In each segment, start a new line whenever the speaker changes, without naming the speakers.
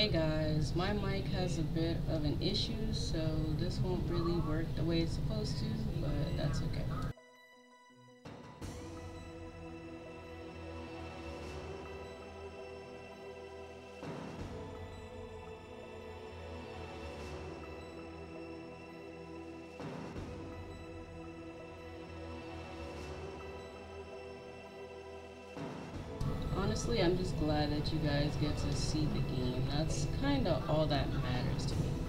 Hey guys, my mic has a bit of an issue, so this won't really work the way it's supposed to, but that's okay. That you guys get to see the game. That's kind of all that matters to me.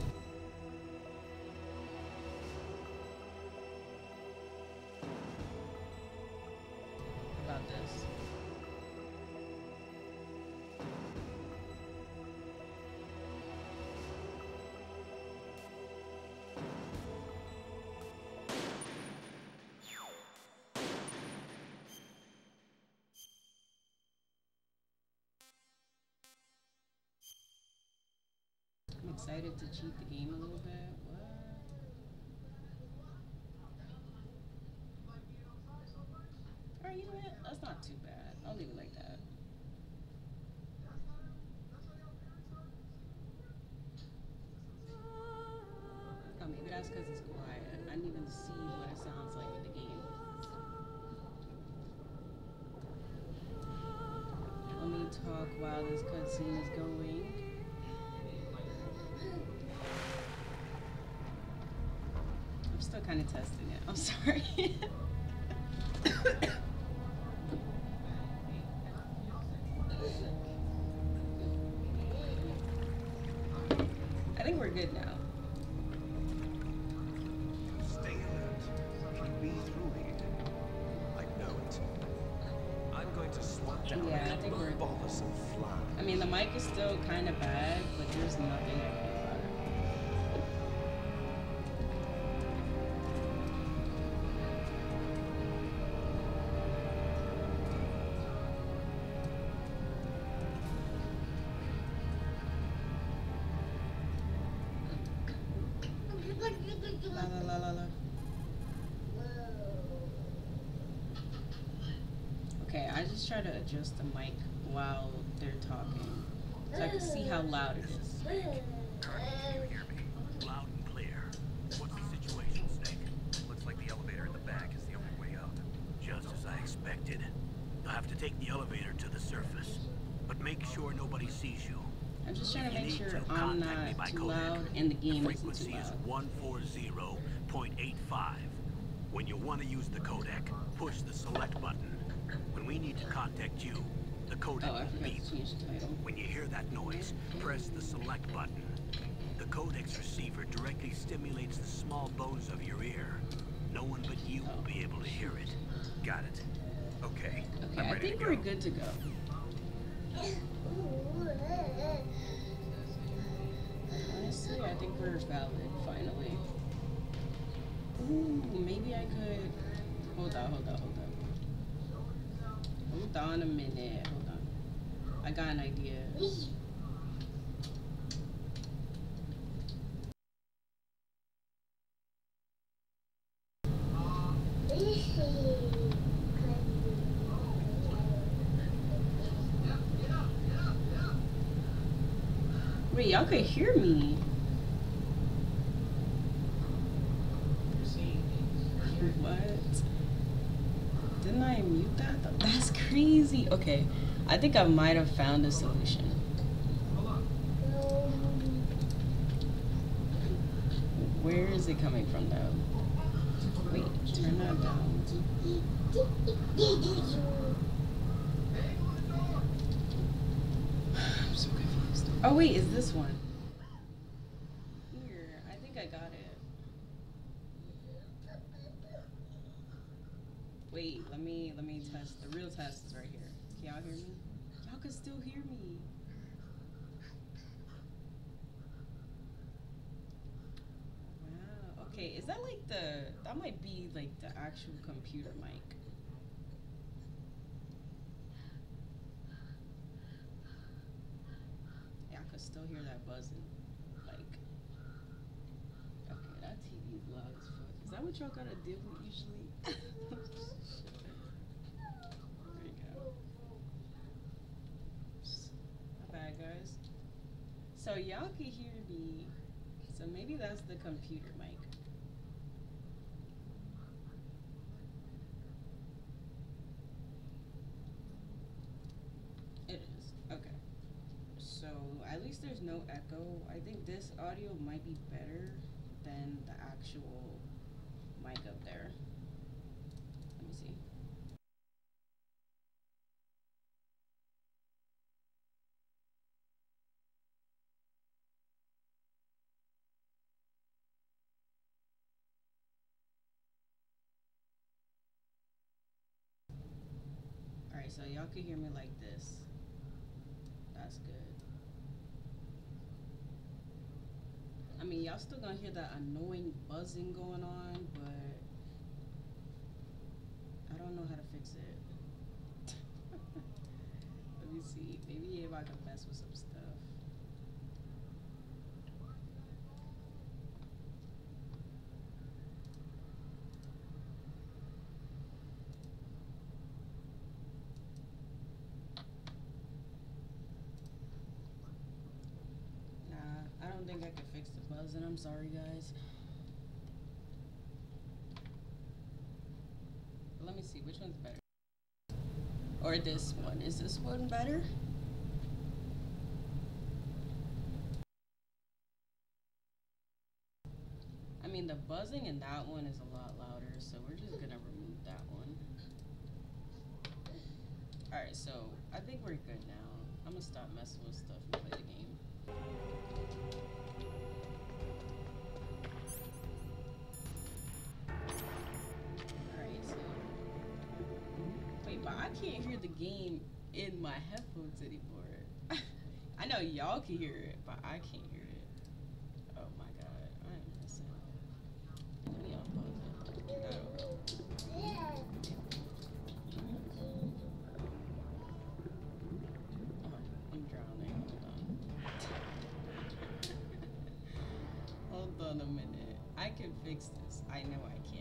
I'm to cheat the game a little bit. What? You know? That's not too bad. I'll leave it like that. Oh, maybe that's because it's quiet. I didn't even see what it sounds like with the game. Let me talk while this cutscene is going. Kind of testing it. I'm sorry. adjust the mic while they're talking so I can see how loud it is.
Can you hear me? Loud and clear. What's the situation, Snake? Looks like the elevator in the back is the only way up. Just as I expected. You'll have to take the elevator to the surface. But make sure nobody sees you.
I'm just trying to make sure
to
I'm
contact me
not
by
too loud and the game isn't too
Frequency is 140.85. When you want to use the codec, push the select button. When we need to contact you, the codec
Oh,
beep.
to change the title.
When you hear that noise, press the select button. The codec receiver directly stimulates the small bones of your ear. No one but you will be able to hear it. Got it? Okay.
Okay, I think we're good to go. Honestly, I think we're valid, finally. Ooh, maybe I could... Hold on, hold on, hold on. Hold on a minute, hold on. I got an idea. Wait, y'all could hear me. What? Didn't I mute that? though? That's crazy. Okay, I think I might have found a solution. Where is it coming from though? Wait, turn that down. I'm so confused. Oh wait, is this one? Here, I think I got it. Wait, let me let me test. The real test is right here. Can y'all hear me? Y'all can still hear me. Wow. Okay, is that like the that might be like the actual computer mic? Yeah, I could still hear that buzzing. Like, okay, that TV loud as fuck. Is that what y'all gotta deal with usually? there you go. My bad, guys. So y'all can hear me. So maybe that's the computer mic. It is. Okay. So at least there's no echo. I think this audio might be better than the actual mic up there. Let me see. Alright, so y'all can hear me like this. That's good. I mean, y'all still gonna hear that annoying buzzing going on, but I don't know how to fix it. Let me see. Maybe if I can mess with some stuff. Nah, I don't think I can fix the buzzing. I'm sorry, guys. Let me see, which one's better? Or this one. Is this one better? I mean, the buzzing in that one is a lot louder, so we're just gonna remove that one. Alright, so I think we're good now. I'm gonna stop messing with stuff and play the game. Can't hear the game in my headphones anymore. I know y'all can hear it, but I can't hear it. Oh my god, I am missing. Let me unpause it. No. Oh, I'm drowning. Hold on. Hold on a minute. I can fix this. I know I can.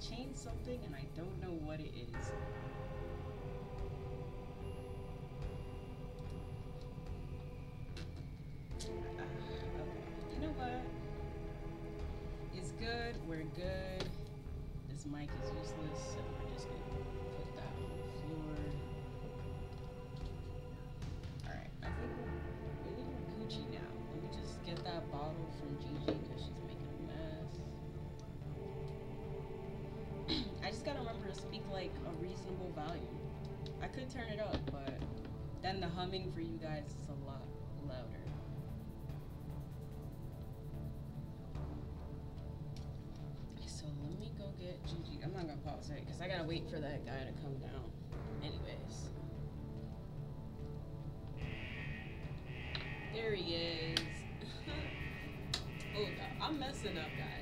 Changed something and I don't know what it is. Okay. You know what? It's good. We're good. This mic is useless, so we're just gonna could turn it up, but then the humming for you guys is a lot louder. So let me go get Gigi. I'm not gonna pause it because I gotta wait for that guy to come down. Anyways. There he is. oh, no, I'm messing up, guys.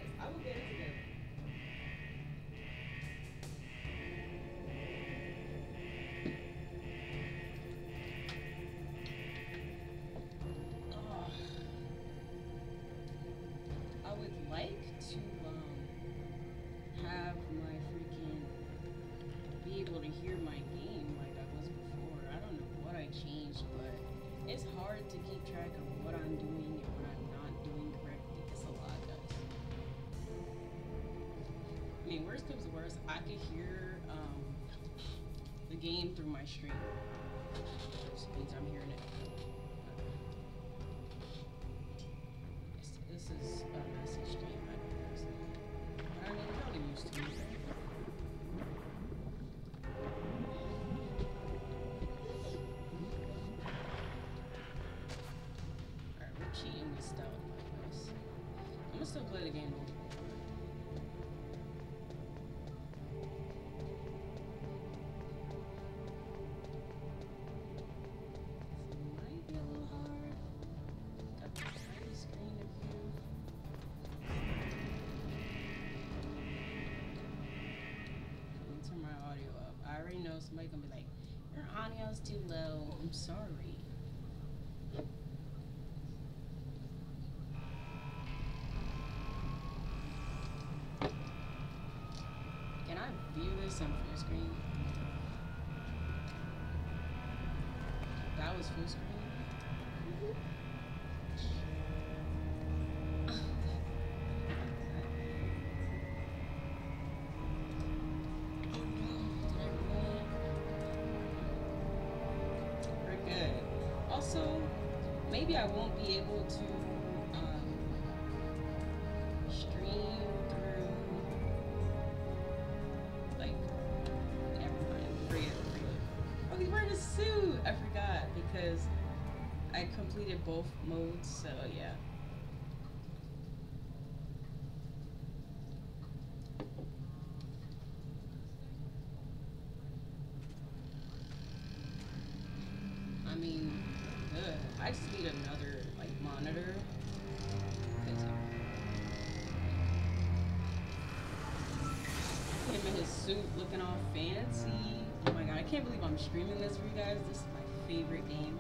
Know somebody gonna be like, your audio's too low. I'm sorry. Can I view this on full screen? That was full screen. Maybe I won't be able to I just need another like monitor. Him in his suit looking all fancy. Oh my god, I can't believe I'm streaming this for you guys. This is my favorite game.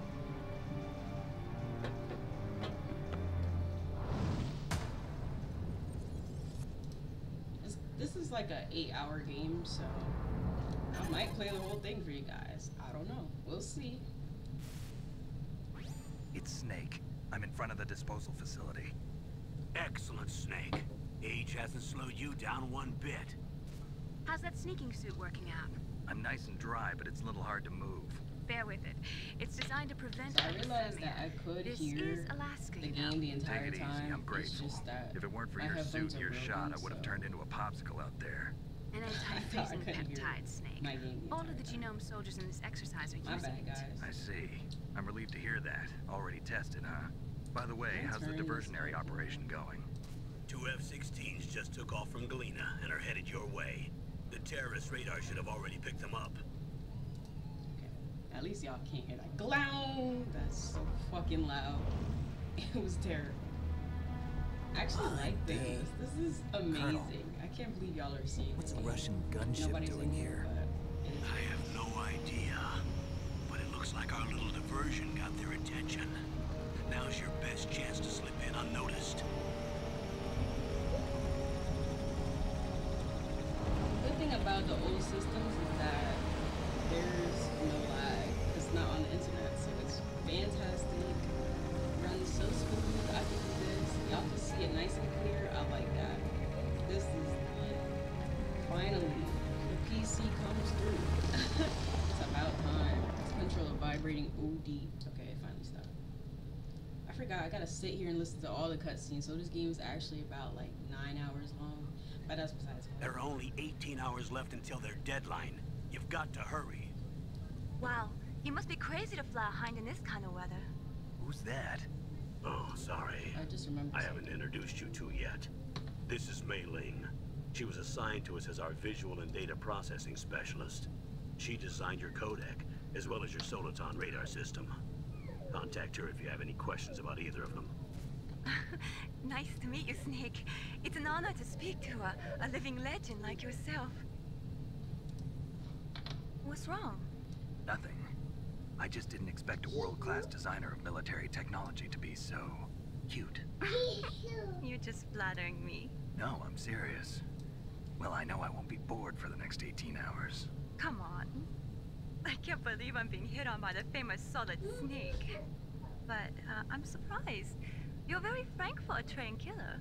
This, this is like an eight hour game, so I might play the whole thing for you guys. I don't know. We'll see.
It's Snake. I'm in front of the disposal facility.
Excellent, Snake. Age hasn't slowed you down one bit.
How's that sneaking suit working out?
I'm nice and dry, but it's a little hard to move.
Bear with it. It's designed to prevent
So I realized that I could
This
hear
is Alaska,
the
you
game the entire
Take it
time.
easy, I'm
It's
grateful.
just that
If it weren't for your suit
headphones
and
are
your shot, I would have
so
turned into a popsicle out there.
An
I thought I
anti-freezing peptide snake.
my game the
All of the
time.
genome soldiers in this exercise are
My
using
bad,
it.
guys.
I see. I'm relieved to hear that. Already tested, huh? By the way,
My
how's the diversionary operation going?
Two F-16s just took off from Galena and are headed your way. The terrorist radar should have already picked them up.
Okay. At least y'all can't hear that. Glow! That's so fucking loud. It was terrible. I actually
I'm
like this.
Dave.
This is amazing.
Colonel.
I can't believe y'all are seeing
What's a
this.
Russian gunship
Nobody's
doing
in
here?
but it is-
I have looks like our little diversion got their attention. Now's your best chance to slip in unnoticed.
The good thing about the old systems is that there's no lag. It's not on the internet, so it's fantastic. Vibrating OD. Okay, it finally stopped. I forgot. I gotta sit here and listen to all the cutscenes. So this game is actually about like nine hours long. But that's besides the.
There are only 18 hours left until their deadline. You've got to hurry.
Wow, you must be crazy to fly a hind in this kind of weather.
Who's that?
Oh, sorry.
I just remember.
I haven't introduced you to yet. This is Mei Ling. She was assigned to us as our visual and data processing specialist. She designed your codec, as well as your Soliton radar system. Contact her if you have any questions about either of them.
nice to meet you, Snake. It's an honor to speak to a, a living legend like yourself. What's wrong?
Nothing. I just didn't expect a world-class designer of military technology to be so cute.
You're just flattering me.
No, I'm serious. Well, I know I won't be bored for the next 18 hours.
Come on. I can't believe I'm being hit on by the famous Solid Snake. But uh, I'm surprised. You're very frank for a trained killer.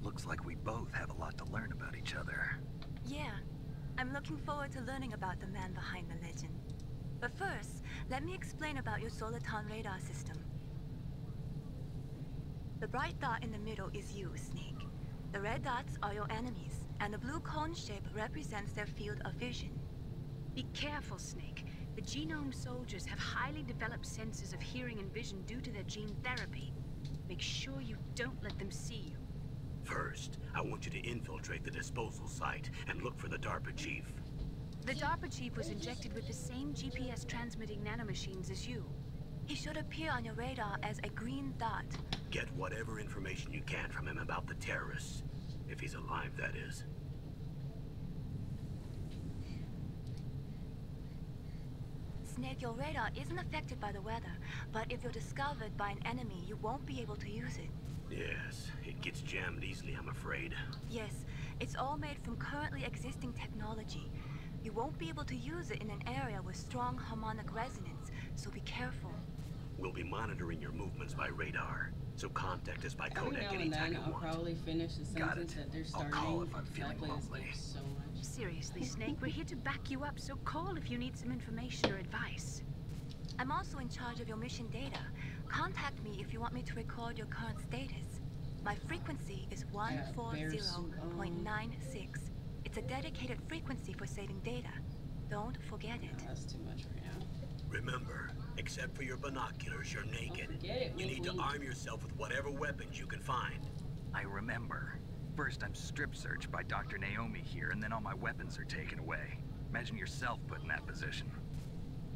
Looks like we both have a lot to learn about each other.
Yeah, I'm looking forward to learning about the man behind the legend. But first, let me explain about your Soliton radar system. The bright dot in the middle is you, Snake. The red dots are your enemies, and the blue cone shape represents their field of vision.
Be careful, Snake. The genome soldiers have highly developed senses of hearing and vision due to their gene therapy. Make sure you don't let them see you.
First, I want you to infiltrate the disposal site and look for the DARPA chief.
The DARPA chief was injected with the same GPS transmitting nanomachines as you.
He should appear on your radar as a green dot.
Get whatever information you can from him about the terrorists. If he's alive, that is.
Snake, your radar isn't affected by the weather, but if you're discovered by an enemy, you won't be able to use it.
Yes, it gets jammed easily, I'm afraid.
Yes, it's all made from currently existing technology. You won't be able to use it in an area with strong harmonic resonance, so be careful.
We'll be monitoring your movements by radar, so contact us by
Every
codec
now and
anytime
then
you
I'll
want.
probably finish the
Got
sentence
it.
that they're
I'll
starting.
call if I'm feeling
play
lonely.
So much.
Seriously, Snake, we're here to back you up, so call if you need some information or advice.
I'm also in charge of your mission data. Contact me if you want me to record your current status. My frequency is 140.96. It's a dedicated frequency for saving data. Don't forget
No,
it.
that's too much right now.
Remember, except for your binoculars, you're naked.
forget it,
You
wink,
need to arm yourself with whatever weapons you can find.
I remember. First, I'm strip searched by Dr. Naomi here, and then all my weapons are taken away. Imagine yourself put in that position.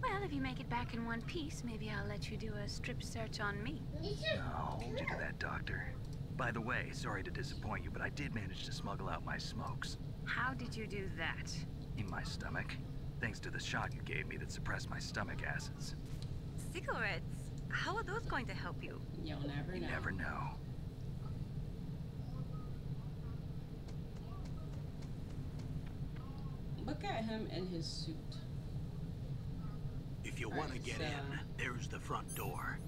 Well, if you make it back in one piece, maybe I'll let you do a strip search on me.
I'll hold you to that, Doctor. By the way, sorry to disappoint you, but I did manage to smuggle out my smokes.
How did you do that?
In my stomach. Thanks to the shot you gave me that suppressed my stomach acids.
Cigarettes? How are those going to help you?
You'll never know.
You never know.
Look at him in his suit.
If you want to get
so-
in, there's the front door.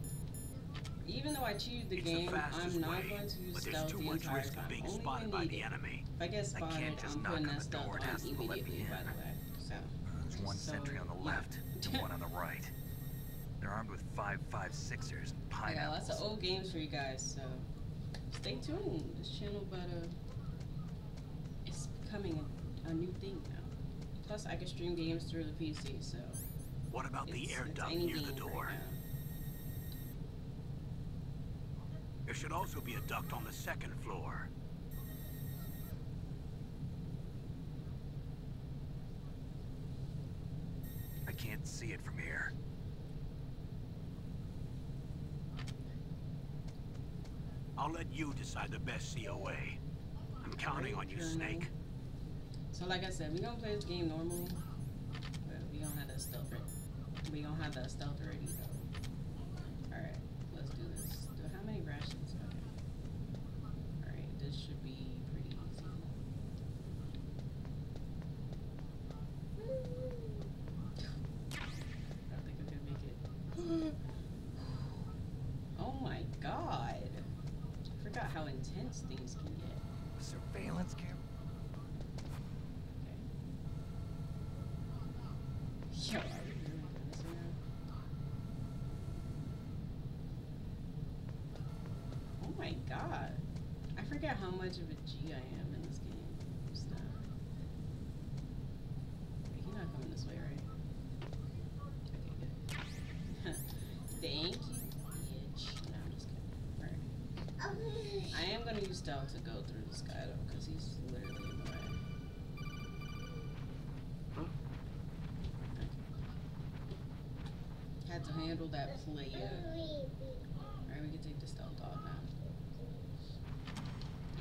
Even though I choose the
it's
game,
the
I'm not
way,
going to use
but there's
stealth
too
the
much
entire
risk
time.
of being
Only
spotted by the enemy.
If I get spotted,
can't just
I'm
knock
putting
on
that stealth on
to let me
immediately, by the way. So, uh,
There's one
so,
sentry on the
yeah.
left and one on the right. They're armed with 5.56ers and
I Yeah, lots of old games for you guys, so stay tuned. This channel better. Uh, it's becoming a, a new thing now. Plus, I can stream games through the PC, so
What about the air duct near the door?
Right.
There should also be a duct on the second floor.
I can't see it from here.
I'll let you decide the best COA. I'm counting on you. Snake.
So, like I said, we gonna play this game normally, but we gonna have that stealth. We don't have that stealth ready though. All right, let's do this. Do how many rations? Okay. All right, this should be pretty easy. I don't think I can make it. oh my god! I forgot how intense things can get.
Surveillance camera?
Yo, are we really doing this right now? Oh my god. I forget how much of a G I am in this game. Stop. Wait, he's not coming this way, right? Okay, good. Thank you, bitch. No, I'm just kidding. Alright. I am gonna use stealth to go through this guy though, because he's literally in the way. Had to handle that player. Alright, we can take the stealth off now.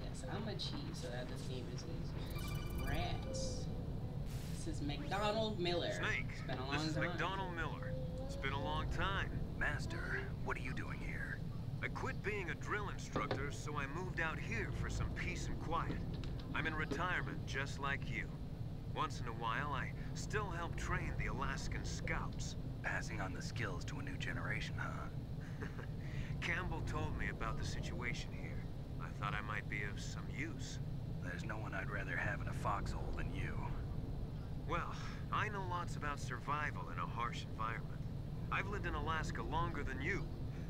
Yes, I'm a cheese so that this game is easier. Rats. This is McDonell Miller.
Snake,
It's been a long
this is
time.
McDonell Miller. It's been a long time.
Master, what are you doing here?
I quit being a drill instructor, so I moved out here for some peace and quiet. I'm in retirement, just like you. Once in a while, I still help train the Alaskan Scouts.
Passing on the skills to a new generation, huh?
Campbell told me about the situation here. I thought I might be of some use.
There's no one I'd rather have in a foxhole than you.
Well, I know lots about survival in a harsh environment. I've lived in Alaska longer than you,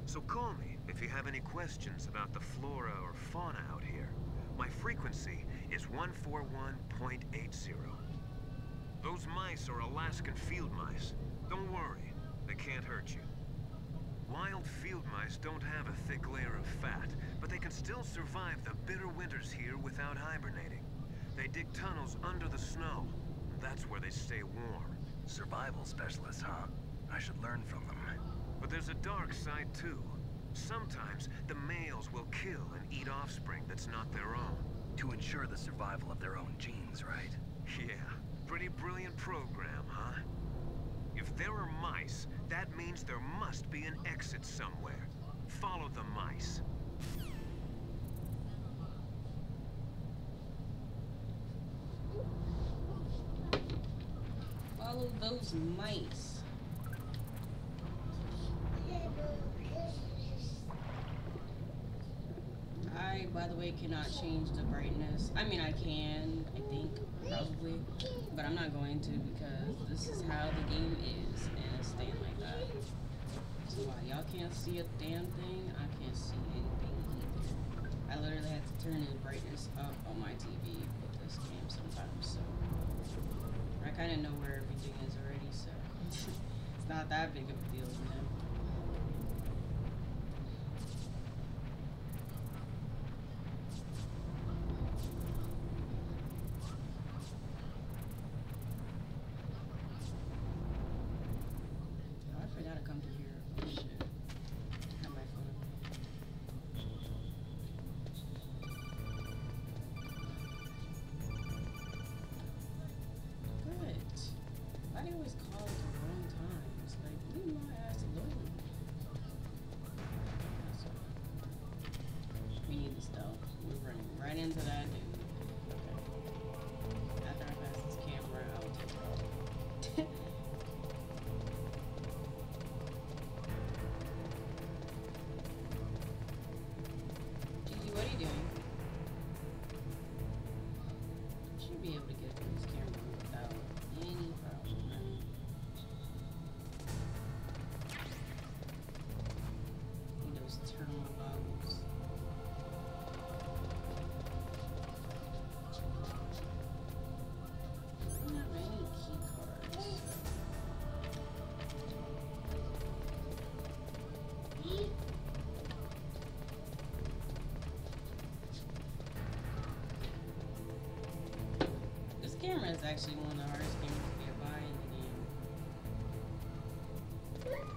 so call me if you have any questions about the flora or fauna out here. My frequency is 141.80. Those mice are Alaskan field mice. Don't worry, they can't hurt you. Wild field mice don't have a thick layer of fat, but they can still survive the bitter winters here without hibernating. They dig tunnels under the snow. That's where they stay warm.
Survival specialists, huh? I should learn from them.
But there's a dark side too. Sometimes the males will kill and eat offspring that's not their own.
To ensure the survival of their own genes, right?
Yeah, pretty brilliant program, huh? If there are mice. That means there must be an exit somewhere. Follow the mice.
Follow those mice. I, by the way, cannot change the brightness. I mean, I can, I think, probably, but I'm not going to because this is how the game is, and it's staying like that. So while y'all can't see a damn thing, I can't see anything either. I literally have to turn the brightness up on my TV with this game sometimes, so I kind of know where everything is already, so it's not that big of a deal, actually one of the hardest cameras to get by in the game.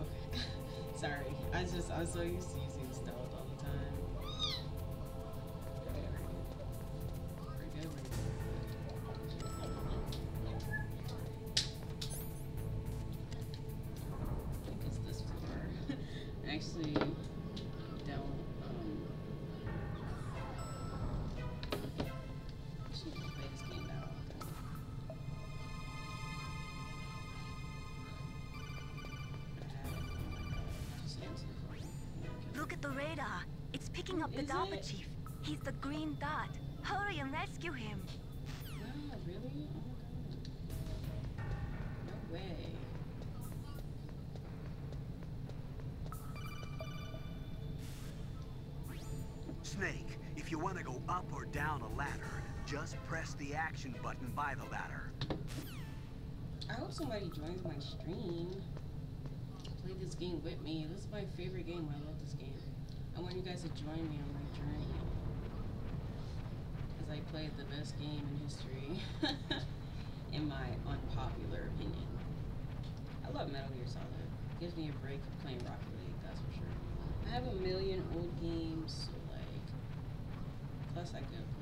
Okay. Sorry. I just I'm so used to Actually, don't. Um, play this game now.
Look at the radar. It's picking up the
Is
DARPA
it?
chief. He's the green dot. Hurry and rescue him.
Down a ladder, just press the action button by the ladder.
I hope somebody joins my stream. Play this game with me. This is my favorite game. I love this game. I want you guys to join me on my journey. Because I played the best game in history. in my unpopular opinion. I love Metal Gear Solid. Gives me a break from playing Rocket League, that's for sure. I have a million old games, so like plus I could it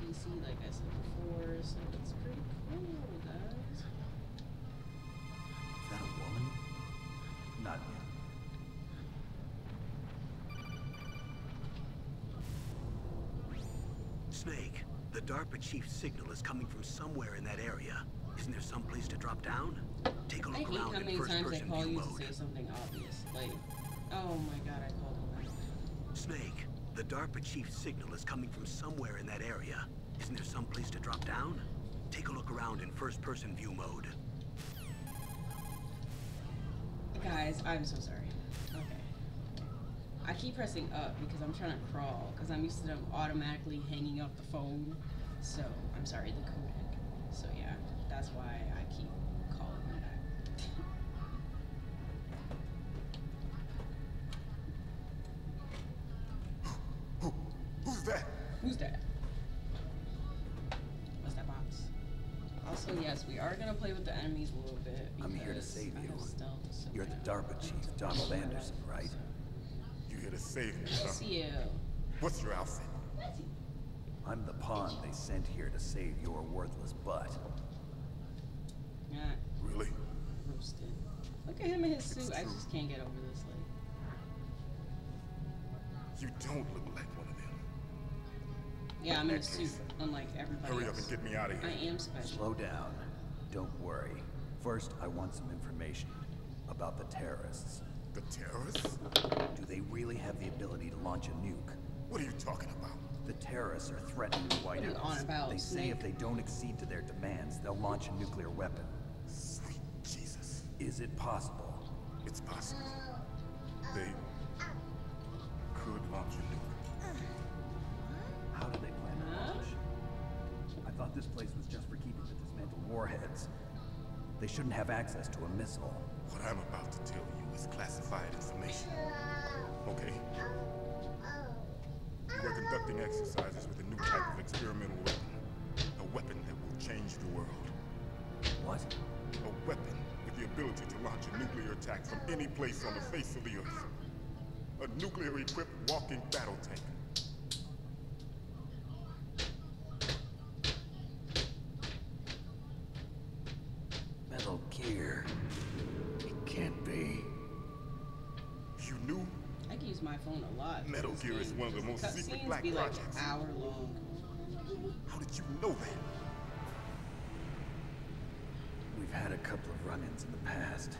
PC like I said before, so it's pretty cool, guys.
Is that a woman? Not yet.
Snake, the DARPA chief's signal is coming from somewhere in that area. Isn't there some place to drop down? Take a look
hate how
around
many
in first
times I
person
call
view
you
mode.
to say something obvious. Like, oh my god, I called him that.
Snake, the DARPA chief's signal is coming from somewhere in that area. Isn't there some place to drop down? Take a look around in first person view mode.
Guys, I'm so sorry. Okay. I keep pressing up because I'm trying to crawl because I'm used to them automatically hanging up the phone. So, I'm sorry, the codec. So, yeah, that's why I keep
DARPA chief, Donald Anderson, right? You
You here to save me, huh?
Bless you.
What's your outfit?
I'm the pawn they sent here to save your worthless butt.
Not
Really?
roasted. Look at him in his suit. I just can't get over this. Like,
You don't look like one of them.
yeah, I'm in a suit, unlike everybody else.
Hurry up and get me out of here.
I
here.
am special.
Slow down. Don't worry. First, I want some information about the terrorists.
The terrorists?
Do they really have the ability to launch a nuke?
What are you talking about?
The terrorists are threatening the White
What
House.
about,
they say
Snake?
if they don't accede to their demands, they'll launch a nuclear weapon.
Sweet Jesus.
Is it possible?
It's possible. They could launch a nuke.
How do they plan to
Huh?
launch? I thought this place was just for keeping the dismantled warheads. They shouldn't have access to a missile.
What I'm about to tell you is classified information. Okay? We're conducting exercises with a new type of experimental weapon. A weapon that will change the world.
What?
A weapon with the ability to launch a nuclear attack from any place on the face of the earth. A nuclear-equipped walking battle tank.
Lot.
Metal Gear is one of the most
Cutscenes
secret black
be like
projects.
hour long.
How did you know that?
We've had a couple of run-ins in the past.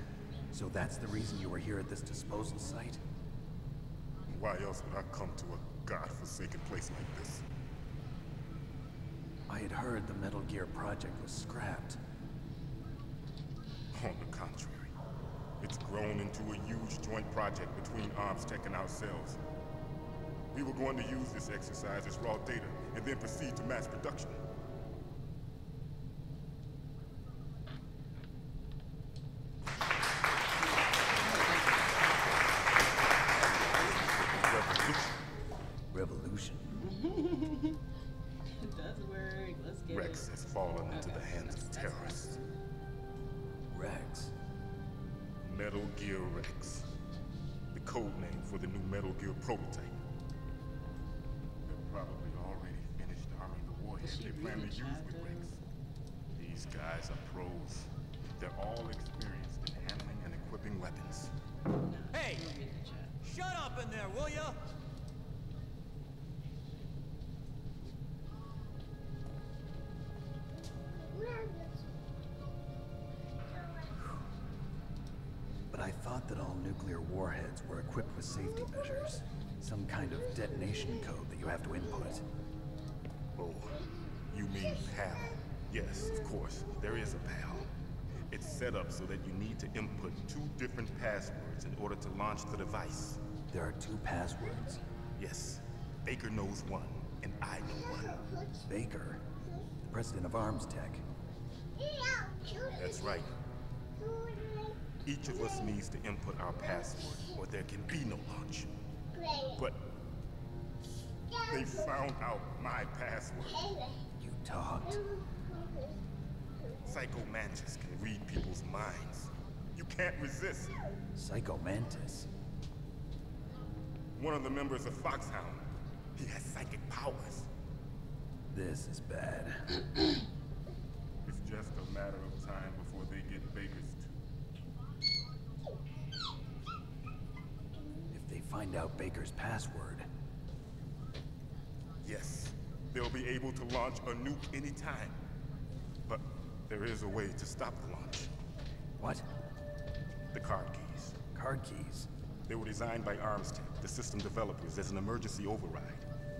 So that's the reason you were here at this disposal site?
Why else would I come to a godforsaken place like this?
I had heard the Metal Gear project was scrapped.
On the contrary, it's grown into a huge joint project between Arms Tech and ourselves. We were going to use this exercise as raw data and then proceed to mass production. Revolution.
Revolution?
it does work. Let's get
Rex
it.
has fallen into the hands of
that's- that's
terrorists.
Rex.
Metal Gear Rex. The code name for the new Metal Gear prototype. Guys are pros. They're all experienced in handling and equipping weapons.
Hey!
We'll read the chat.
Shut up in there, will ya?
But I thought that all nuclear warheads were equipped with safety measures. Some kind of detonation code that you have to input.
Oh, you mean PAL? Yes, of course. There is a PAL. It's set up so that you need to input two different passwords in order to launch the device.
There are two passwords.
Yes, Baker knows one, and I know one.
Baker, the president of Arms Tech.
That's right. Each of us needs to input our password, or there can be no launch. But they found out my password.
You talked.
Psycho Mantis can read people's minds. You can't resist.
Psycho Mantis.
One of the members of Foxhound. He has psychic powers.
This is bad.
It's just a matter of time before they get Baker's too.
If they find out Baker's password,
Yes, they'll be able to launch a nuke anytime. But there is a way to stop the launch.
what?
The card keys.
Card keys.
They were designed by Armstech, the system developers, as an emergency override.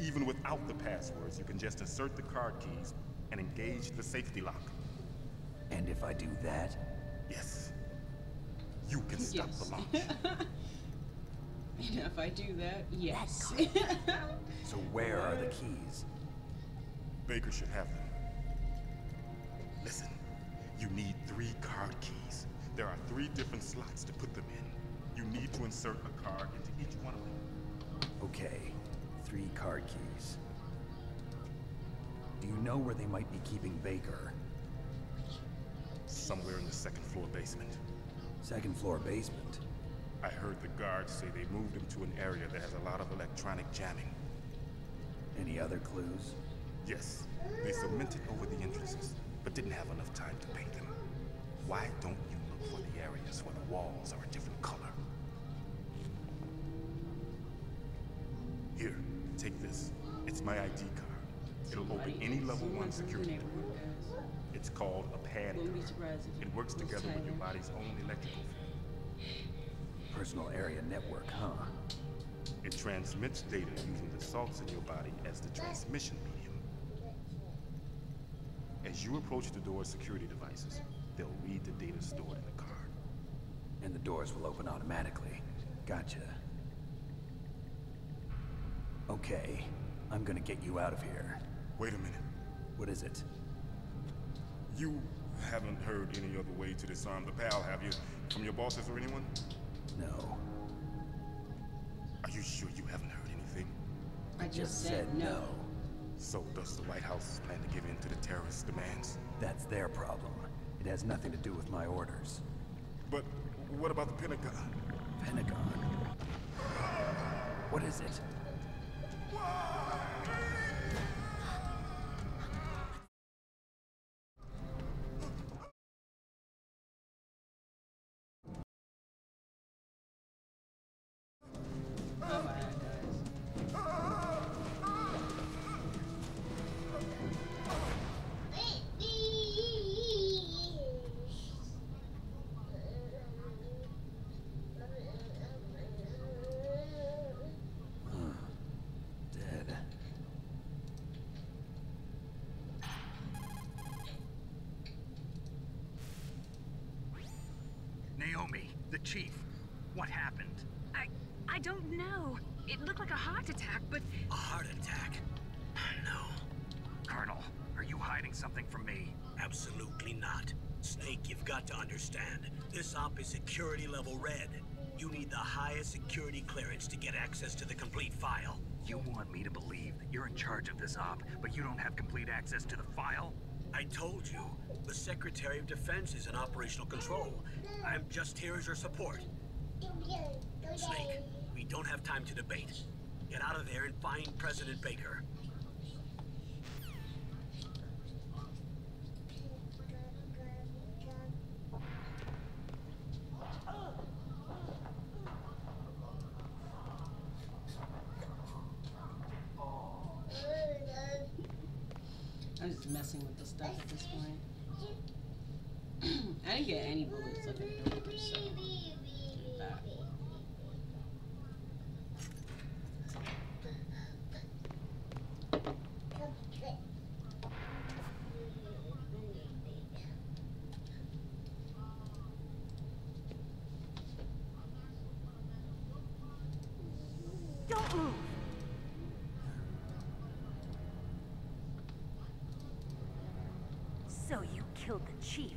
Even without the passwords, you can just insert the card keys and engage the safety lock.
And if I do that,
Yes. You can stop
Yes.
the launch.
And if I do that, yes.
so where are the keys?
Baker should have them. Listen, you need three card keys. There are three different slots to put them in. You need to insert a card into each one of them.
Okay, three card keys. Do you know where they might be keeping Baker?
Somewhere in the second floor basement.
Second floor basement.
I heard the guards say they moved him to an area that has a lot of electronic jamming.
Any other clues?
Yes, they cemented over the entrances, but didn't have enough time to paint them. Why don't you look for the areas where the walls are a different color? Here, take this. It's my ID card. It'll open any level one security door. It's called a pan card. It works together with your body's own electrical field.
Personal area network, huh?
It transmits data using the salts in your body as the transmission medium. As you approach the door's security devices, they'll read the data stored in the card.
And the doors will open automatically. Gotcha. Okay, I'm gonna get you out of here.
Wait a minute.
What is it?
You haven't heard any other way to disarm the PAL, have you? From your bosses or anyone?
No.
Are you sure you haven't heard anything?
I just said no.
So does the White House plan to give in to the terrorists' demands?
That's their problem. It has nothing to do with my orders.
But what about the Pentagon?
Pentagon? What is it?
The chief. What happened?
I... I don't know. It looked like a heart attack, but...
A heart attack? No,
Colonel, are you hiding something from me?
absolutely not. Snake, you've got to understand. This op is security level red. You need the highest security clearance to get access to the complete file.
You want me to believe that you're in charge of this op, but you don't have complete access to the file?
I told you, the Secretary of Defense is in operational control. I'm just here as your support. Snake, we don't have time to debate. Get out of there and find President Baker.
I'm just messing with the stuff at this point. I didn't get any bullets like a door, so. That.
Don't move!
So you killed the chief,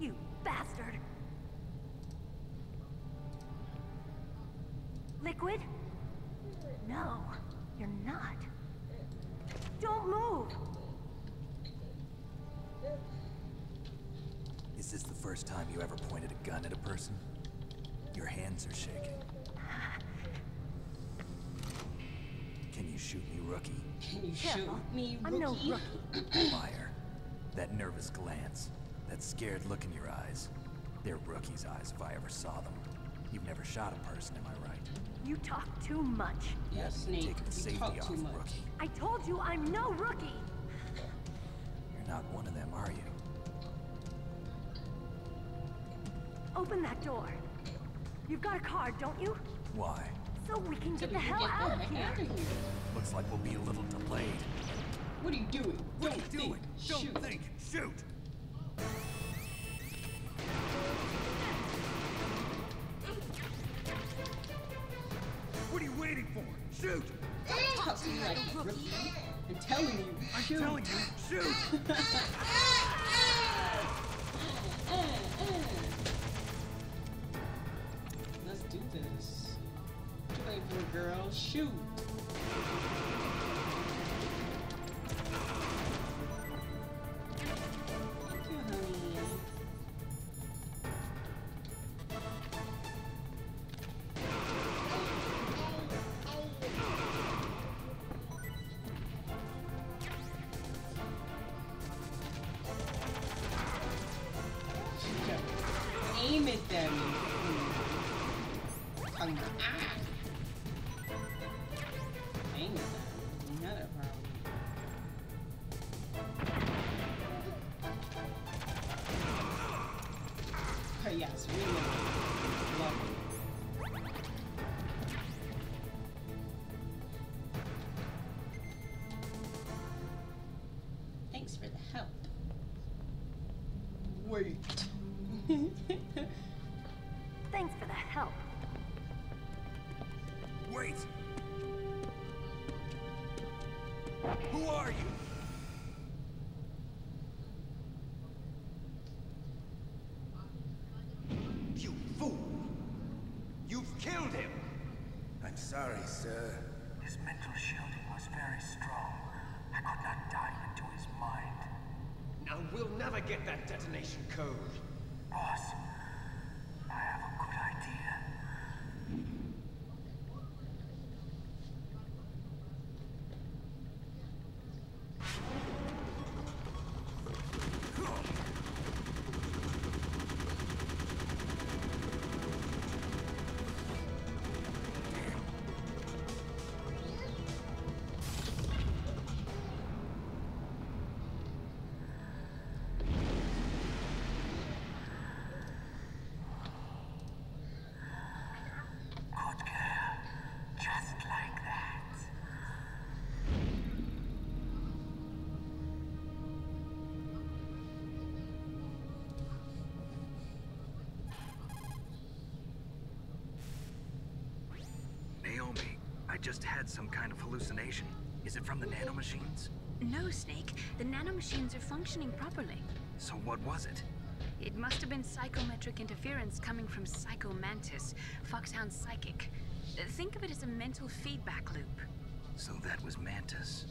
you bastard! Liquid? No, you're not. Don't move!
Is this the first time you ever pointed a gun at a person? Your hands are shaking. Can you shoot me, rookie?
Can you
Careful.
shoot me, rookie?
I'm no
rookie?
rookie.
Liar. That nervous glance, that scared look in your eyes. They're rookie's eyes if I ever saw them. You've never shot a person, am I right?
You talk too much.
Yes, Snake,
Taking the
you
safety
talk
off,
too much.
rookie.
I told you I'm no rookie!
You're not one of them, are you?
Open that door. You've got a card, don't you?
Why?
So we can
So
get
we
the
can
hell
get
out
the
of
out of here.
Looks like we'll be a little delayed.
What are you doing?
What
Don't
are you doing?
think.
Don't
Shoot.
think. Shoot! What are you waiting for? Shoot!
Talk to me like a rookie. I'm telling you.
I'm
shoot.
telling you, shoot!
Let's do this. Waiting girl? Shoot.
Just
had some kind of hallucination. Is it from the nanomachines?
No, Snake. The nanomachines are functioning properly.
So what was it?
It must have been psychometric interference coming from Psycho Mantis, Foxhound Psychic. Think of it as a mental feedback loop.
So that was Mantis.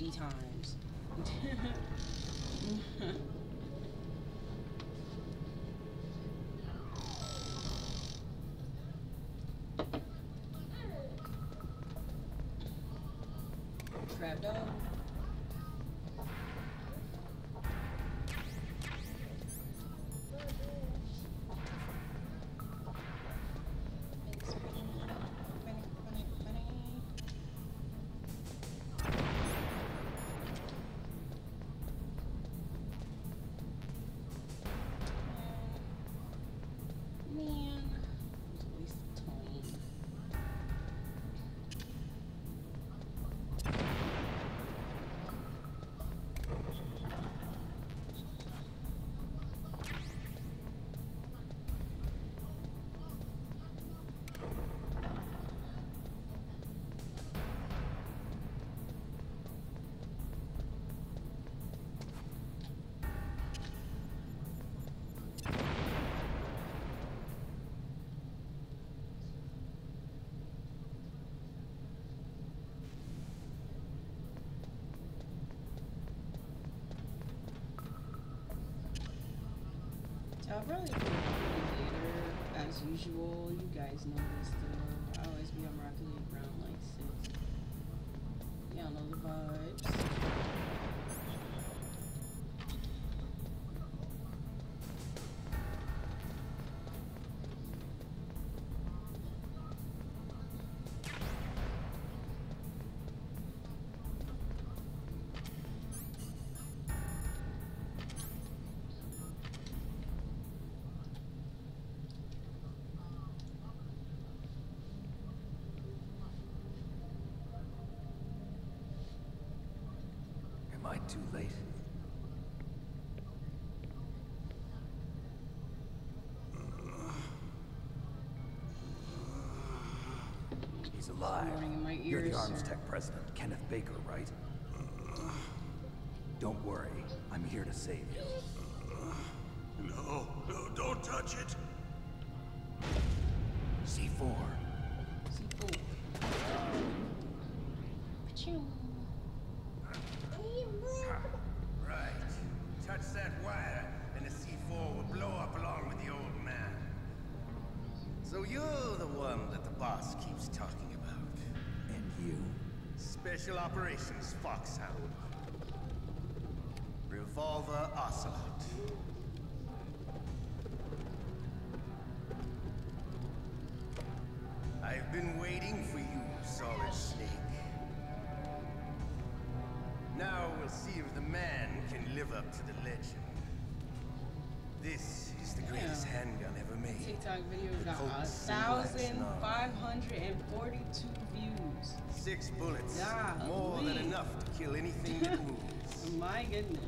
50 times. Crab dog. I'll probably do it later, as usual. You guys know this though. I always be on Rocket League around like six. Y'all know the vibes.
I too late? He's alive.
In my
You're the Arms. Tech president, Kenneth Baker, right? Don't worry. I'm here to save you.
No, no, don't touch it.
C4.
C4. Achoo.
Talking about.
And you.
Special Operations Foxhound. Revolver Ocelot. I've been waiting for you, Solid Snake. Now we'll see if the man can live up to the legend. This is the greatest
Damn.
handgun ever made.
TikTok video
The
got a
Colt Single
thousand
Action Arm.
five hundred and forty-two views.
Six bullets.
Golly.
More than enough to kill anything that moves.
My goodness.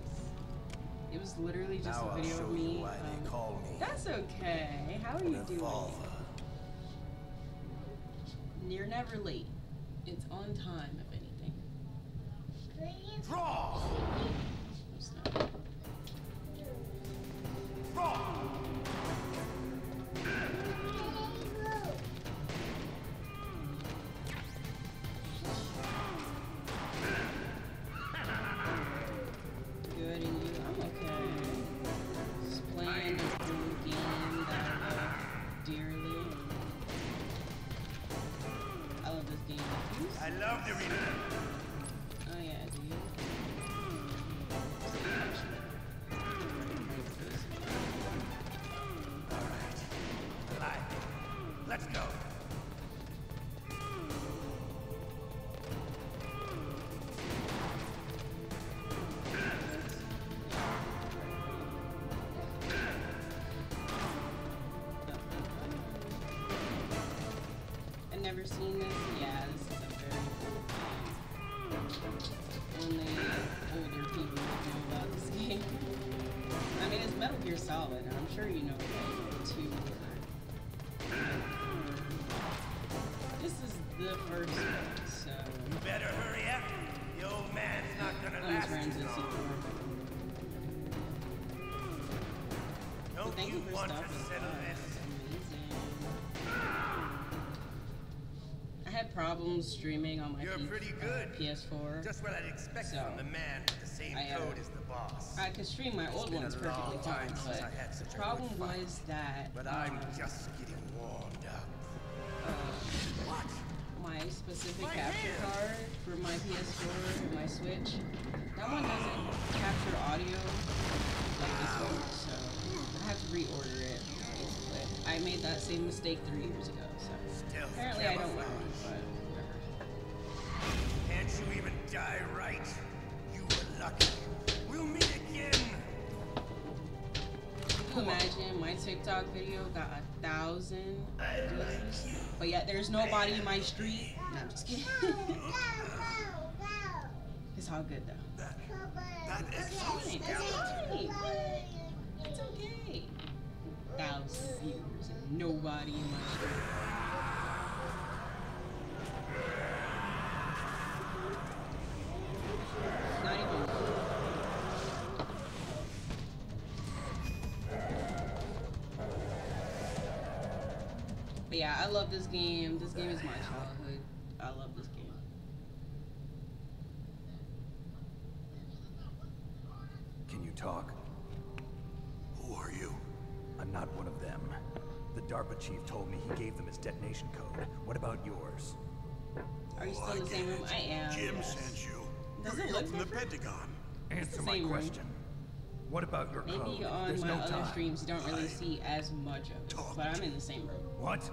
It was literally just
Now
a
I'll
video
show
of
you
me.
why they
um,
call me
That's okay. How are you doing? You're never late. It's on time, if anything.
Draw!
It's not.
Draw!
ああ! Streaming on my
You're
P-
pretty
uh. PS4.
Just what I'd expect
So,
from the man with the same
I, uh,
code as the boss.
I could stream my old ones perfectly fine, but
I had such
the problem was that
But I'm
um,
just getting warmed up.
what? My specific capture card for my PS4 and my Switch, that one doesn't capture audio like this one, so I have to reorder it. Basically, I made that same mistake three years ago, so
Stealth
apparently I don't learn, but.
Can't you even die right? You were lucky. We'll meet again.
Can you imagine my TikTok video got a thousand views, but yet there's nobody in my street? No, I'm just kidding. it's all good though.
That is
It's
so
fine. It's okay. It's okay. Thousand viewers and nobody in my street. Not even But yeah, I love this game. This game is my childhood. I love this game.
Can you talk?
Who are you?
I'm not one of them. The DARPA chief told me he gave them his detonation code. What about yours?
Are you oh, still in the same room? I am.
Jim
yes.
sent you.
Does
You're
it look
from the? Pentagon.
Answer my
same room.
question. What about your code?
Maybe on
There's
my
no
other
time.
streams you don't really see as much of it,
Talk
but I'm in the same room.
What?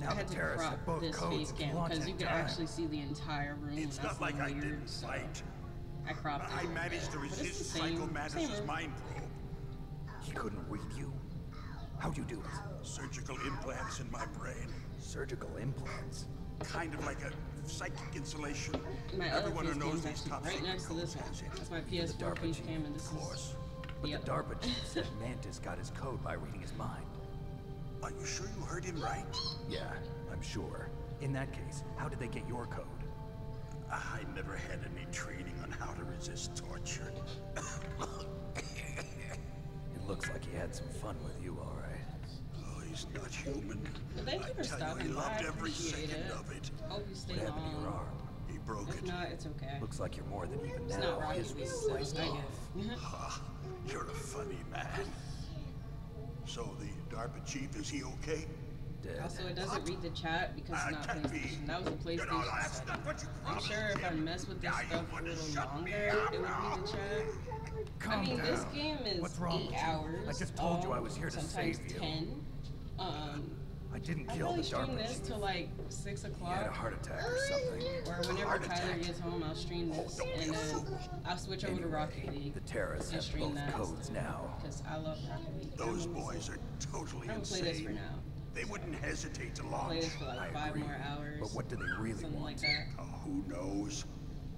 Now
I
the
had to
terrorists have
crop
both
this
codes
face cam because you could
time.
actually see the entire room.
It's not like I
weird,
didn't
so
fight.
I cropped it.
I
a
managed to resist
the same-
Psycho
same
Mantis'
room.
mind probe.
He couldn't read you? How'd you do it?
Surgical implants in my brain.
Surgical implants?
Kind of like a of psychic insulation.
My
Everyone who knows these
is
top
actually right
secret
next to this
codes
one.
has it.
That's my
The
PS4
DARPA
cam, and this
of course.
is.
But
Yep.
the DARPA chief said Mantis got his code by reading his mind.
Are you sure you heard him right?
Yeah, I'm sure. In that case, how did they get your code?
I never had any training on how to resist torture.
It looks like he had some fun with you, all right.
Oh, he's not human.
Well, thank you
I
for
tell
stopping
you, he
by.
loved every second
it.
of it.
Hope you stay
What happened to your arm?
He broke
If
it.
not, it's okay.
Looks like you're more than even
It's
now.
not
His was sliced
I
off.
Ah, you're a funny man. So the DARPA chief, is he okay?
Dead.
Also, it doesn't read the chat because it's not
be.
PlayStation. That was a
You know,
PlayStation
that's not what you
I'm sure if I mess with this
Now
stuff a little longer, it would read the chat. I
Calm
mean, this game is
What's wrong
eight hours.
I just told you I was here to
sometimes
save you.
ten. Um,
I didn't
I
kill
probably
the
stream this
chief.
till like six
He
o'clock.
had a heart attack or something.
Or whenever Tyler gets home, I'll stream oh, this,
don't
and then. I'll switch over to Rocket League
The terrorists
and
have
stream
both
that.
codes now.
because I love Rocket League.
Those boys are totally
I'm gonna play
insane.
this for now.
They wouldn't hesitate to
Play
launch.
this for like
I
five
agree.
more hours.
But what do they really
something
want?
like that.
Oh, who knows?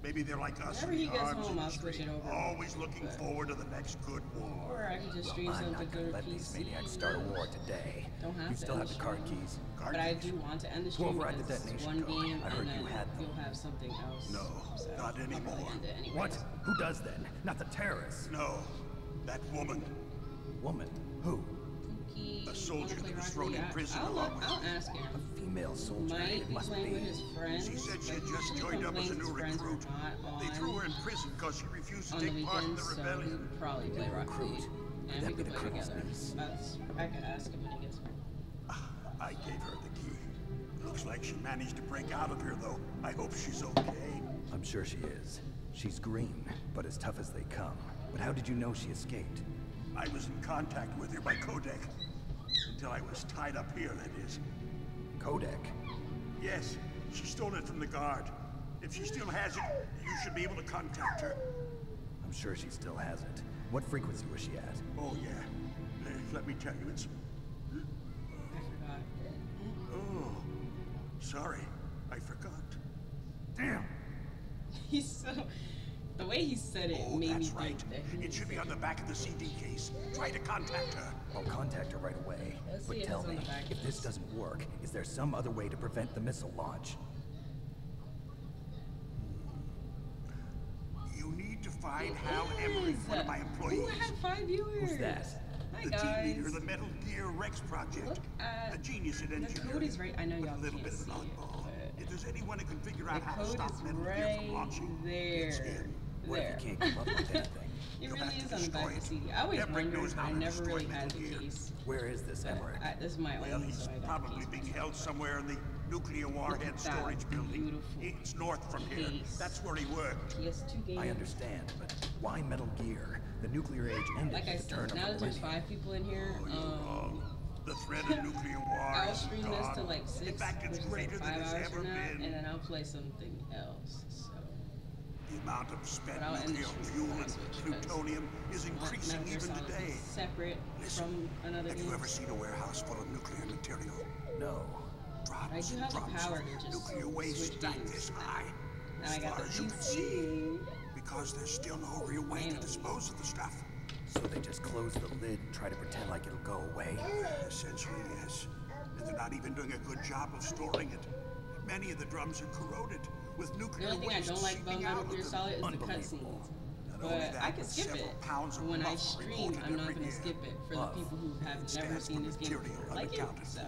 Maybe they're like us
Whenever he gets home, I'll switch it over.
always looking
But-
forward to the next good war.
Or I could just stream
I'm
something
not
good
gonna
on
let these
PC.
maniacs start a war today.
Don't have
you
to
still have
the
card keys?
Card
But I do want to end the
We'll
stream
the
because it's one
code.
game
I heard
and
you
then
had them.
you'll have something else.
No,
so
not anymore.
What? Who does then? Not the terrorists.
No, that woman.
Woman? Who?
He
A soldier that was thrown in prison
I'll,
along
I'll ask him.
A female soldier.
Might
it must be.
with his friends.
She said she had just joined up as a new
his friends are
recruit. They threw her in prison because she refused to
on the
take part in the rebellion.
would probably play Rocket
recruit.
League,
Could
and
that
we
be
could
the
play together.
niece?
That's I could ask him when he gets home.
Ah, I gave her the key. Looks like she managed to break out of here, though. I hope she's okay.
I'm sure she is. She's green, but as tough as they come. But how did you know she escaped?
I was in contact with her by codec. Until I was tied up here, that is.
Codec.
Yes, she stole it from the guard. If she still has it, you should be able to contact her.
I'm sure she still has it. What frequency was she at?
Oh, yeah. Uh, Let me tell you, it's... Oh, sorry. I forgot.
Damn.
He's so. The way he said it
Oh,
made me
that's
think
right.
that he
It should be on the back of the CD case. Try to contact her.
I'll contact her right away.
Let's
but
if
tell me, if this doesn't work, is there some other way to prevent the missile launch?
You need to find Hal Emmerich, one of my employees.
Ooh, I have five viewers.
Who's that?
Hi
the
guys.
team leader of the Metal Gear Rex project.
Look at
a genius at
the
engineering.
code is right- I know
with
y'all
a little
can't
bit of
see it, but-
If there's anyone who can figure out how to stop
is
Metal Gear from launching, it's
there.
him.
What
There.
if you can't come up with anything?
It really is on the back of the. CD. I always wondered, I never really had the
Gear.
case.
Where is this Emmerich?
I, this is my
Well,
own,
he's
so
probably being
case.
held somewhere in the nuclear warhead storage building. It's north from here. That's where he worked.
He has two games.
I understand, but why Metal Gear? The nuclear age ended
Like I
at the turn
said, now that there's five people in here,
Oh,
um.
The threat of nuclear war
I'll stream this to like six,
In fact, it's
which is like
than
five hours
ever
from now,
been.
and then I'll play something else. So
The amount of spent
But I'll end the
nuclear fuel and
switch,
plutonium is increasing even
Solid to be
today.
separate
Listen,
from another
have you ever seen a warehouse full of nuclear material?
No.
Drums
I do
and
have the
drums
power
of
to
nuclear waste
switch
stacked
games
this high.
Now
as
I got
far
the
as you can see. Because there's still no real way to dispose of the stuff.
So they just close the lid and try to pretend like it'll go away.
Essentially, yes. And they're not even doing a good job of storing it. Many of the drums are corroded with
The
nuclear
only thing I don't like about Metal Gear. Solid is the cutscenes. But
that,
I can skip it. When I stream, I'm not gonna skip it for the people who have never seen this game before. Like it, so.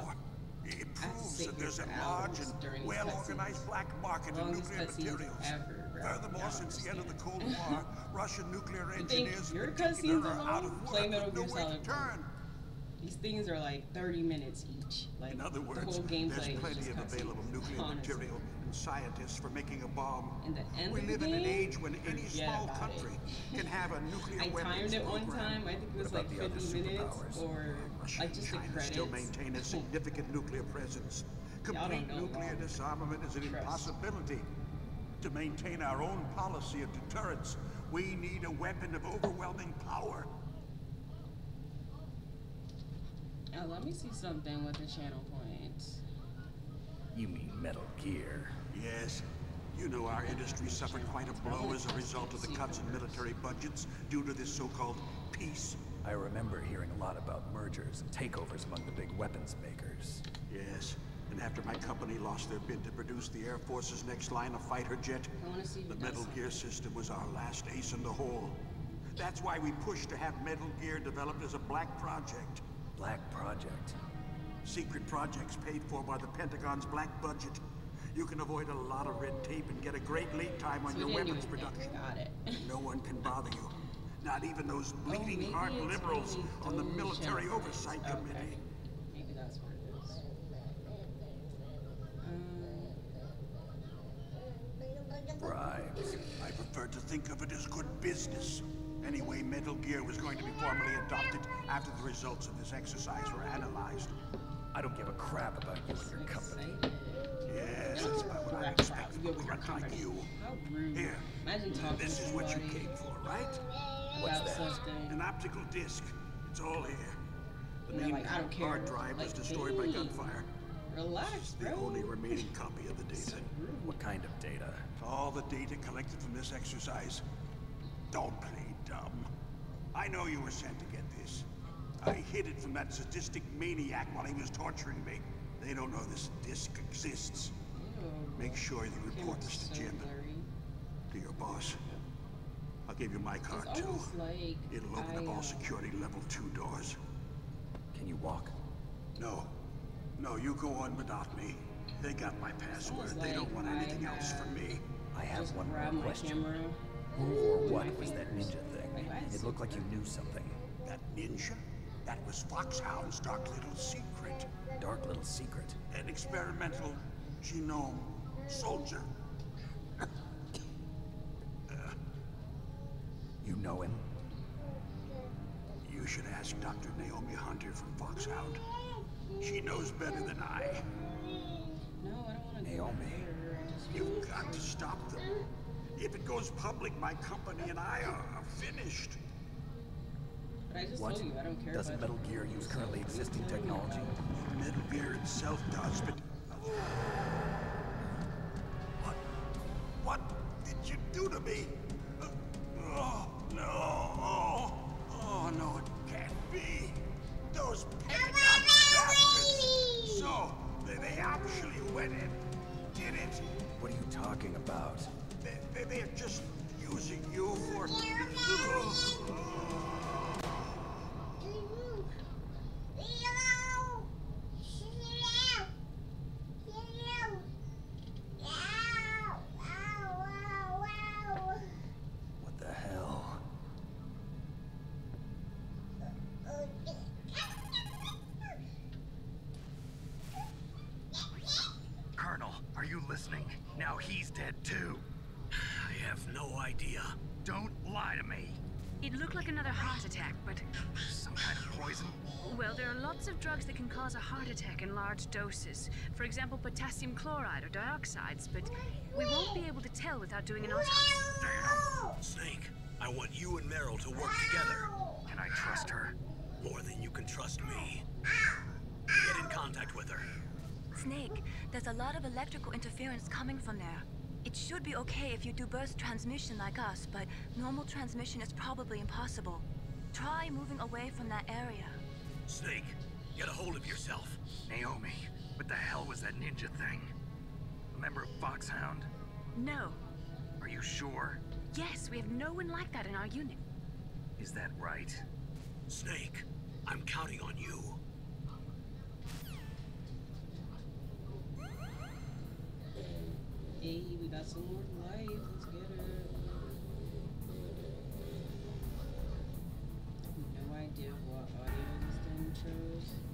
It
to
proves that there's a large and well-organized black market in nuclear materials.
ever.
Furthermore,
Y'all
since the end of the Cold. War, Russian nuclear
You
engineers
your cutscenes
her out of
play
work
Metal
with
Gear
no way to
Solid
turn.
These things are like 30 minutes each. Like
In other
the whole gameplay
there's plenty
just
of available nuclear material and scientists for making a bomb.
And the end
we
of the
live in an age when any small country
it.
can have a nuclear
I
weapons
timed it one time. I think it was like
about the other
50 minutes
superpowers?
or
Russia
like
and
just the
China
credits.
still maintain a significant nuclear presence. Complete nuclear
long.
disarmament is an
Trust.
impossibility. To maintain our own policy of deterrence, we need a weapon of overwhelming power.
Oh, let me see something with the channel points.
You mean Metal Gear.
Yes. You know our industry suffered quite a blow as a result of the cuts in military budgets due to this so-called peace.
I remember hearing a lot about mergers and takeovers among the big weapons makers.
Yes. And after my company lost their bid to produce the Air Force's next line of fighter jet, the Metal Gear system was our last ace in the hole. That's why we pushed to have Metal Gear developed as a black project.
Black project?
Secret projects paid for by the Pentagon's black budget. You can avoid a lot of red tape and get a great lead time on
So
your
we didn't do
weapons production.
Got it.
no one can bother you. Not even those
Oh,
bleeding
maybe
heart liberals
only
on the Military
channels.
Oversight
Okay.
Committee.
Maybe that's what it is.
Um, Bribes. I prefer to think of it as good business. Anyway, Metal Gear was going to be formally adopted after the results of this exercise were analyzed.
I don't give a crap about you and your company.
Yes, that's about what I expect from a like you. Here, this is what you came for, right?
about something.
An optical disc. It's all here. The main hard drive was destroyed by gunfire.
Relax,
The only remaining copy of the data.
What kind of data?
All the data collected from this exercise. Don't play dumb. I know you were sent to get this. I hid it from that sadistic maniac while he was torturing me. They don't know this disc exists. Make sure you report this to Jim. To your boss. I'll give you my card too.
like
It'll open
I,
up
uh,
all security level two doors.
Can you walk?
No. No, you go on without me. They got my password.
almost
They don't
like
want
I
anything else from me.
I have one more question.
camera.
Who or what
my
was that ninja thing? It looked like you knew something.
That ninja? That was Foxhound's dark little secret.
Dark little secret.
An experimental genome soldier.
You know him?
You should ask Dr. Naomi Hunter from Foxhound. She knows better than I.
No, I don't want to
Naomi.
You've got to stop them. If it goes public, my company and I are, are finished.
But I just
What?
you I don't care
Doesn't Metal Gear use currently existing technology?
Metal Gear itself does, but... What? What did you do to me? Oh, no. Oh, oh, no, it can't be. Those Pentagon bastards. So, they, they actually went and did it.
What are you talking about?
They, they, they're just using you for...
large doses. For example, potassium chloride or dioxides, but we won't be able to tell without doing an autopsy.
Snake, I want you and Meryl to work together.
Can I trust her?
More than you can trust me. Get in contact with her.
Snake, there's a lot of electrical interference coming from there. It should be okay if you do burst transmission like us, but normal transmission is probably impossible. Try moving away from that area.
Snake, get a hold of yourself.
Naomi, what the hell was that ninja thing? A member of Foxhound?
No.
Are you sure?
Yes, we have no one like that in our unit.
Is that right?
Snake, I'm counting on you.
Hey, we got some more life. Let's get it. No idea what audio this thing chose.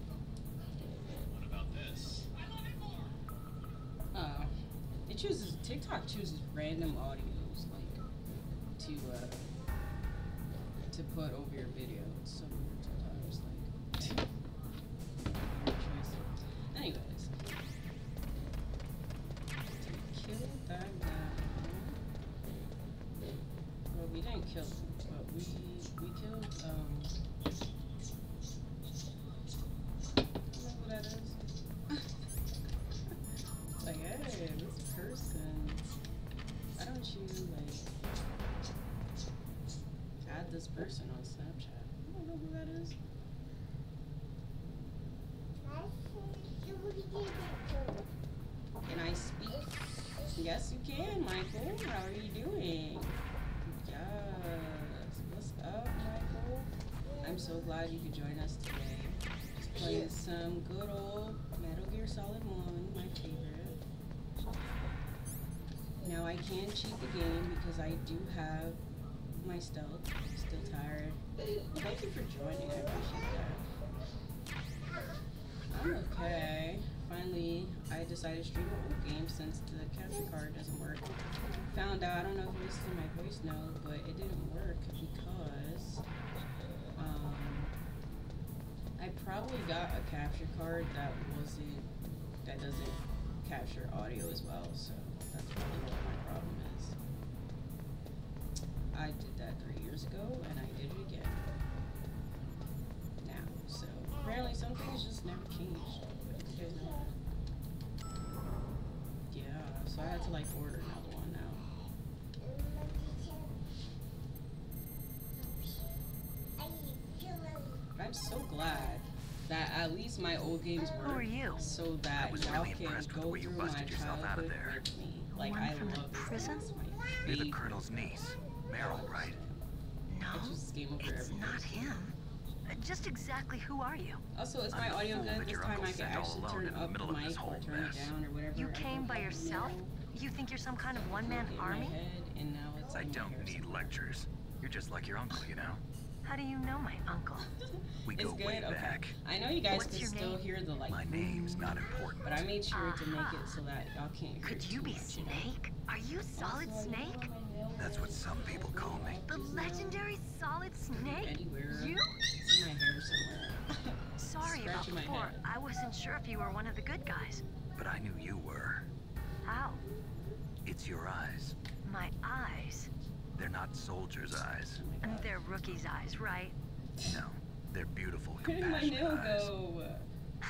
It chooses TikTok chooses random audios like to uh to put over your video. So do have my stealth. I'm still tired. Thank you for joining. I appreciate that. I'm okay. Finally, I decided to stream a whole game since the capture card doesn't work. Found out, I don't know if you listened to my voice note, but it didn't work because um, I probably got a capture card that wasn't, that doesn't capture audio as well, so that's probably what. I did that three years ago, and I did it again. Now, so apparently some things just never changed. You guys know that? Yeah, so I had to like order another one now. I'm so glad that at least my old games
Who
work
are you?
so that y'all
really
can go
the way you
through my
busted yourself out of
childhood
there.
with me. Like
One
I
from the
love this
prison?
You're the. Colonel's niece, Meryl, right?
No,
I just game over
it's not him. Uh, Just exactly who are you?
Also, is
I'm
my audio
fool
good
that
this time? I can actually turn
in the
up the
middle of this
mic or turn
mess.
it down or whatever.
You came by yourself? You think you're some kind of one-man army?
head, and now it's
I don't need lectures. You're just like your uncle, you know?
How do you know my uncle?
We
It's
go
good.
way
okay.
back.
I know you guys
What's
can still
name?
hear the like.
My name's not mm-hmm. important.
But I made sure to make it ah. so that y'all can't hear
Could
it
you
too
be
much, you know?
Snake? Are you Solid
Also,
Snake?
know my nail
That's what some people call me.
The legendary Solid Snake?
Anywhere.
You?
It's in my hair somewhere.
Sorry about
Scratching my
before. I wasn't sure if you were one of the good guys.
But I knew you were.
How?
It's your eyes.
My eyes.
They're not soldiers' eyes.
And they're rookie's eyes, right?
No, they're beautiful,
Where did my
compassionate
nail
eyes.
go?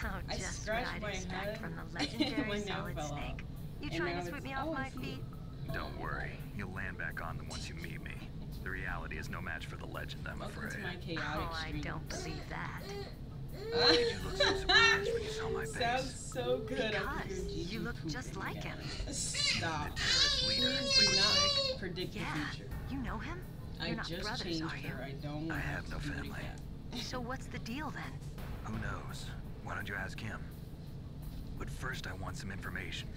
Oh,
I
just what
scratched
I'd
my
expect
head,
from the legendary Solid
fell off.
Snake. You
And
trying to sweep me off my feet?
Don't worry, you'll land back on them once you meet me. The reality is no match for the legend, I'm
Welcome
afraid.
to my chaotic
Oh, I don't believe that.
Why did you look so surprised when you saw my face?
Sounds so good.
Because
you're
you
GG
look just like him.
Stop.
The
Please do not predict
Yeah.
the future.
You know him?
I
You're not
just
brothers,
changed
are you?
her. I don't
I
want
have no
to do it
family.
So what's the deal then?
Who knows? Why don't you ask him? But first, I want some information.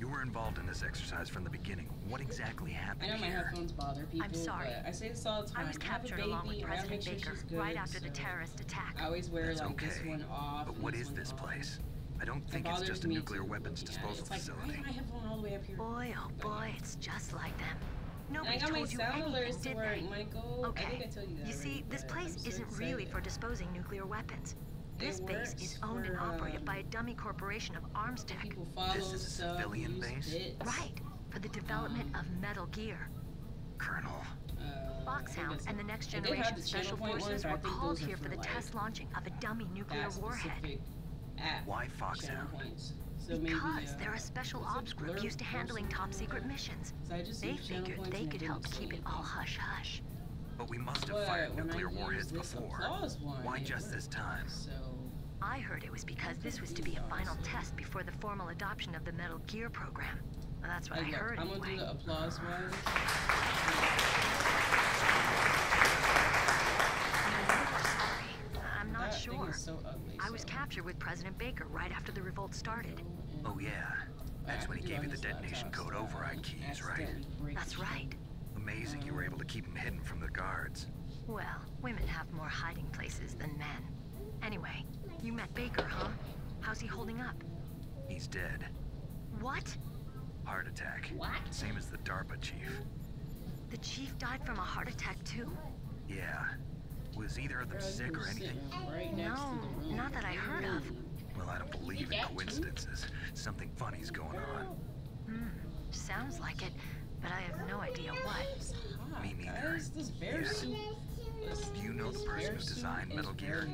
You were involved in this exercise from the beginning. What exactly happened I
know my
here?
headphones bother people.
I'm sorry.
But I say this all the time.
I was
I have a
captured
baby,
along with
I gotta make
President
sure
Baker
she's good,
right after the terrorist attack.
I always wear
That's
like
okay.
this one off.
But what is
this
is
one
this
on.
place? I don't
It
think it's just a nuclear weapons
looking
disposal
It's like,
facility.
Why is my headphone all the way up here?
Boy, oh boy, it's just like them.
And I
Nobody
got
told you
sound
anything,
alerts to
did
where
they?
it. I
Okay.
think I told you that.
You see, this place isn't really for disposing nuclear weapons. This base is owned and operated
um,
by a dummy corporation of Arms Tech.
This is a civilian base?
bits.
Right, for the development
Um,
of Metal Gear.
Colonel,
Uh,
Foxhound and the Next
They did have
Generation
the
Special
channel point ones,
Forces were called here for the
like
test launching of a dummy nuclear warhead.
why Foxhound?
points. So maybe,
Because
uh,
they're a special ops group used to handling top secret missions.
So I just
They figured they could help keep it all
anything.
hush hush.
But we must have fired nuclear warheads before. Why just this time?
So
I heard it was because this was to be a final test before the formal adoption of the Metal Gear program. Well, that's what
Hey,
I
look,
heard
I'm gonna
anyway.
do the applause one.
Sorry, I'm not
that thing
sure.
is so ugly.
I was
so-
captured with President Baker right after the revolt started.
Oh yeah, that's when he gave you the detonation code
so I
override keys, right?
That's right.
Amazing you were able to keep them hidden from the guards.
Well, women have more hiding places than men. Anyway, you met Baker, huh? How's he holding up?
He's dead.
What?
Heart attack.
What?
Same as the DARPA chief.
The chief died from a heart attack too?
Yeah. Was either of them
Girl,
sick or anything?
Right
No,
to the room.
not that I heard of.
Well, I don't believe in coincidences. Something funny's going on.
Hmm, sounds like it, but I have no idea what.
It's hot,
Me neither.
Guys, this bear
Yeah.
suit.
Do you know the person who designed Metal Gear?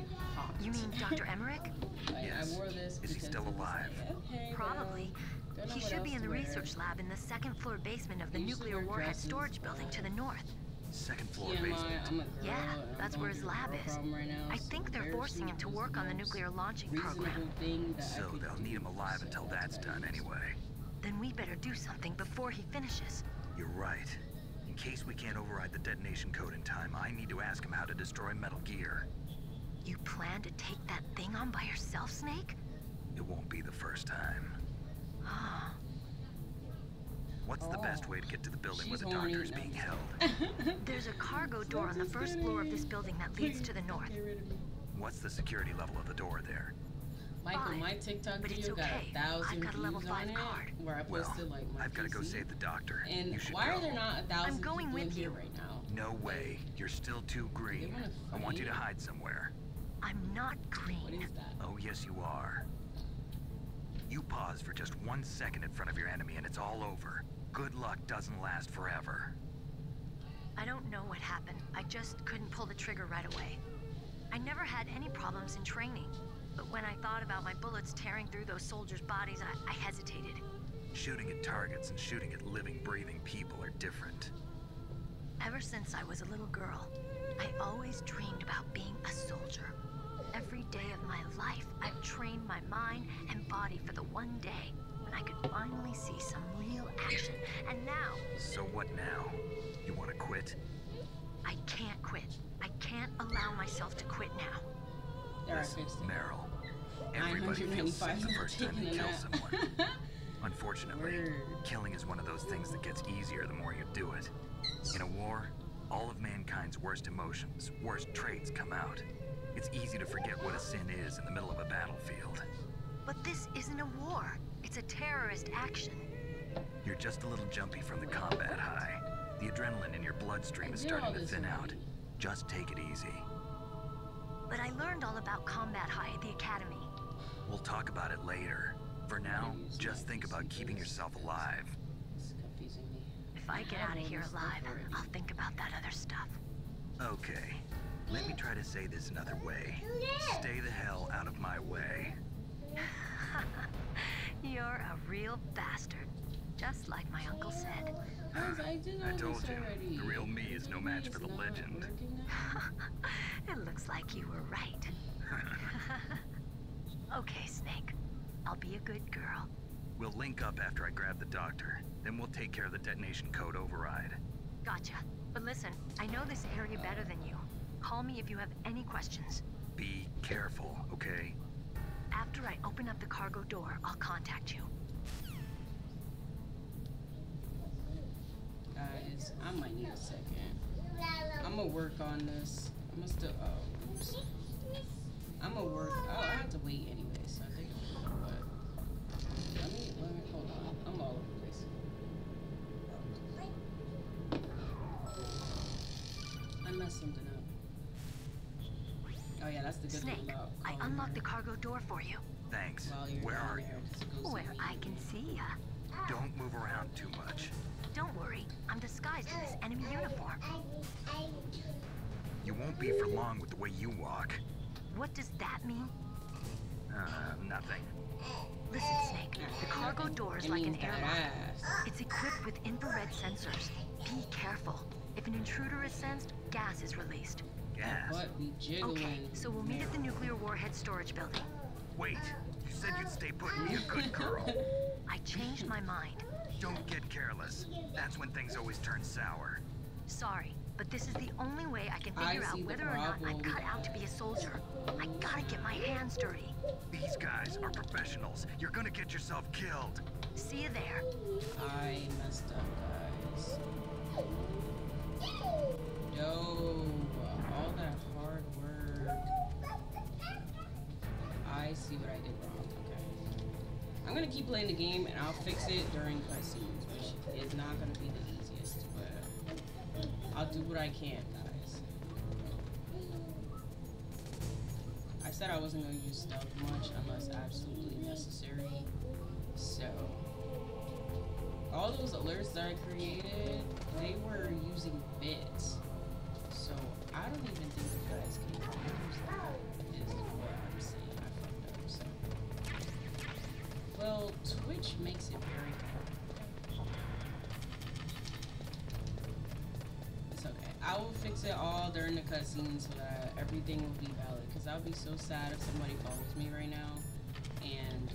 You mean Dr. Emmerich?
Yes.
I wore this
Is he still alive?
Okay,
Probably.
well, don't know
He should be in the research lab in the second floor basement of the
usually
nuclear warhead
dresses,
storage building to the north.
Second floor
TMI,
basement.
I'm a girl.
Yeah, that's where his lab is.
Right now,
I
so
think they're forcing him to work on the nuclear launching program.
thing that I
So they'll need him alive
so
until that's done anyway.
Then we better do something before he finishes.
You're right. In case we can't override the detonation code in time, I need to ask him how to destroy Metal Gear.
You plan to take that thing on by yourself, Snake?
It won't be the first time. What's the best way to get to the building where the
horny.
doctor is being held?
there's a cargo door on the first floor of this building that leads to the north.
What's the security level of the door there?
Michael, my TikTok
but it's
video got
okay.
a thousand
I've got a level
views
five
on
card.
it, where I
Well,
posted like my
I've got to go save the doctor.
And
you should
why
go.
are there not a thousand
going
people in
with
here
you.
right now?
No way. You're still too green. I want you to hide somewhere.
I'm not green.
What is that?
Oh, yes, you are. You pause for just one second in front of your enemy and it's all over. Good luck doesn't last forever.
I don't know what happened. I just couldn't pull the trigger right away. I never had any problems in training. But when I thought about my bullets tearing through those soldiers' bodies, I, I hesitated.
Shooting at targets and shooting at living, breathing people are different.
Ever since I was a little girl, I always dreamed about being a soldier. Every day of my life, I've trained my mind and body for the one day when I could finally see some real action. And now,
So what now? You want to quit?
I can't quit. I can't allow myself to quit now.
There I
Listen. Meryl. Everybody feels sick the first time they kill someone. Unfortunately,
Word.
killing is one of those things that gets easier the more you do it. In a war, all of mankind's worst emotions, worst traits come out. It's easy to forget what a sin is in the middle of a battlefield.
But this isn't a war. It's a terrorist action.
You're just a little jumpy from the combat high. The adrenaline in your bloodstream is
I did all
starting to thin out. Just take it easy.
But I learned all about combat high at the academy.
We'll talk about it later. For now, just think about keeping yourself alive.
This is confusing me.
If I get out of here alive, I'll think about that other stuff.
Okay, let me try to say this another way. Stay the hell out of my way.
You're a real bastard. Just like my uncle said.
I
I told you,
already.
the real me is no match for the legend.
it looks like you were right. okay, Snake. I'll be a good girl.
We'll link up after I grab the doctor. Then we'll take care of the detonation code override.
Gotcha. But listen, I know this area better than you. Call me if you have any questions.
Be careful, okay?
After I open up the cargo door, I'll contact you.
Guys, I might need a second. I'm gonna work on this. I'm gonna still. Oh, oops. I'm gonna work. Oh, I have to wait anyway, so I think I'm good. But let me, let me, hold on. I'm all over the place. I messed something up. Oh yeah, that's the good
Snake,
thing about.
I
calling
unlocked the cargo door for you.
Thanks. Where are you?
there, 'cause it goes
Where I can see ya.
Don't move around too much.
Don't worry, I'm disguised in this enemy uniform.
You won't be for long with the way you walk.
What does that mean?
Uh, nothing.
Listen, Snake, the cargo door is like an
means
airlock. It's equipped with infrared sensors. Be careful. If an intruder is sensed, gas is released.
Gas.
What be jiggling?
Okay, so we'll meet at the nuclear warhead storage building.
Wait, you said you'd stay put and be a good girl.
I changed my mind.
Don't get careless. That's when things always turn sour.
Sorry, but this is the only way I can
I
figure out whether or not I'm cut out to be a soldier. I gotta get my hands dirty.
These guys are professionals. You're gonna get yourself killed.
See you there.
I messed up, guys. Yo, all that hard work. I see what I did wrong. I'm gonna keep playing the game and I'll fix it during cutscenes, which is not gonna be the easiest, but I'll do what I can, guys. I said I wasn't gonna use stealth much unless absolutely necessary. So all those alerts that I created, they were using bits. So I don't even think you guys can Well, Twitch makes it very. It's okay. I will fix it all during the cutscene so that everything will be valid. Because I would be so sad if somebody follows me right now and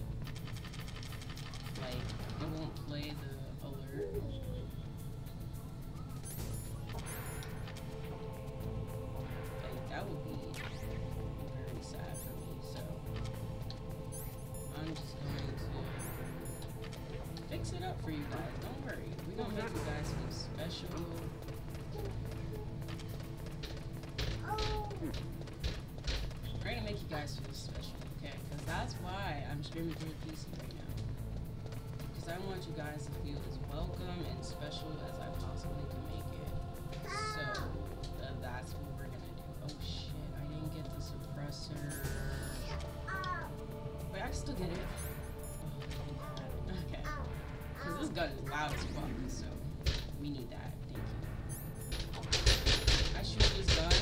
like it won't play the alert. We're gonna make you guys feel special. We're gonna make you guys feel special, okay? Because that's why I'm streaming through PC right now. Because I want you guys to feel as welcome and special as I possibly can make it. So uh, that's what we're gonna do. Oh shit, I didn't get the suppressor. Wait, I still get it. This gun is loud as fuck, so we need that. Thank you. I shoot this gun.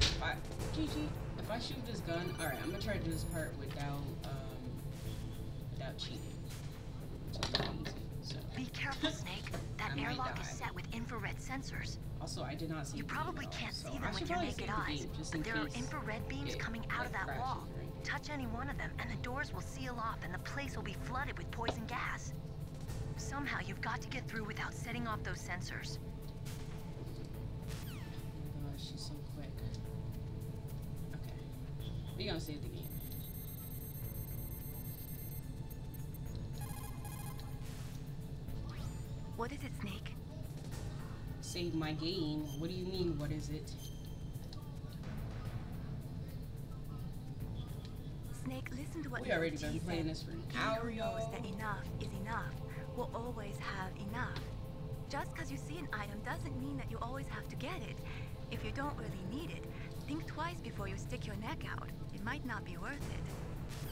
If I, GG. If I shoot this gun, all right, I'm gonna try to do this part without, um, without cheating. So easy. So.
Be careful, Snake. That airlock is set with infrared sensors.
Also, I did not see.
You
the
probably
game at all,
can't
so
see them with your naked
the
eyes, but there are infrared beams
it,
coming out of that wall. Touch any one of them, and the doors will seal off, and the place will be flooded with poison gas. Somehow, you've got to get through without setting off those sensors.
Oh my gosh, she's so quick. Okay. We gonna save the game.
What is it, Snake?
Save my game. What do you mean? What is it?
Snake, listen to what
We already been playing
said.
this for an hour, y'all.
that enough is enough will always have enough. Just because you see an item doesn't mean that you always have to get it. If you don't really need it, think twice before you stick your neck out. It might not be worth it.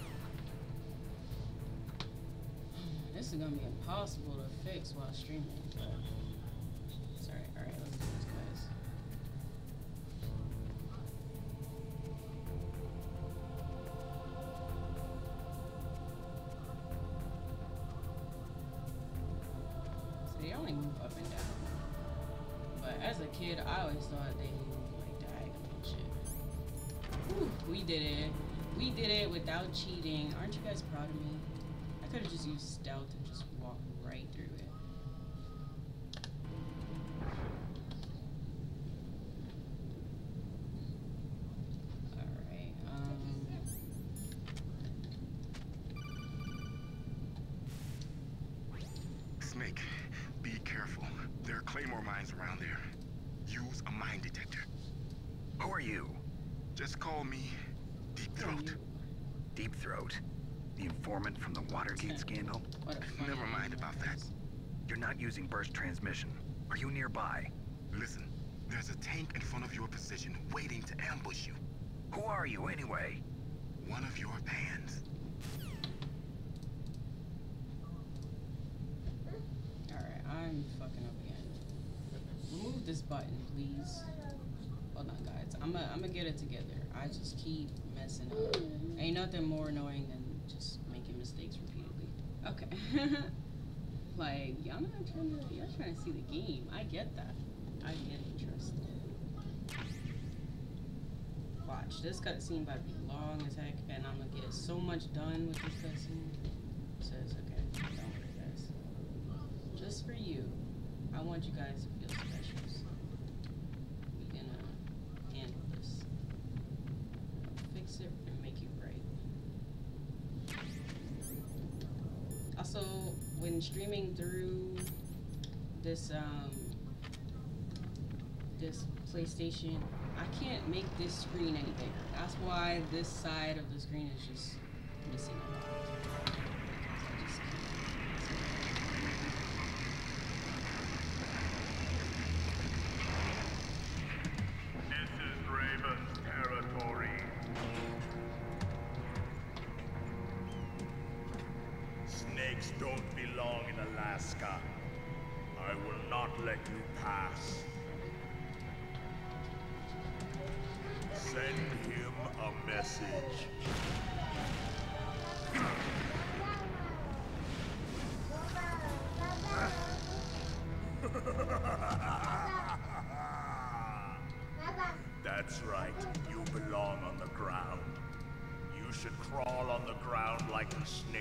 Mm, this is gonna be impossible to fix while streaming, only move up and down. But as a kid, I always thought they moved like diagonal shit. Whew, we did it. We did it without cheating. Aren't you guys proud of me? I could have just used stealth
not using burst transmission. Are you nearby?
Listen, there's a tank in front of your position waiting to ambush you.
Who are you anyway?
One of your fans.
Alright, I'm fucking up again. Remove this button, please. Hold on, guys. I'm gonna I'm gonna get it together. I just keep messing up. Ain't nothing more annoying than just making mistakes repeatedly. Okay. like, y'all not trying to, y'all trying to see the game. I get that. I get it. Watch, this cutscene to be long as heck, and I'm gonna get so much done with this cutscene. So it's okay. Don't worry, guys. Just for you. I want you guys to feel special. So we're gonna handle this. Fix it and make it right. Also, when streaming through this um this PlayStation, I can't make this screen any bigger. That's why this side of the screen is just missing a lot. nosotros.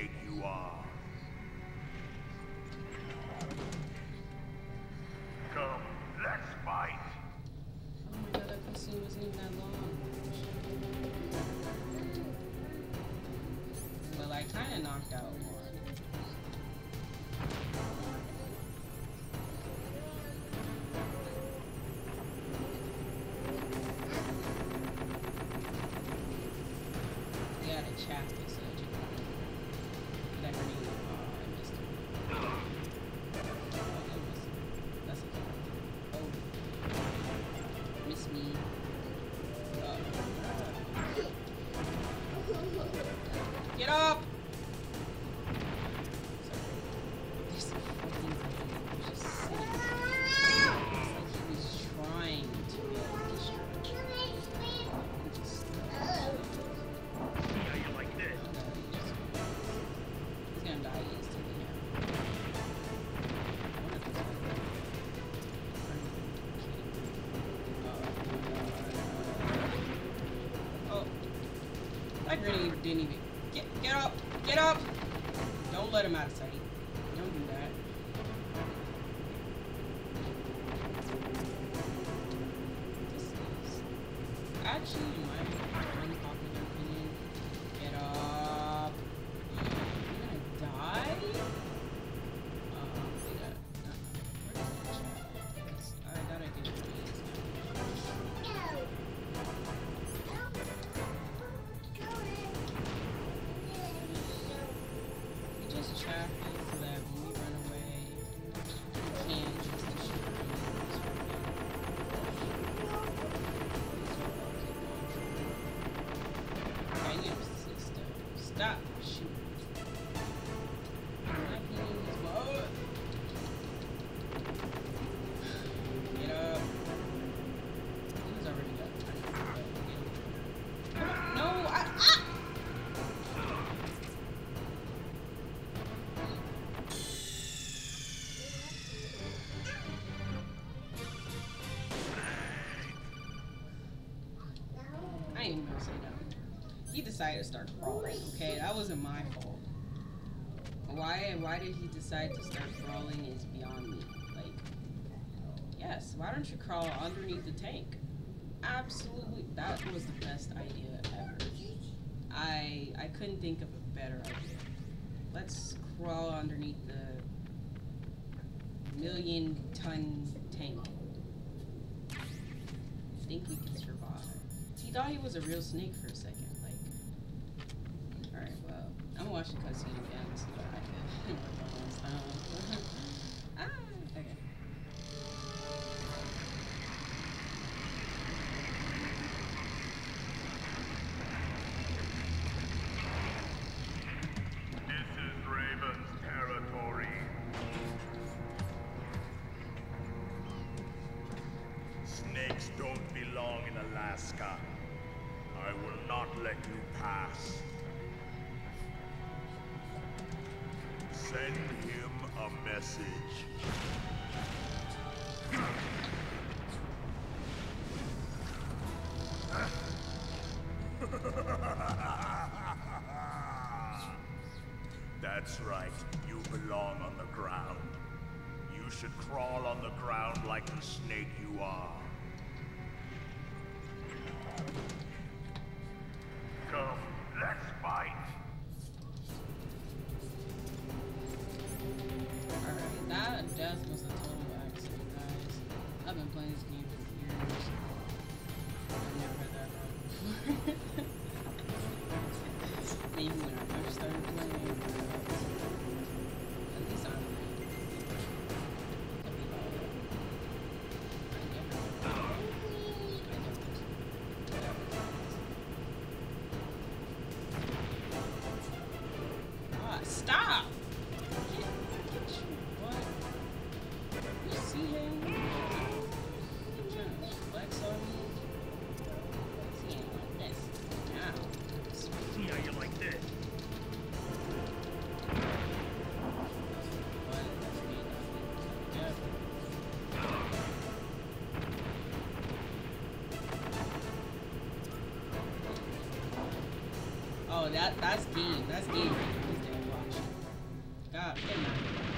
really didn't even get get up, get up. Don't let him out decided to start crawling, okay? That wasn't my fault. Why why did he decide to start crawling is beyond me. Like, yes, why don't you crawl underneath the tank? Absolutely, that was the best idea ever. I I couldn't think of a better idea. Let's crawl underneath the million ton tank. I think we can survive. He thought he was a real snake for a second watch the again. That
that's
game. That's game right. He's dead. Watch. God, get him out of here.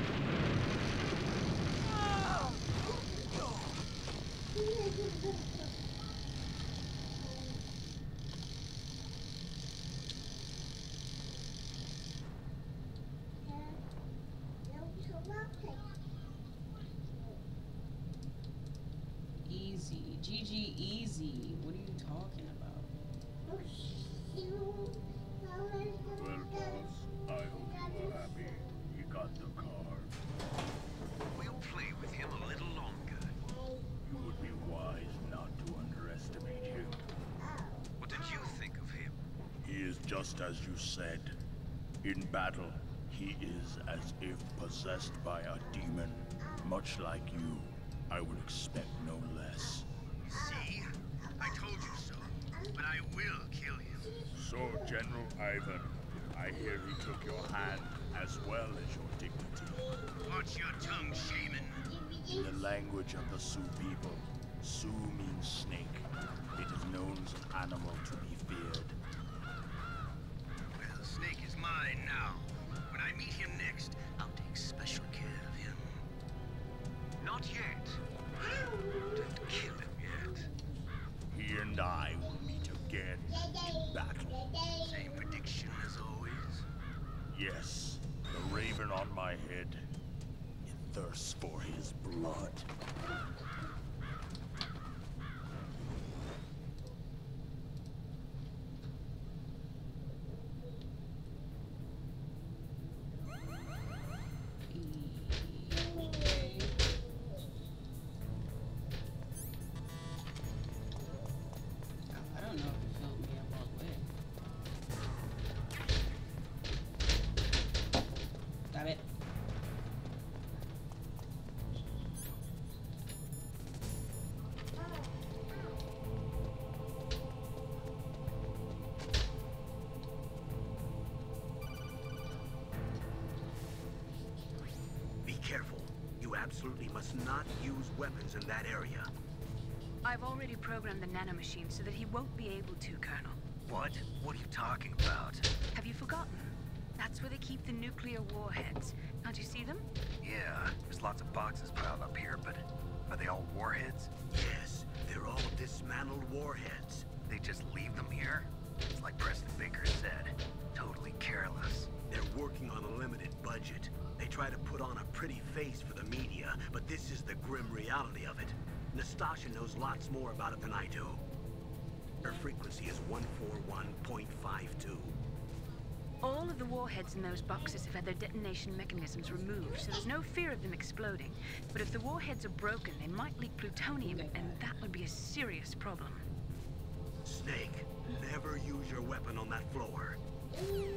Easy. GG easy. What are you talking about?
Oh, Well, boss, I hope you are happy. You got the card.
We'll play with him a little longer.
You would be wise not to underestimate him.
What did you think of him?
He is just as you said. In battle, he is as if possessed by a demon. Much like you, I would expect no less.
See? I told you so. But I will kill him.
So, General Ivan, I hear he took your hand as well as your dignity.
Watch your tongue, shaman.
In the language of the Sioux people, Sioux means snake. It is known as an animal to be feared.
Well, the snake is mine now. When I meet him next, I'll take special care of him. Not yet. Don't kill him yet.
He and I will meet again in battle.
Same prediction as always.
Yes, the raven on my head. It thirsts for his blood.
Absolutely must not use weapons in that area.
I've already programmed the nanomachine so that he won't be able to, Colonel.
What? What are you talking about?
Have you forgotten? That's where they keep the nuclear warheads. Can't you see them?
Yeah, there's lots of boxes piled up here, but are they all warheads?
Yes, they're all dismantled warheads.
They just leave them here? It's like President Baker said. Totally careless.
They're working on a limited budget. They try to put on a pretty face for the media, but this is the grim reality of it. Nastasha knows lots more about it than I do. Her frequency is 141.52.
All of the warheads in those boxes have had their detonation mechanisms removed, so there's no fear of them exploding. But if the warheads are broken, they might leak plutonium, and that would be a serious problem.
Snake, never use your weapon on that floor.
Okay,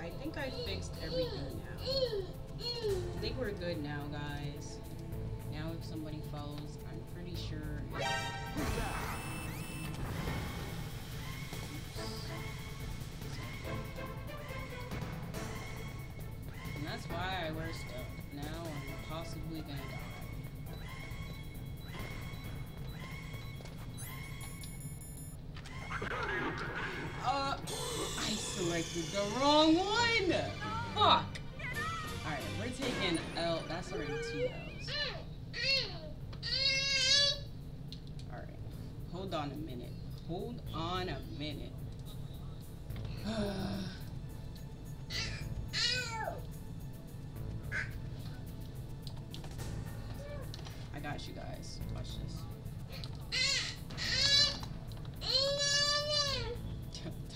I think I fixed everything now. I think we're good now, guys. Now if somebody follows, I'm pretty sure. And that's why I wear stuff. Now I'm possibly gonna die. Uh, I selected the wrong one! Fuck! Alright, we're taking L. That's already two L's. Alright, hold on a minute. Hold on a minute. I got you guys. Watch this.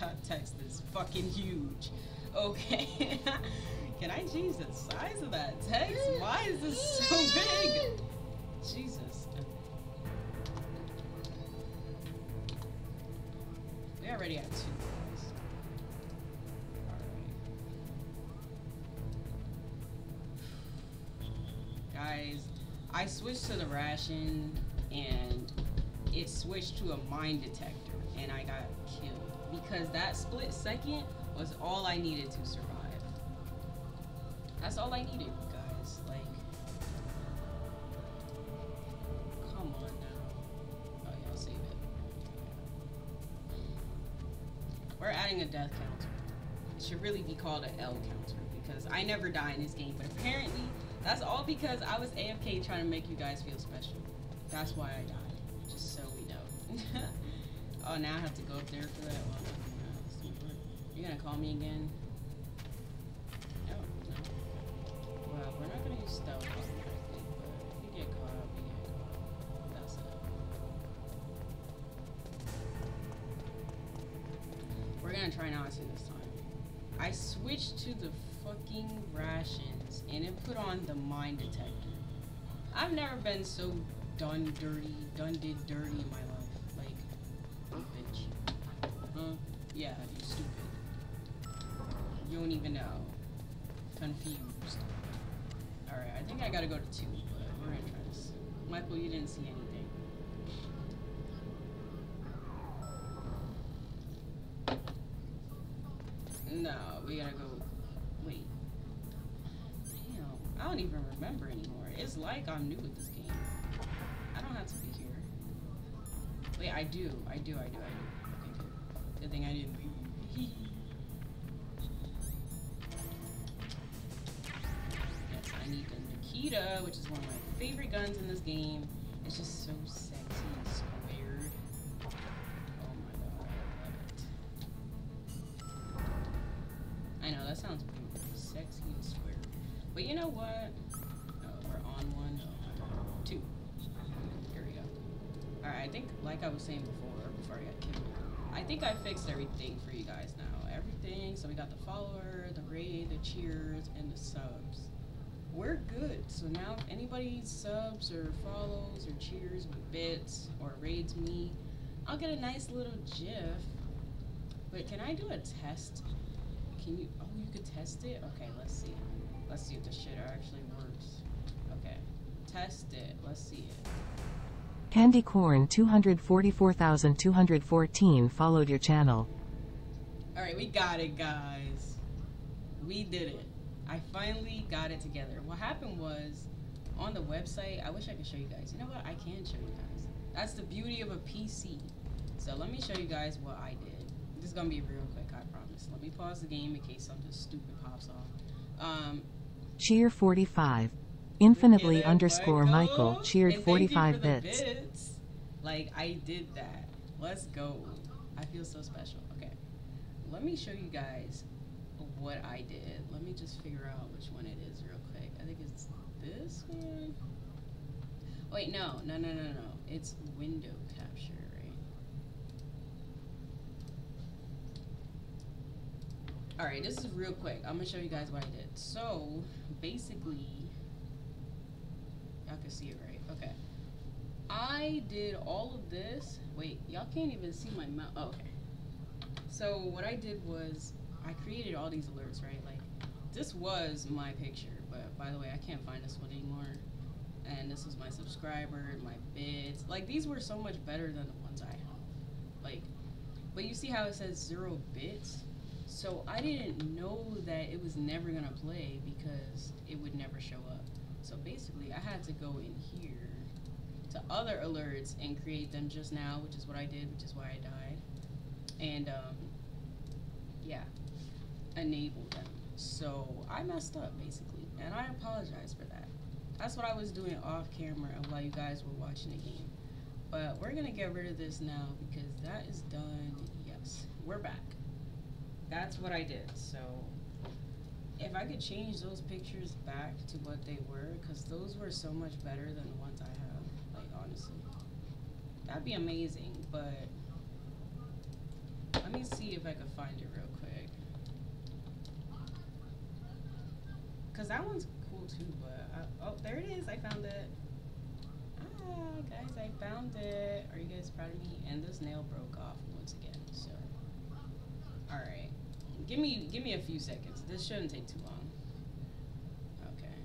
That text is fucking huge. Okay. Can I change the size of that text? Why is this so big? Jesus. We already have two guys. Guys, I switched to the ration and it switched to a mine detector and I got killed because that split second was all I needed to survive. That's all I needed, guys. Like, come on now. Oh yeah, I'll save it. we're adding a death counter. It should really be called an L counter because I never die in this game, but apparently that's all because I was AFK trying to make you guys feel special. That's why I died, just so we know. oh, now I have to go up there for that one. You're gonna call me again? Well, we're not gonna use stealth automatically, but if you get caught up, you get caught up. That's it. We're gonna try not to this time. I switched to the fucking rations and it put on the mine detector. I've never been so done dirty, done did dirty in my life. Like, oh, bitch. Huh? Yeah, you stupid. You don't even know. Confused. Alright, I think I gotta go to two, but we're gonna try this. Michael, you didn't see anything. No, we gotta go. Wait. Damn, I don't even remember anymore. It's like I'm new at this game. I don't have to be here. Wait, I do. I do, I do, I do. Okay, good. Good thing I didn't leave. Which is one of my favorite guns in this game. It's just so sexy and squared. Oh my god, I love it. I know, that sounds. Sexy and square. But you know what? Oh, we're on one. Oh. Two. Here we go. Alright, I think, like I was saying before, before I got killed, I think I fixed everything for you guys now. Everything. So we got the follower, the raid, the cheers, and the subs. We're good. So now if anybody subs or follows or cheers with bits or raids me, I'll get a nice little gif. Wait, can I do a test? Can you? Oh, you could test it. Okay, let's see. Let's see if the shit actually works. Okay, test it. Let's see it.
Candy Corn 244,214 followed your channel.
All right, we got it, guys. We did it. I finally got it together. What happened was on the website. I wish I could show you guys. You know what? I can show you guys. That's the beauty of a PC. So let me show you guys what I did. This is gonna be real quick. I promise. Let me pause the game in case something stupid pops off. Um,
Cheer 45. Infinitely underscore Michael cheered
and thank you
45 bits.
bits. Like I did that. Let's go. I feel so special. Okay. Let me show you guys what I did. Let me just figure out which one it is real quick. I think it's this one. Wait, no, no, no, no, no. It's window capture, right? Alright, this is real quick. I'm gonna show you guys what I did. So, basically, y'all can see it right. Okay. I did all of this. Wait, y'all can't even see my mouth. Oh, okay. So, what I did was, I created all these alerts, right? Like, this was my picture, but by the way, I can't find this one anymore. And this was my subscriber, and my bids. Like, these were so much better than the ones I have. Like, but you see how it says zero bits? So I didn't know that it was never gonna play because it would never show up. So basically, I had to go in here to other alerts and create them just now, which is what I did, which is why I died. And um, yeah, enable them. So I messed up basically, and I apologize for that. That's what I was doing off camera while you guys were watching the game. But we're gonna get rid of this now because that is done. Yes, we're back. That's what I did. So if I could change those pictures back to what they were, because those were so much better than the ones I have, like honestly, that'd be amazing. But let me see if I could find it real quick. Cause that one's cool too, but I, oh, there it is. I found it. Ah, guys, I found it. Are you guys proud of me? And this nail broke off once again. So, all right, give me give me a few seconds. This shouldn't take too long. Okay.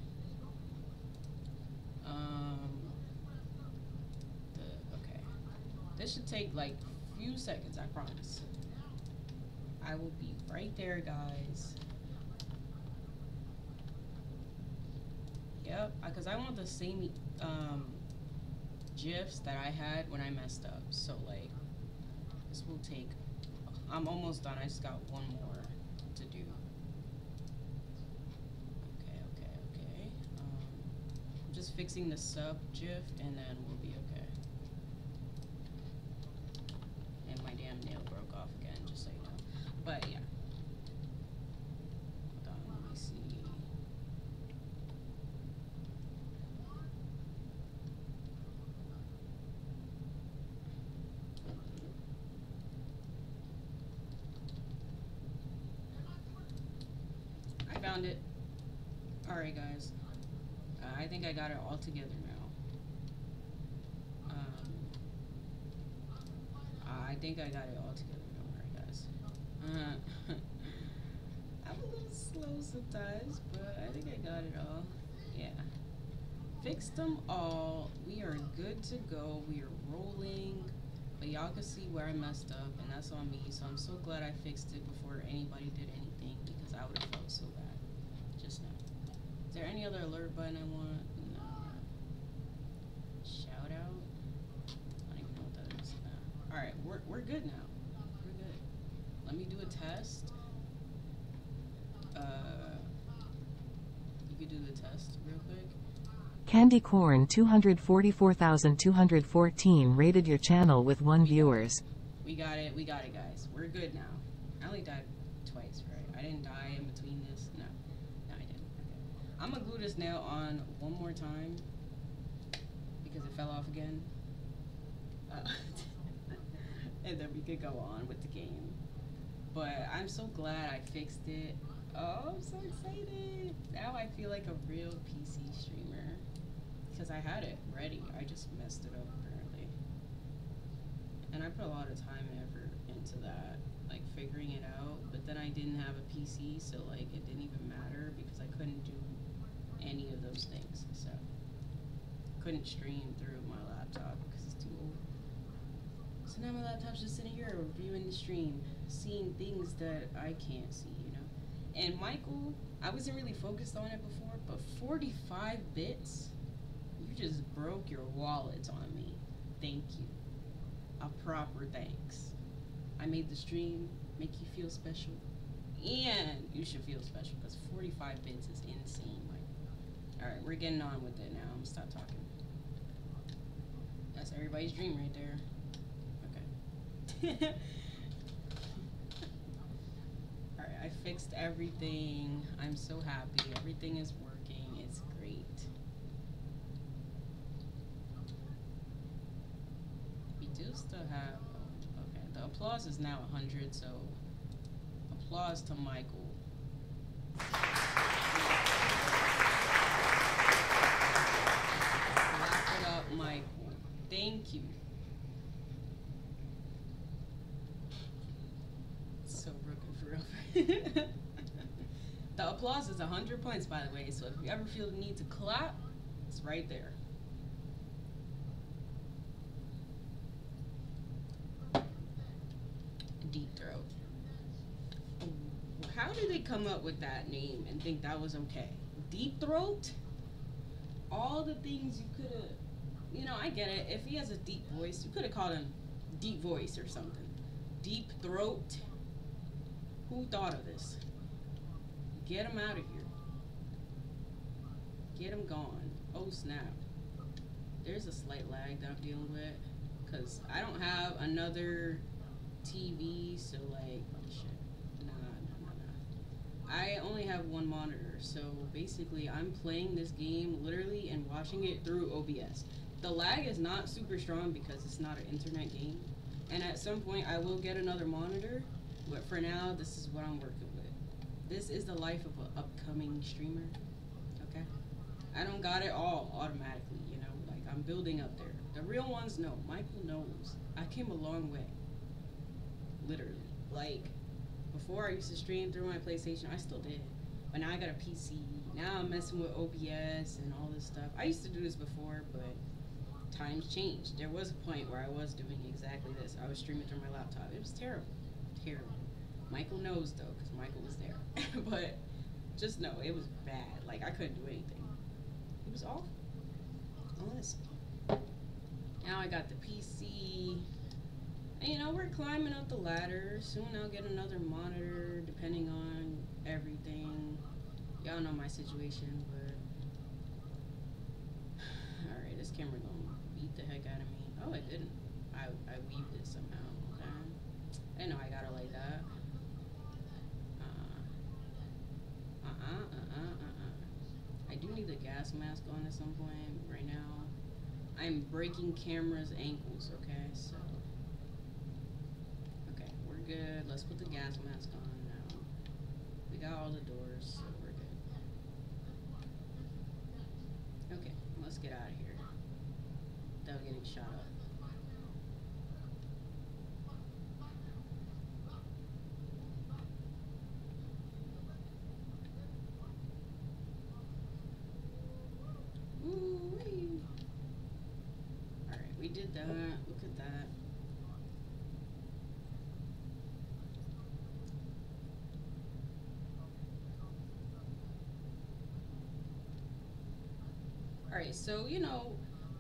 Um. The okay. This should take like few seconds. I promise. I will be right there, guys. Yep, because I want the same um, GIFs that I had when I messed up. So, like, this will take I'm almost done. I just got one more to do. Okay, okay, okay. Um, I'm just fixing the sub GIF and then we'll be okay. And my damn nail broke off again, just. But yeah. Hold on, let me see. I found it. Alright, guys. Uh, I think I got it all together now. Um, I think I got it all together. Don't worry, guys. Uh, I'm a little slow sometimes, but I think I got it all. Yeah. Fixed them all. We are good to go. We are rolling. But y'all can see where I messed up, and that's on me. So I'm so glad I fixed it before anybody did anything, because I would have felt so bad. Just now. Is there any other alert button I want? No. Shout out? I don't even know what that is. No. Alright, we're, we're good now. We're good. Let me do a test. Uh, you could do the test real quick.
Candy Corn 244,214 rated your channel with one viewers.
We got it. We got it, guys. We're good now. I only died twice, right? I didn't die in between this. No. No, I didn't. Okay. I'm going to glue this nail on one more time because it fell off again. Uh, and then we could go on with the game. But I'm so glad I fixed it. Oh, I'm so excited. Now I feel like a real PC streamer. Because I had it ready. I just messed it up, apparently. And I put a lot of time and effort into that, like figuring it out. But then I didn't have a PC, so like it didn't even matter because I couldn't do any of those things. So couldn't stream through my laptop because it's too old. So now my laptop's just sitting here reviewing the stream, seeing things that I can't see, you know. And Michael, I wasn't really focused on it before, but 45 bits, you just broke your wallet on me. Thank you. A proper thanks. I made the stream make you feel special, and you should feel special because 45 bits is insane. Like, all right, we're getting on with it now. I'm gonna stop talking. That's everybody's dream right there. Alright, I fixed everything. I'm so happy. Everything is working. It's great. We do still have. okay, the applause is now 100, so applause to Michael. Michael. Thank you. So broken for real. The applause is 100 points, by the way, so if you ever feel the need to clap, it's right there. Deep throat. How did they come up with that name and think that was okay? Deep throat? All the things you could have, you know, I get it. If he has a deep voice, you could have called him Deep Voice or something. Deep Throat. Who thought of this? Get him out of here. Get him gone. Oh snap. There's a slight lag that I'm dealing with. Because I don't have another TV, so like, shit. Nah, nah, nah, nah. I only have one monitor, so basically I'm playing this game literally and watching it through OBS. The lag is not super strong because it's not an internet game. And at some point I will get another monitor, but for now this is what I'm working with. This is the life of an upcoming streamer. Okay? I don't got it all automatically, you know, like I'm building up there. The real ones know. Michael knows. I came a long way. Literally. Like, before I used to stream through my PlayStation, I still did. But now I got a PC. Now I'm messing with OBS and all this stuff. I used to do this before, but times changed. There was a point where I was doing exactly this. I was streaming through my laptop. It was terrible. Terrible. Michael knows though, because Michael was there. but just know it was bad. Like I couldn't do anything. It was awful. Honestly. Now I got the PC. And, you know, we're climbing up the ladder. Soon I'll get another monitor, depending on everything. Y'all know my situation, but. Alright, this camera gonna beat the heck out of me. Oh, it didn't. I, I weaved it somehow. Okay. I know I got it like that. Uh uh uh uh uh uh. I do need the gas mask on at some point. Right now, I'm breaking camera's ankles. Okay, so. Okay, we're good. Let's put the gas mask on now. We got all the doors, so we're good. Okay, let's get out of here. Without getting shot up. Ooh-wee. Alright, we did that. Look at that. Alright, so, you know,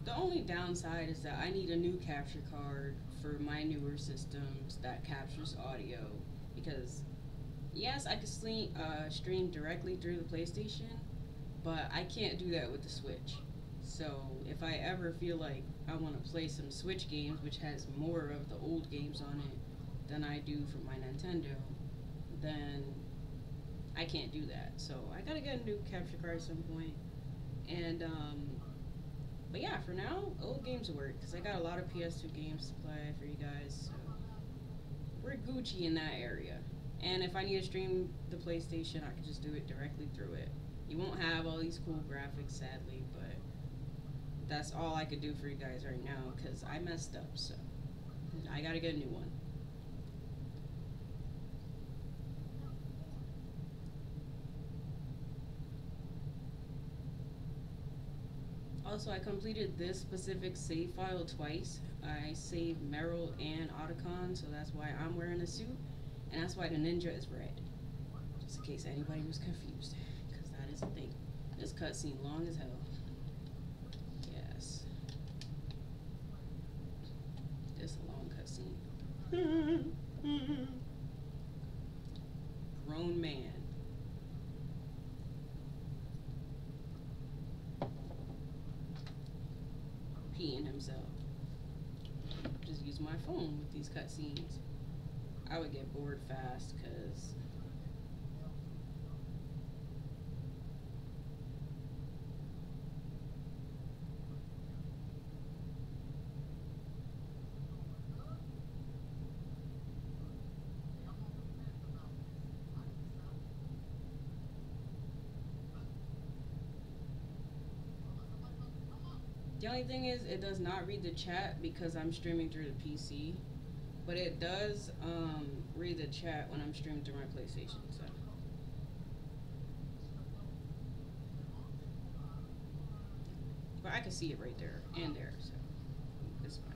the only downside is that I need a new capture card for my newer systems that captures audio. Because, yes, I could stream, uh, stream directly through the PlayStation, but I can't do that with the Switch. So if I ever feel like I want to play some Switch games, which has more of the old games on it than I do for my Nintendo, then I can't do that. So I gotta get a new capture card at some point. And um, but yeah, for now, old games work because I got a lot of PS2 games to play for you guys. So we're Gucci in that area. And if I need to stream the PlayStation, I can just do it directly through it. You won't have all these cool graphics, sadly, that's all I could do for you guys right now because I messed up. So I gotta get a new one. Also, I completed this specific save file twice. I saved Meryl and Otacon, so that's why I'm wearing a suit, and that's why the ninja is red. Just in case anybody was confused, because that is a thing. This cutscene long as hell. Yes. This a long cutscene. Grown man. peeing himself. Just use my phone with these cutscenes. I would get bored fast because The only thing is, it does not read the chat because I'm streaming through the PC, but it does um, read the chat when I'm streaming through my PlayStation. So. But I can see it right there and there, so it's fine.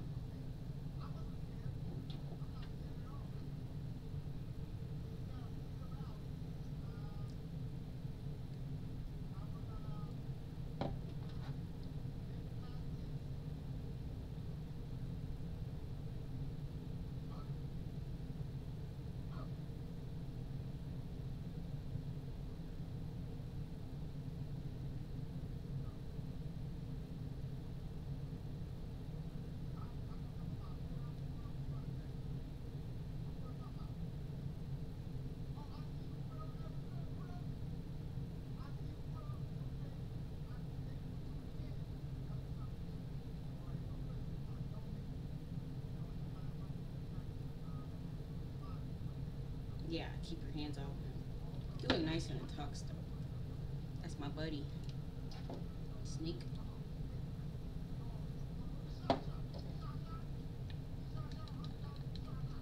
Yeah, keep your hands off him. You look nice in a tux, though. That's my buddy. Snake.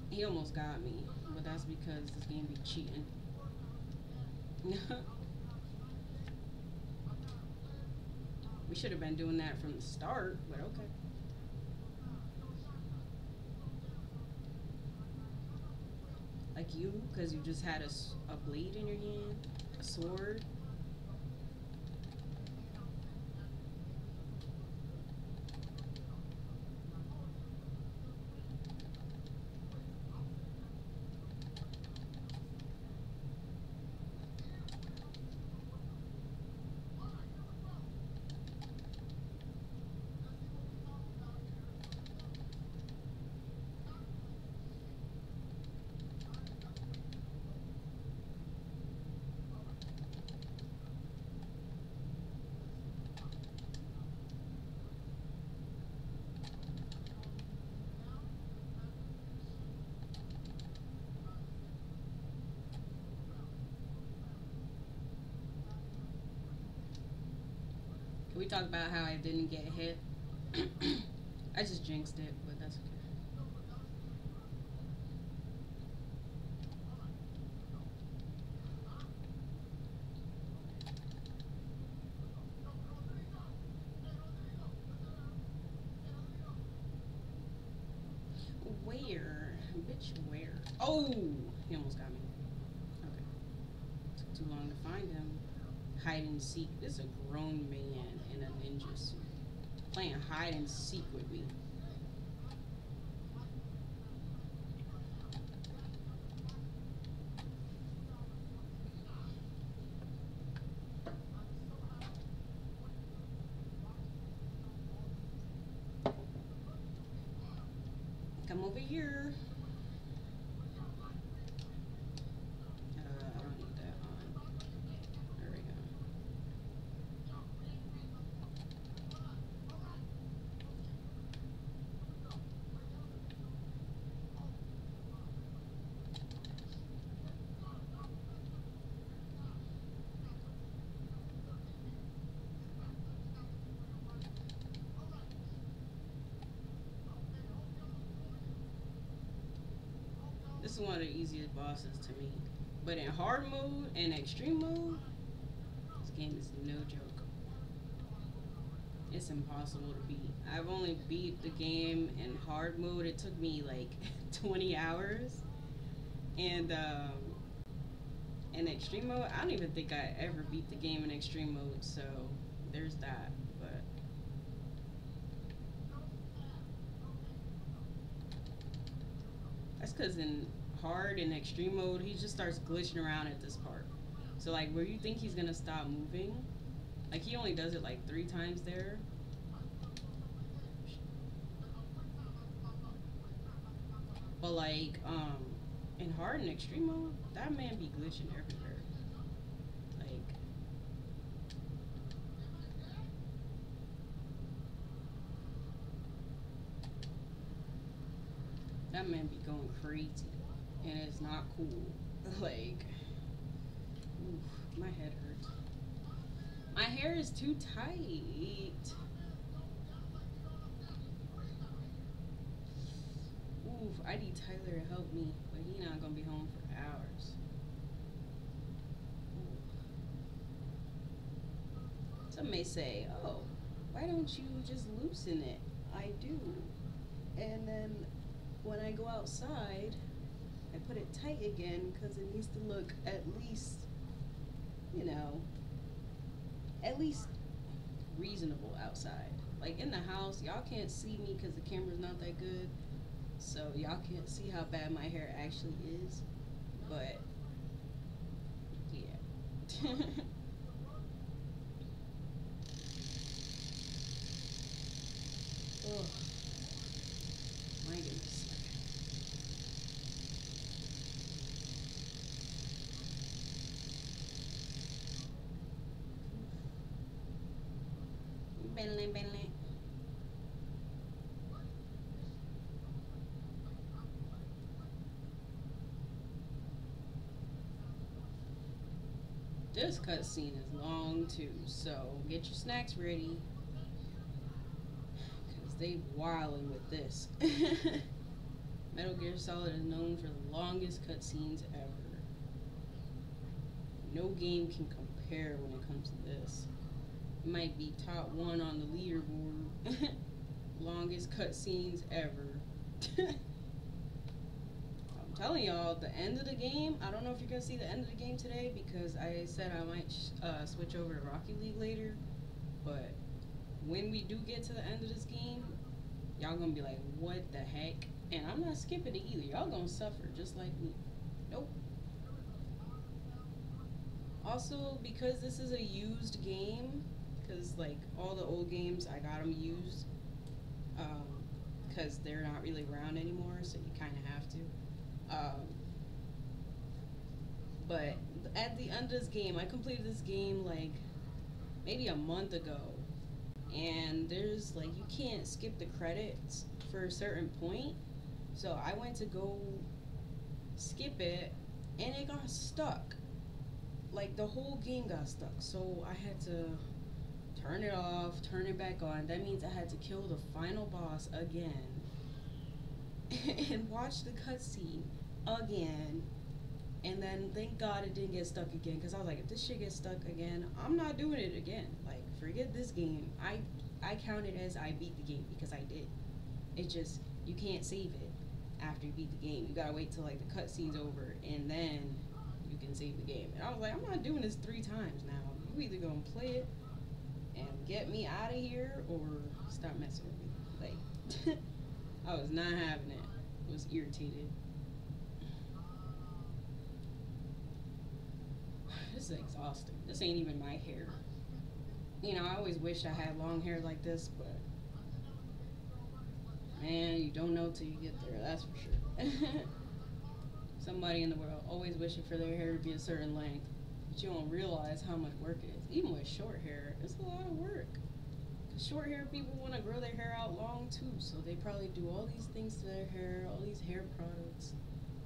He almost got me, but that's because this game be cheating. we should have been doing that from the start, but okay. Like you, because you just had a, a blade in your hand, a sword. Talk about how I didn't get hit. I just jinxed it, but that's okay. Where? Bitch, where? Oh! He almost got me. Okay. Took too long to find him. Hide and seek. This is a grown man suit. Playing hide and seek with me. Come over here. Uh, I don't need that on. There we go. One of the easiest bosses to me. But in hard mode and extreme mode, this game is no joke. It's impossible to beat. I've only beat the game in hard mode. It took me like 20 hours. And um, in extreme mode, I don't even think I ever beat the game in extreme mode. So there's that. But That's because in hard in extreme mode, he just starts glitching around at this part. So like where you think he's gonna stop moving, like he only does it like three times there. But like um in hard and extreme mode, that man be glitching everywhere. Like that man be going crazy, and it's not cool. Like, oof, my head hurts. My hair is too tight. Oof, I need Tyler to help me, but he not gonna be home for hours. Some may say, oh, why don't you just loosen it? I do. And then when I go outside, I put it tight again because it needs to look at least, you know, at least reasonable outside. Like in the house, y'all can't see me because the camera's not that good. So y'all can't see how bad my hair actually is. But, yeah. Ugh. My goodness. This cutscene is long too, so get your snacks ready. Cause they wildin' with this. Metal Gear Solid is known for the longest cutscenes ever. No game can compare when it comes to this. Might be top one on the leaderboard. longest cutscenes ever. I'm telling y'all, the end of the game. I don't know if you're gonna see the end of the game today because I said I might uh, switch over to Rocket League later. But when we do get to the end of this game, y'all gonna be like, "What the heck?" And I'm not skipping it either. Y'all gonna suffer just like me. Nope. Also, because this is a used game, because like all the old games, I got them used. Um, because they're not really around anymore, so you kind of have to. Um, but at the end of this game, I completed this game like maybe a month ago, and there's like you can't skip the credits for a certain point. So I went to go skip it, and it got stuck. Like the whole game got stuck. So I had to turn it off, turn it back on. That means I had to kill the final boss again and watch the cutscene again. And then thank God it didn't get stuck again because I was like, if this shit gets stuck again, I'm not doing it again. Like, forget this game. I I count it as I beat the game because I did. It's just you can't save it after you beat the game. You gotta wait till like the cutscene's over and then you can save the game. And I was like, I'm not doing this three times now. You either gonna play it get me out of here or stop messing with me. Like I was not having it. I was irritated. This is exhausting. This ain't even my hair. You know, I always wish I had long hair like this, but man, you don't know till you get there, that's for sure. Somebody in the world always wishing for their hair to be a certain length, but you don't realize how much work it is. Even with short hair, it's a lot of work. Short hair people want to grow their hair out long too, so they probably do all these things to their hair, all these hair products,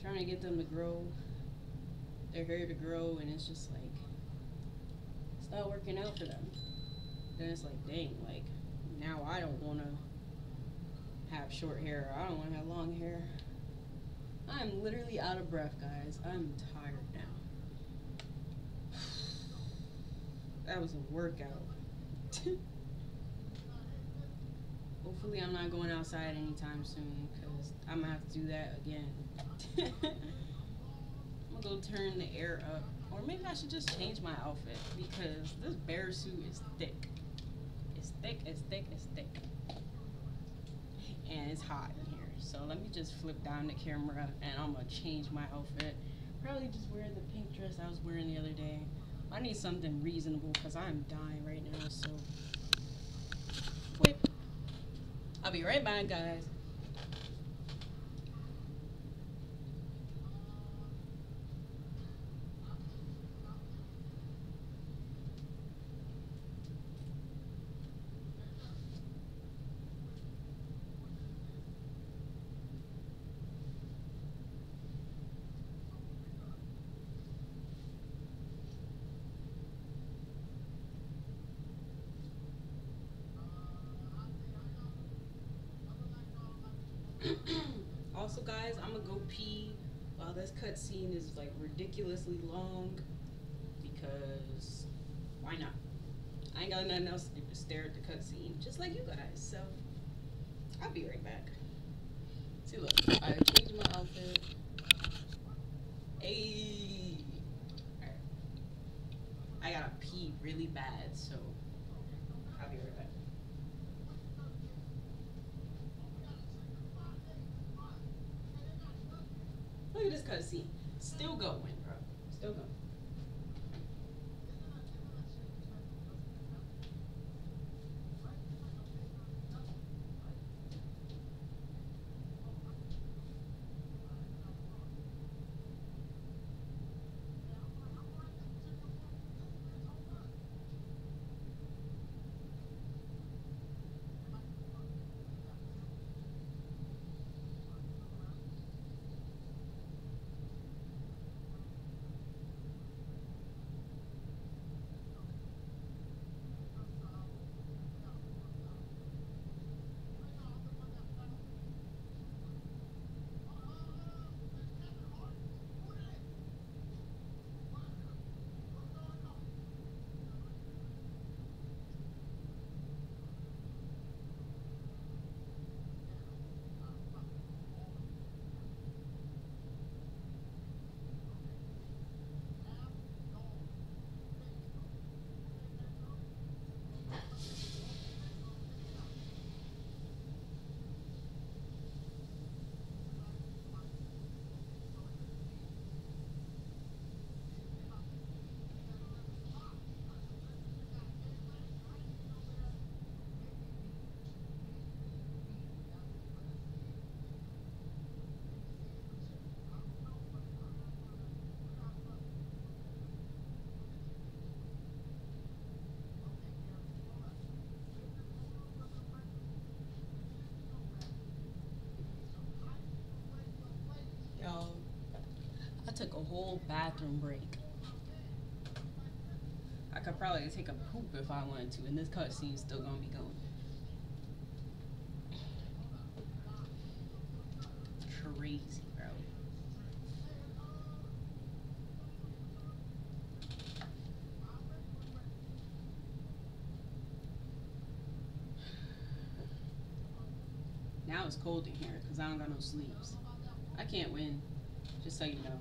trying to get them to grow, their hair to grow, and it's just like, it's not working out for them. Then it's like, dang, like, now I don't want to have short hair. I don't want to have long hair. I'm literally out of breath, guys. I'm tired now. That was a workout. Hopefully, I'm not going outside anytime soon because I'm gonna have to do that again. I'm gonna go turn the air up, or maybe I should just change my outfit because this bear suit is thick. It's thick, it's thick, it's thick, and it's hot in here. So let me just flip down the camera, and I'm gonna change my outfit. Probably just wear the pink dress I was wearing the other day. I need something reasonable because I'm dying right now. So wait. I'll be right back, guys. also, guys, I'm gonna go pee while this cutscene is like ridiculously long because why not? I ain't got nothing else to do but stare at the cutscene, just like you guys. So I'll be right back. See, look, I whole bathroom break. I could probably take a poop if I wanted to, and this cutscene's still gonna be going. Crazy, bro. Now it's cold in here because I don't got no sleeves. I can't win. Just so you know,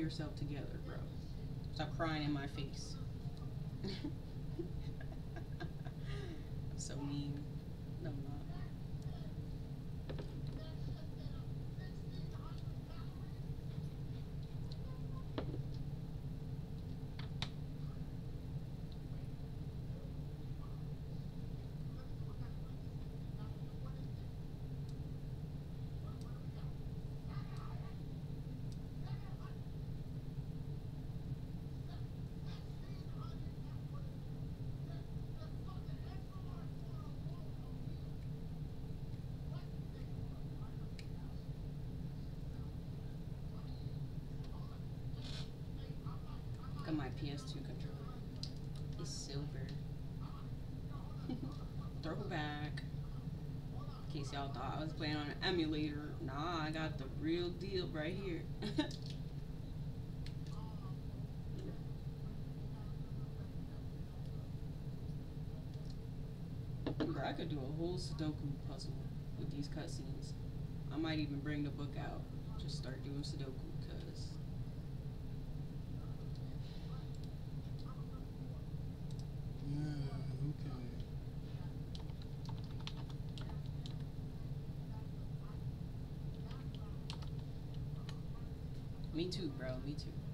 Pull yourself together, bro. Stop crying in my face. so mean. No, I'm not. Look at my PS2 controller. It's silver. Throwback. In case y'all thought I was playing on an emulator. Nah, I got the real deal right here. Bro, I could do a whole Sudoku puzzle with these cutscenes. I might even bring the book out. Just start doing Sudoku, cause
Yeah, okay.
me too, bro. Me too.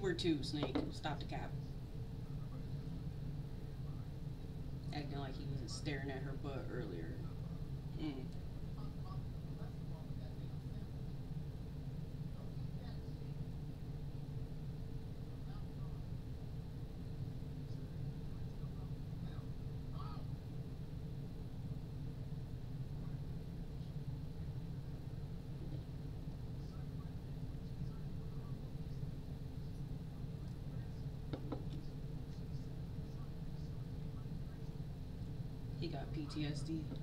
You were too, Snake. Stop the cap. Acting like he wasn't staring at her butt earlier. He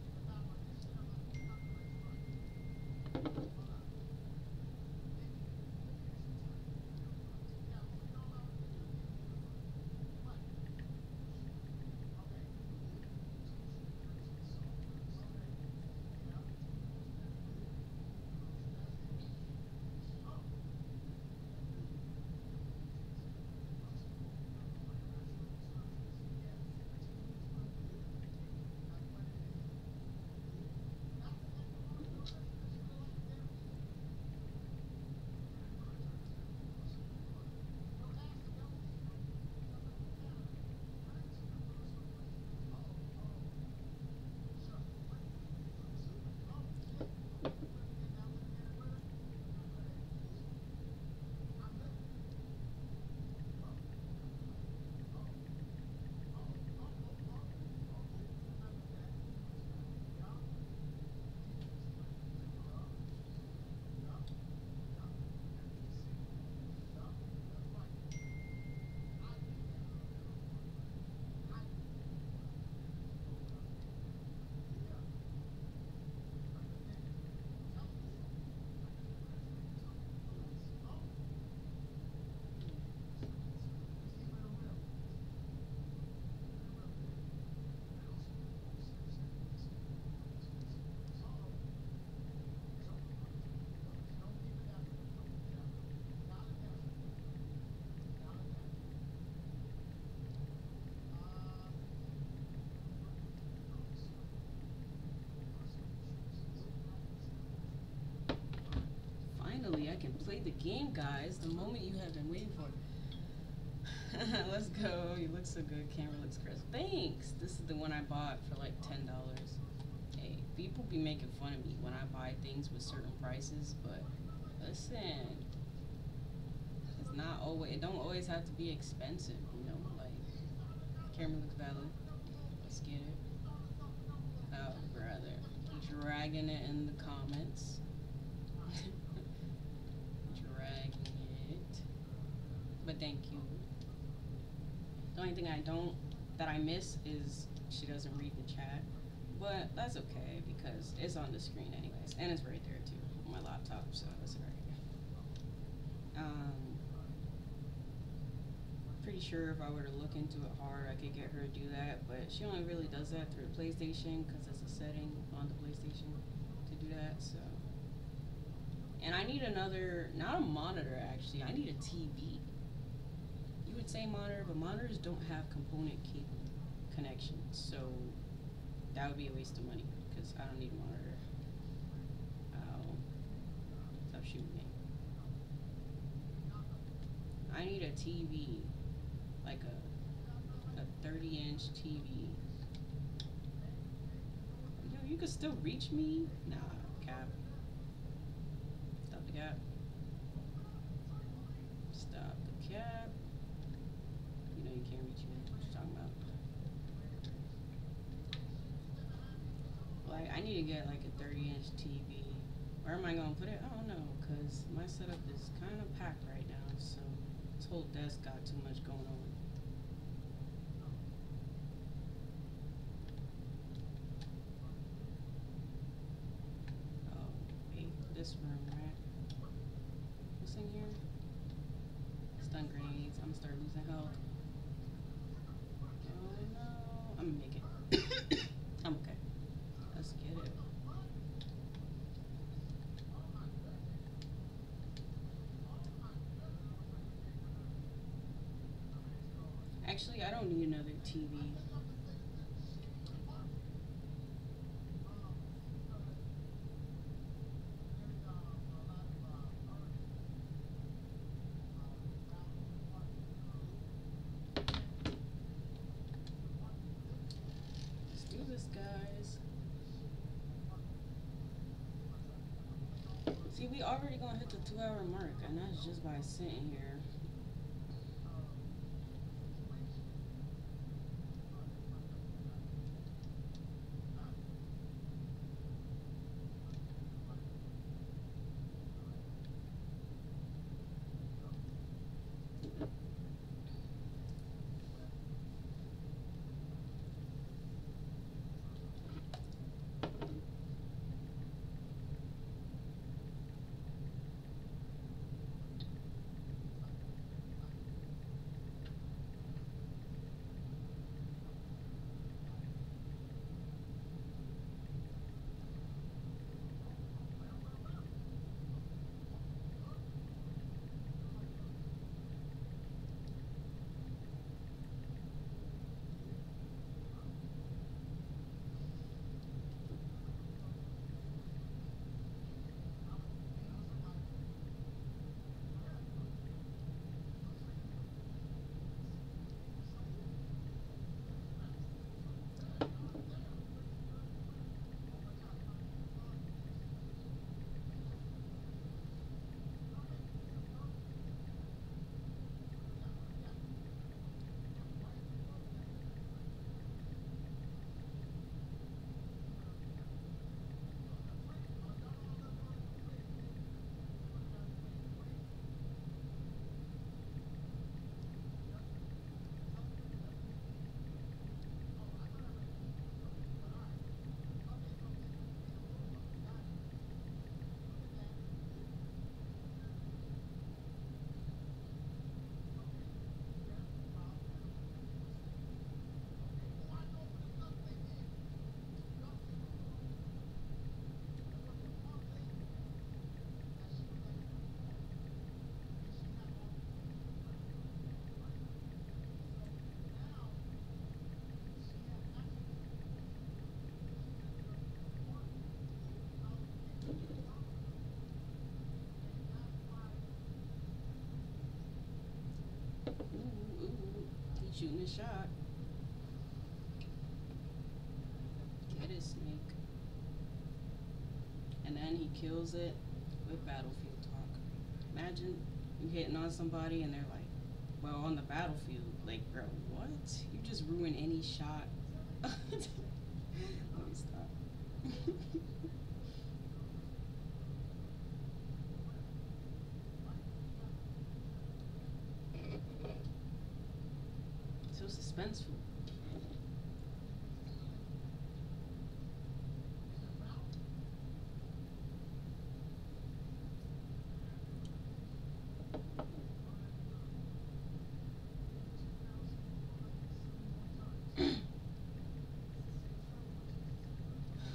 PTSD. played the game, guys. The moment you have been waiting for. Let's go. You look so good. Camera looks crisp. Thanks. This is the one I bought for like ten dollars. Hey, people be making fun of me when I buy things with certain prices, but listen, it's not always. It don't always have to be expensive, you know. Like, camera looks valid. Let's get it. Oh, brother, dragging it in the comments. dragging it. But thank you. The only thing I don't that I miss is she doesn't read the chat. But that's okay because it's on the screen anyways. And it's right there too on my laptop, so it's alright. Um pretty sure if I were to look into it hard I could get her to do that, but she only really does that through PlayStation because it's a setting on the PlayStation to do that, so and I need another, not a monitor actually, I need a TV. Would say monitor, but monitors don't have component cable connections, so that would be a waste of money because I don't need a monitor. Ow. Stop shooting me. I need a TV, like a a 30 inch TV. Yo, you can still reach me? Nah, cap. Stop the cap. Stop the cap. You know you can't reach me. What you talking about? Like, I need to get like a 30 inch TV. Where am I gonna put it? I don't know, cause my setup is kind of packed right now. So this whole desk got too much going on. Oh, wait, this room, right? What's in here? Stun grenades. I'm gonna start losing health. Oh no. I'm gonna make it. I'm okay. Let's get it. Actually, I don't need another TV. See, we already gonna hit the two hour mark, and that's just by sitting here. Shooting a shot. Get it, Snake. And then he kills it with battlefield talk. Imagine you hitting on somebody and they're like, well, on the battlefield, like, bro, what? You just ruin any shot.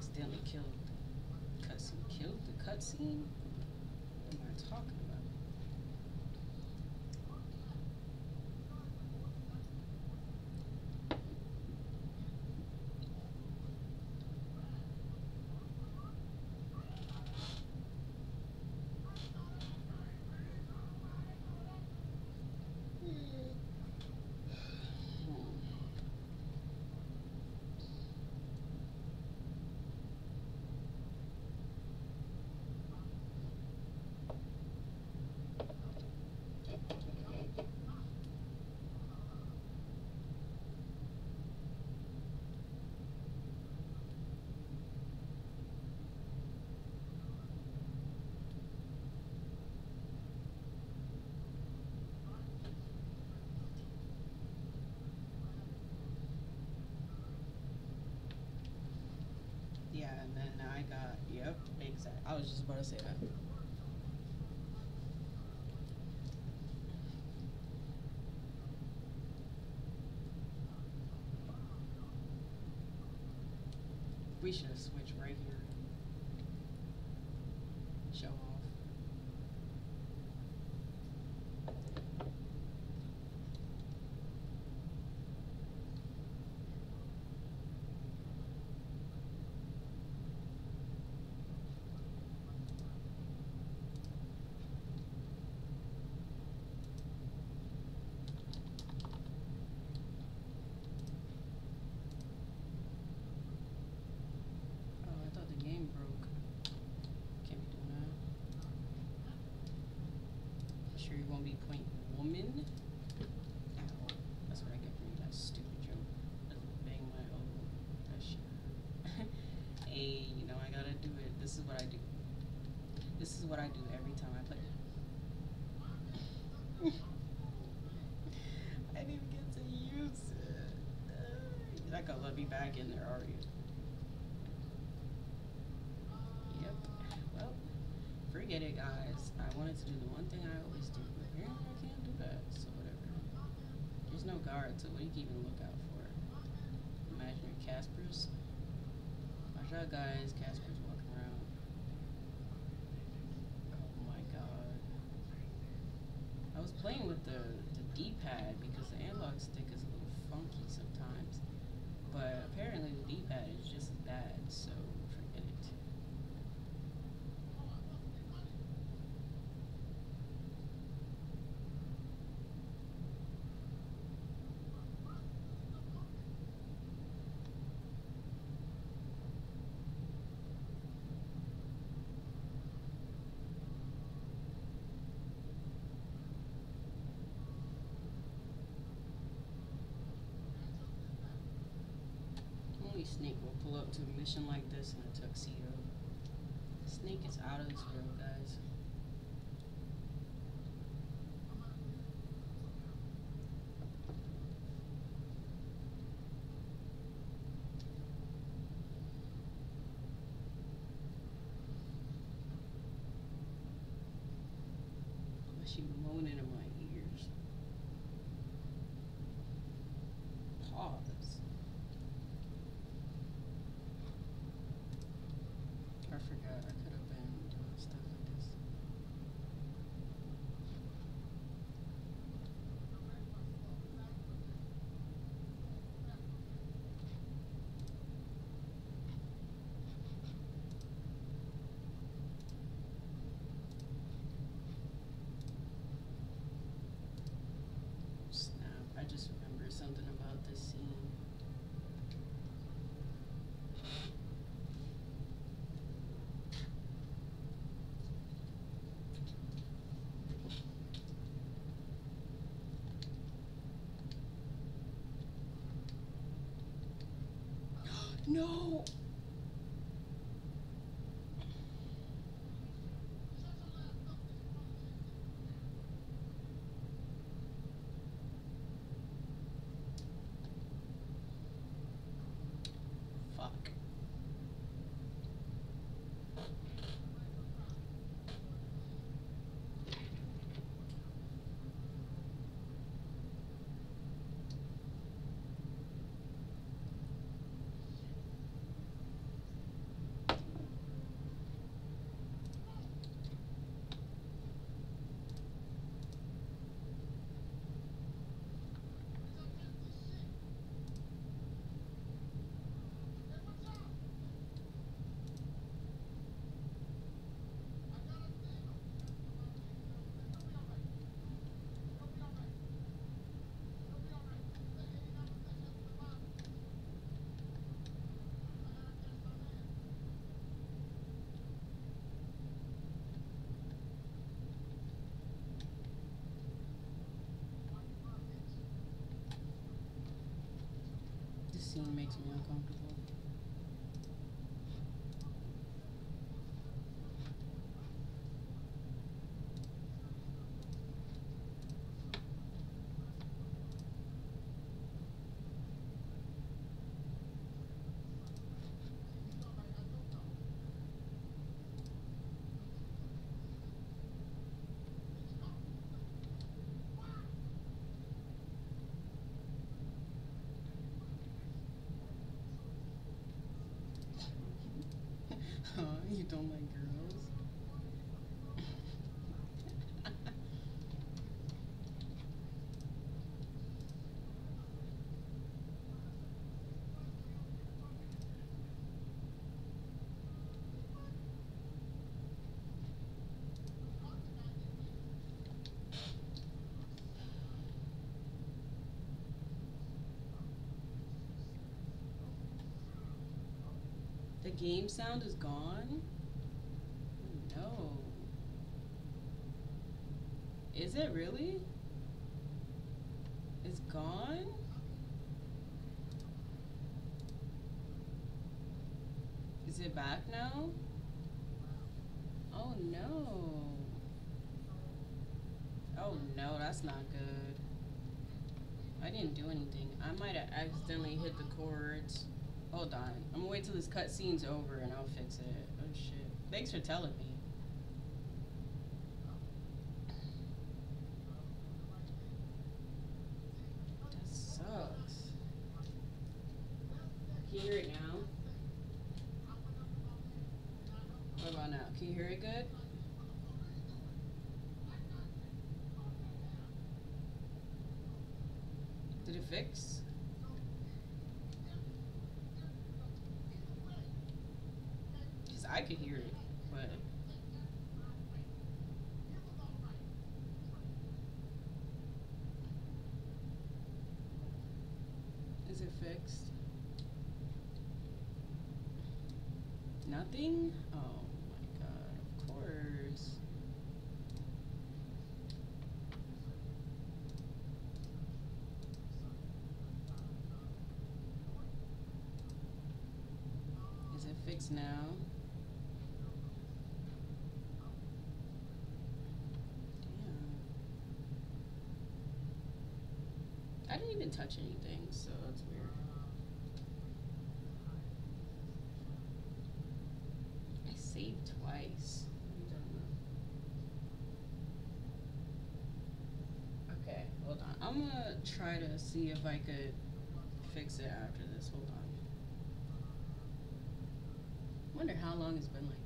accidentally killed cutscene. Killed the cutscene? What am I talking about? Yeah, and then I got, yep, exactly. I was just about to say that. We should have switched right here. Show off. Oh, I thought the game broke. Can't be doing that. Sure you won't be playing woman? Ow. That's what I get from that stupid joke. Bang my elbow. That shit. hey, you know I gotta do it. This is what I do. This is what I do every time I play. I didn't get to use it. You're not gonna let me back in there, are you? Yep. Well, forget it, guys. I wanted to do the one thing I always do, but apparently I can't do that, so whatever. Guard, so what are you keeping a lookout for? Imaginary Caspers? Watch out, guys. Caspers walking around. Oh my god. I was playing with the, the D-pad because the analog stick is a little funky sometimes. But apparently the D-pad is just as bad, so forget it. Only Snake will pull up to a mission like this in a tuxedo. Snake is out of this world, guys. She moaning in my ears. Pause. I forgot I could have been doing stuff like this. Snap. I just remembered something about this scene. No! Fuck. This scene makes me uncomfortable. Huh? You don't like girls? The game sound is gone? Oh, no. Is it really? It's gone? Is it back now? Oh no. Oh no, that's not good. I didn't do anything. I might have accidentally hit the chords. Hold on. I'm gonna wait till this cutscene's over and I'll fix it. Oh shit. Thanks for telling me. That sucks. Can you hear it now? What about now? Can you hear it good? Did it fix? Cause I could hear it, but is it fixed? Nothing? Oh my god, of course. Is it fixed now? twice. You don't know. Okay, hold on. I'm gonna try to see if I could fix it after this. Hold on. Wonder how long it's been like.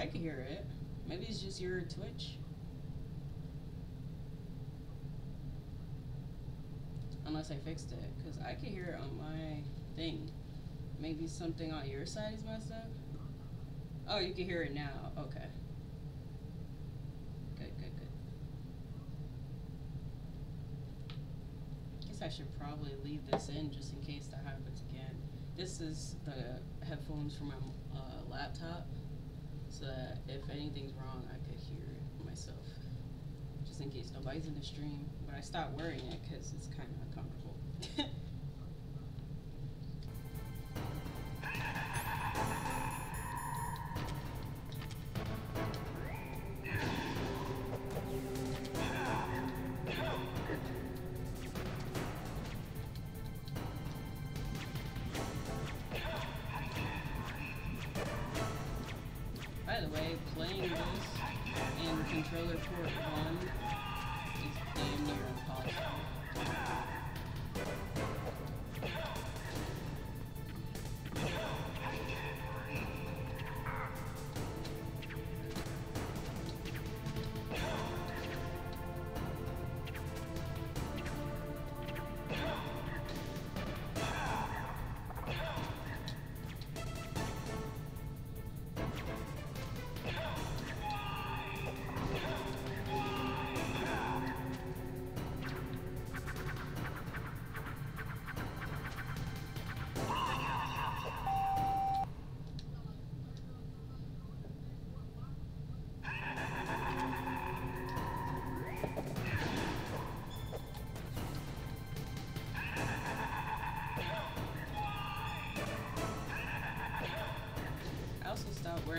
I
can
hear it. Maybe it's just your Twitch. Unless I fixed it. Because I can hear it on my thing. Maybe something on your side is messed up? Oh, you can hear it now. Okay. Good, good, good. I guess I should probably leave this in just in case that happens again. This is the headphones for my uh, laptop, so that if anything's wrong, I could hear it myself. Just in case nobody's in the stream. But I stopped wearing it because it's kind of uncomfortable.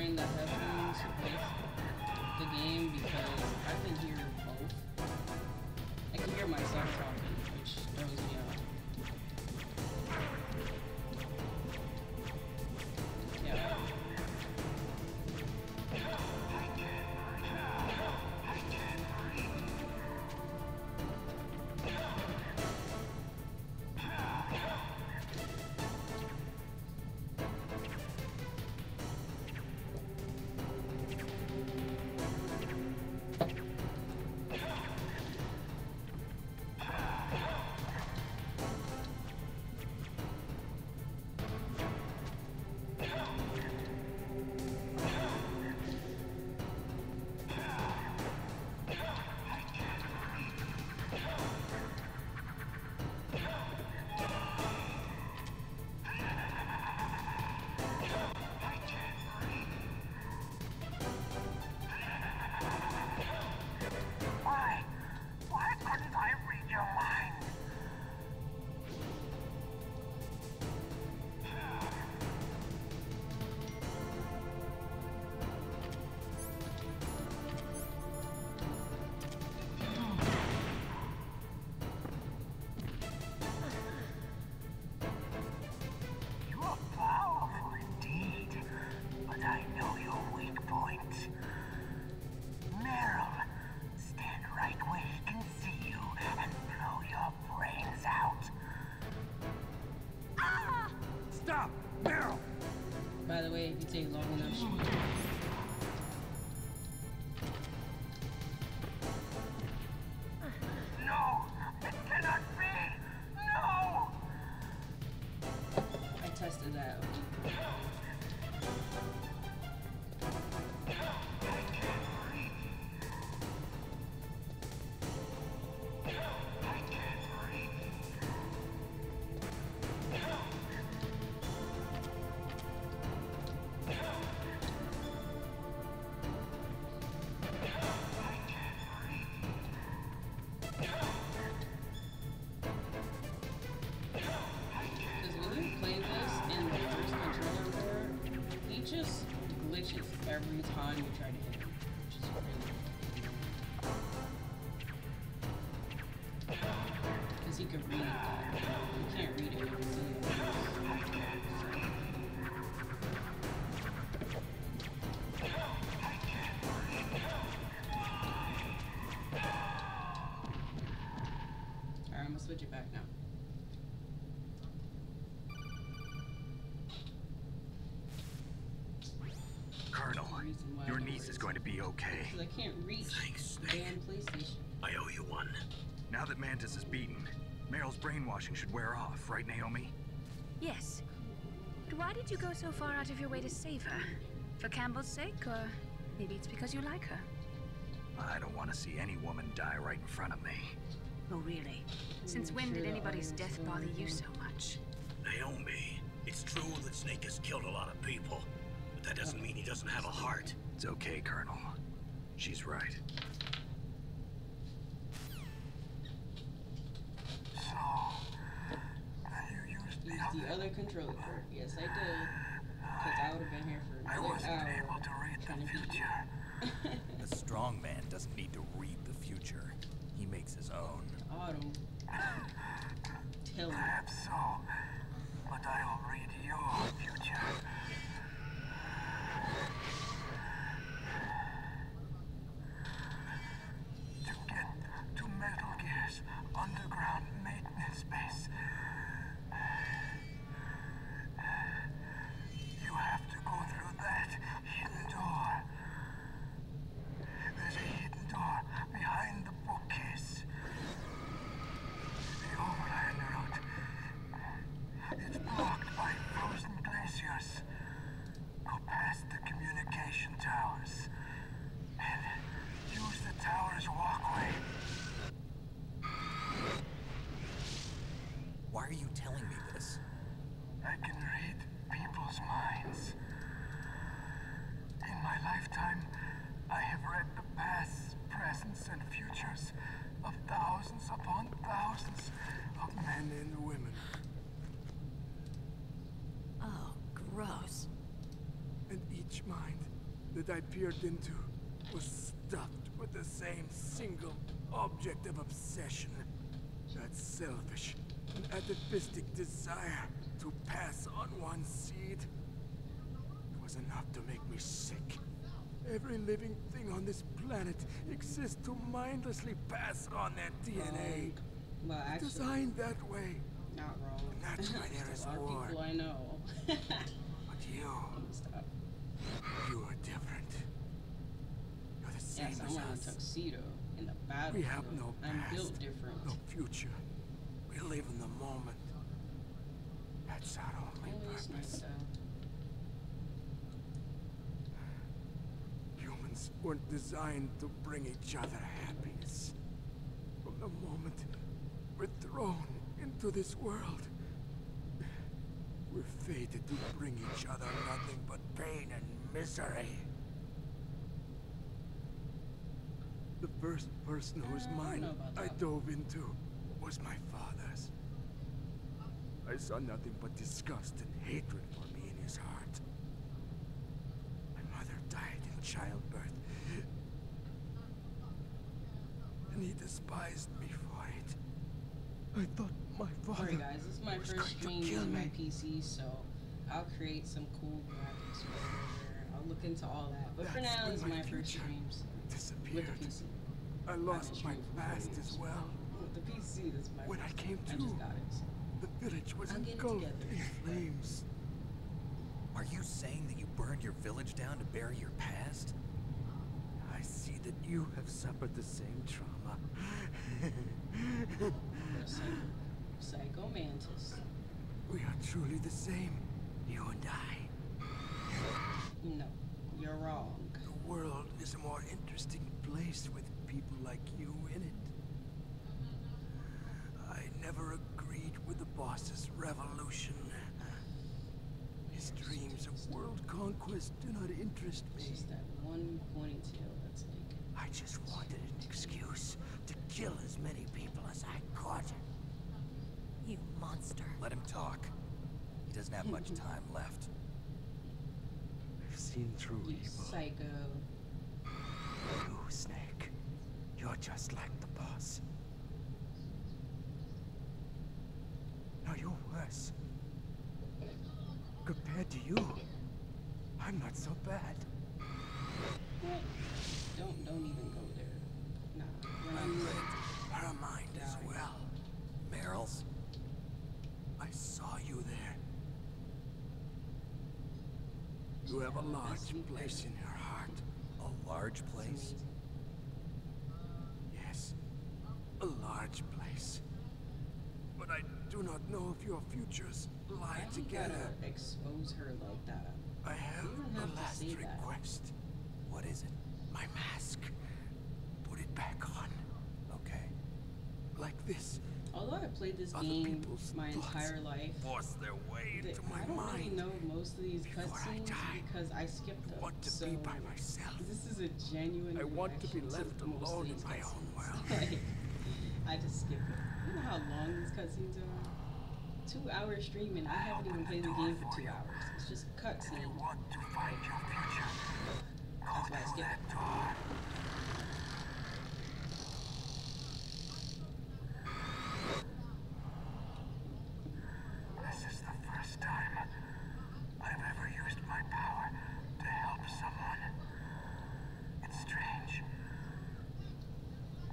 wearing the can
read it.
You can't read it. You can see it. Alright, I'm gonna switch it back now.
Colonel, your niece is going to be okay.
I can't reach the damn PlayStation.
I owe you one. Now that Mantis is beaten, Meryl's brainwashing should wear off, right, Naomi?
Yes. But why did you go so far out of your way to save her? For Campbell's sake, or maybe it's because you like her?
I don't want to see any woman die right in front of me.
Oh, really? Since when did anybody's death bother you so much?
Naomi, it's true that Snake has killed a lot of people, but that doesn't mean he doesn't have a heart.
It's okay, Colonel. She's right.
Use the other controller port. Yes, I did. Because I would have been here for another hour. to read the future.
A strong man doesn't need to read the future. He makes his own.
Autumn. Tell me.
Perhaps so, but I'll read your future. To get to Metal Gear's underground maintenance base, you have to go through that hidden door. There's a hidden door behind the bookcase. The overland route. It's blocked by frozen glaciers. Go past the communication towers. And use the tower's walkway.
Why are you telling me this?
I can read people's minds. In my lifetime, I have read the pasts, presents, and futures of thousands upon thousands of men and women.
Oh, gross.
And each mind into was stuffed with the same single object of obsession. That selfish and atavistic desire to pass on one seed. It was enough to make me sick. Every living thing on this planet exists to mindlessly pass on their DNA.
Well, actually,
Designed that way.
not wrong.
And that's why there is war.
people I know.
But you, you are different. You're the same
Yes, I'm
as
wearing a
us.
tuxedo in the battlefield.
We have no
I'm
past,
built different.
no future. We live in the moment. That's our only
Oh,
purpose. Humans weren't designed to bring each other happiness. From the moment we're thrown into this world, we're fated to bring each other nothing but pain and misery. The first person whose mind I dove into was my father's. I saw nothing but disgust and hatred for me in his heart. My mother died in childbirth. And he despised me for it. I thought my father
Alright guys, this is my first stream using my. PC, so I'll create some cool graphics or whatever. I'll look into all that. But for now, is
my
my first stream so with the PC.
I lost my past as well.
With the PC, this is my
When I
first
came
I
to,
just got it.
the village was
I'll get it
engulfed in flames.
Are you saying that you burned your village down to bury your past?
I see that you have suffered the same trauma.
Psycho, Psycho Mantis.
we are truly the same, you and I.
No, you're wrong.
The world is a more interesting place with people like you in it. I never agreed with the boss's revolution. His dreams of world conquest do not interest me.
Just that one ponytail that's like.
I just wanted an excuse to kill as many people as I could.
You monster.
Let him talk. He doesn't have much time left.
I've seen through
You
evil.
psycho.
Just like the boss. No, you're worse. Compared to you, I'm not so bad.
Don't don't even go there. Nah.
I
I'm
read her mind as well.
Meryl's?
I saw you there. You have a large place in your heart.
A large place?
Yes, a large place. But I do not know if your futures lie together.
expose her like that?
I have
don't
the
to
last
say that.
request.
What is it?
My mask. Put it back on.
Okay.
Like this.
Although I played this
Other
game my entire life,
Force their way into my
I don't really
mind.
know most of these
I
cutscenes because I skipped them.
want to
so
be by myself.
This is a genuine.
I want to be left
of
alone in my own world.
like, I just skip it. You know how long these cutscenes are? Two hour stream and I haven't even played the game for two hours. It's just cutscene.
to find your future.
That's why I skip it.
This is the first time I've ever used my power to help someone. It's strange.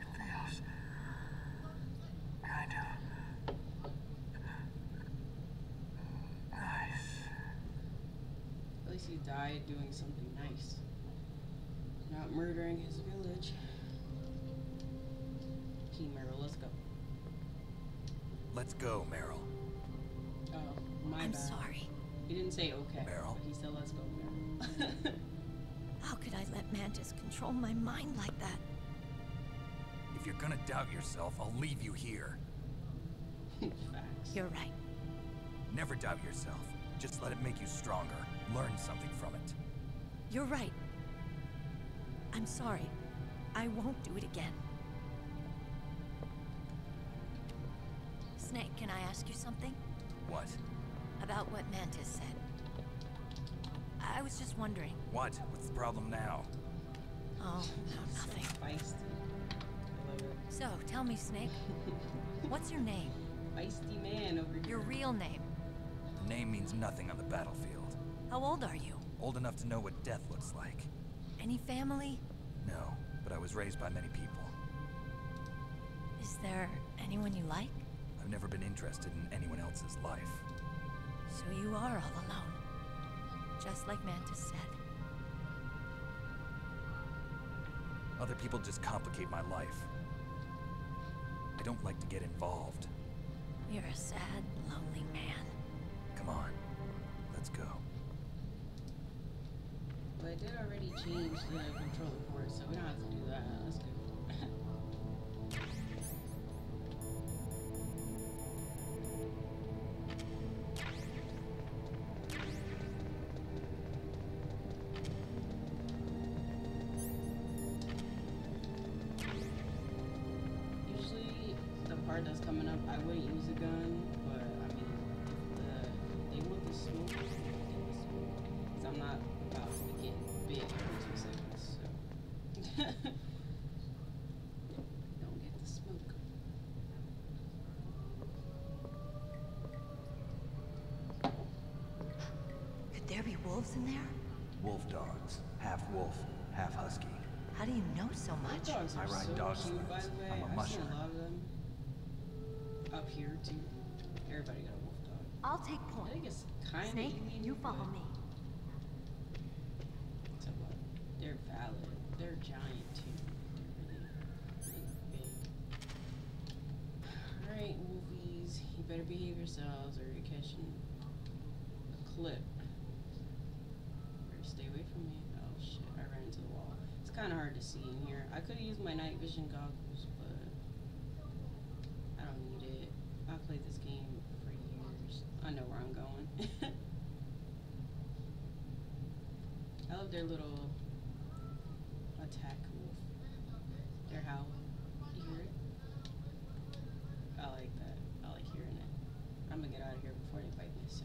It feels kind of nice.
At least he died doing something nice. Not murdering his village. Key Meryl, let's go.
Let's go, Meryl.
Oh, my
I'm
bad.
sorry.
He didn't say okay.
Meryl.
But he said let's go, Meryl.
How could I let Mantis control my mind like that?
If you're gonna doubt yourself, I'll leave you here.
Facts.
You're right.
Never doubt yourself. Just let it make you stronger. Learn something from it.
You're right. I'm sorry. I won't do it again. Snake, can I ask you something?
What?
About what Mantis said. I was just wondering.
What? What's the problem now?
Oh, no, nothing.
Feisty. I love it.
So, tell me, Snake. What's your name?
Feisty man over here.
Your real name?
The name means nothing on the battlefield.
How old are you?
Old enough to know what death looks like.
Any family?
No, but I was raised by many people.
Is there anyone you like?
I've never been interested in anyone else's life.
So you are all alone. Just like Mantis said.
Other people just complicate my life. I don't like to get involved.
You're a sad, lonely man.
Come on, let's go.
Did already change the controller port, so we don't have to do that. Let's go.
Be wolves in there?
Wolf dogs. Half wolf, half husky.
How do you know so much?
Dogs
I ride
so
dogs
cute, by
sleds.
the way.
I'm a
I've
musher.
seen a lot of them up here too. Everybody got a wolf dog.
I'll take
I
point.
think it's kind of
Snake, you follow me.
So what? They're valid. They're giant too. They're really, really big. Alright, wolfies. You better behave yourselves or you're catching a clip. Better stay away from me. Oh shit, I ran into the wall. It's kind of hard to see in here. I could used my night vision goggles, but I don't need it. I've played this game for years. I know where I'm going. I love their little attack wolf. Their howl. You hear it? I like that. I like hearing it. I'm gonna get out of here before they bite me. So.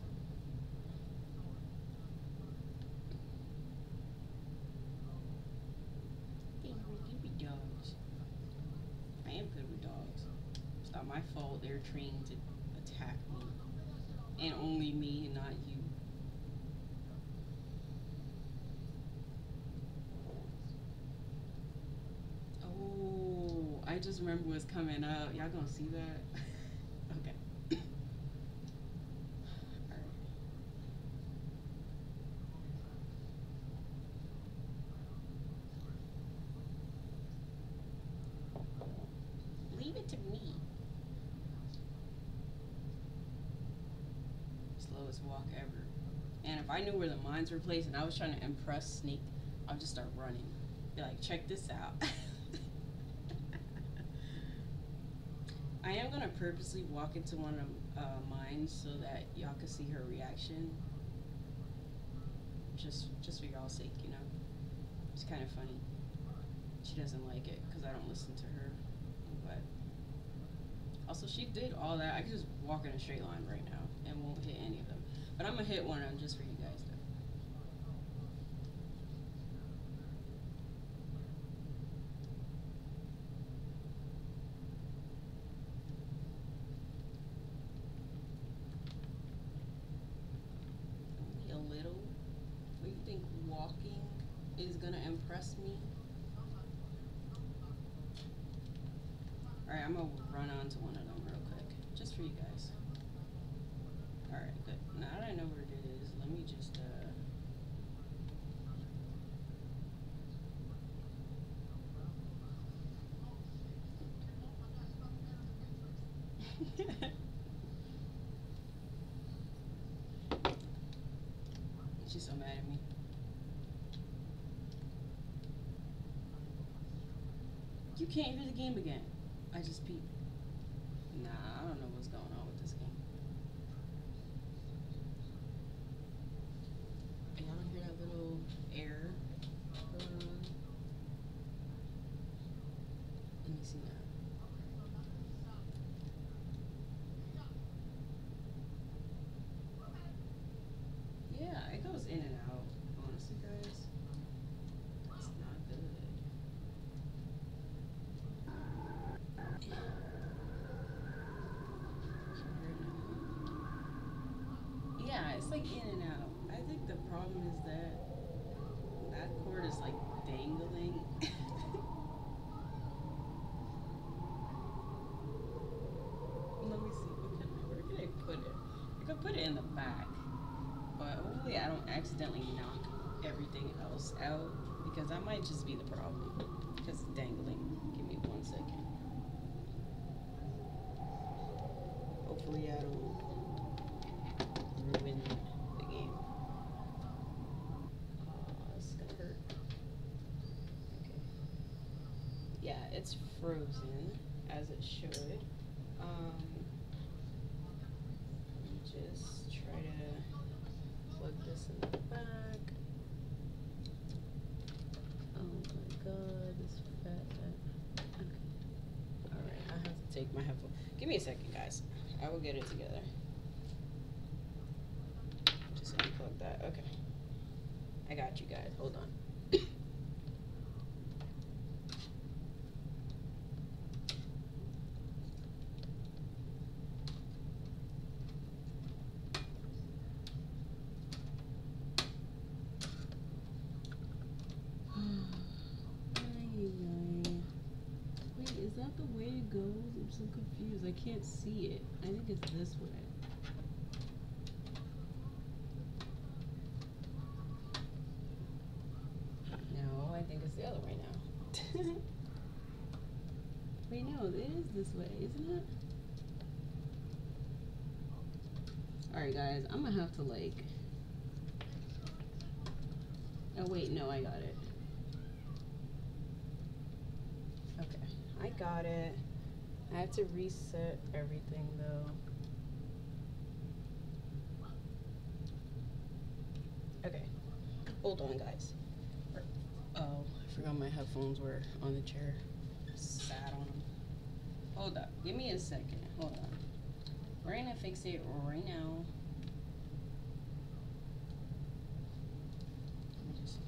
Hey, we dogs. not my fault they're trained to attack me. And only me and not you. Oh, I just remember what's coming up. Y'all gonna see that? okay. Leave it to me. Slowest walk ever. And if I knew where the mines were placed and I was trying to impress Snake, I would just start running. Be like, check this out. I am gonna purposely walk into one of uh, mine so that y'all can see her reaction. Just, just for y'all's sake, you know. It's kind of funny. She doesn't like it because I don't listen to her, but also she did all that. I could just walk in a straight line right now and won't hit any of them. But I'm gonna hit one of them just for you guys though. Only a little. What do you think walking is gonna impress me? Alright, I'm gonna run onto one of them real quick. Just for you guys. Alright, good. Now that I know where it is, let me just uh She's so mad at me. You can't hear the game again. I just peeped. Nah, I don't know what's going on with this game. And y'all don't hear that little error going on? Let me see that. Yeah, it goes in and out, honestly, guys. It's not good. Yeah, it's like in and out. I think the problem is that that cord is like dangling. Let me see. Can I, where can I put it? I could put it in the back, but hopefully I don't accidentally knock everything else out because that might just be the problem. Because it's dangling. Give me one second. Hopefully I don't ruin the game. Uh, it's gonna hurt. Okay. Yeah, it's frozen as it should. Um, just try to plug this in the back. Oh my god, this fat. Okay. Alright, I have to take my headphone. Give me a second, guys. I will get it together. Just unplug that. Okay. I got you guys. Hold on. Wait, is that the way it goes? I'm so confused. I can't see it. I think it's this way. No, I think it's the other way now. Wait, no, it is this way, isn't it? Alright, guys, I'm gonna have to like. Oh, wait, no, I got it. Okay, I got it. I have to reset everything though. Okay, hold on, guys. Oh, I forgot my headphones were on the chair. Sat on them. Hold up, give me a second. Hold on. We're gonna fix it right now. Let me just-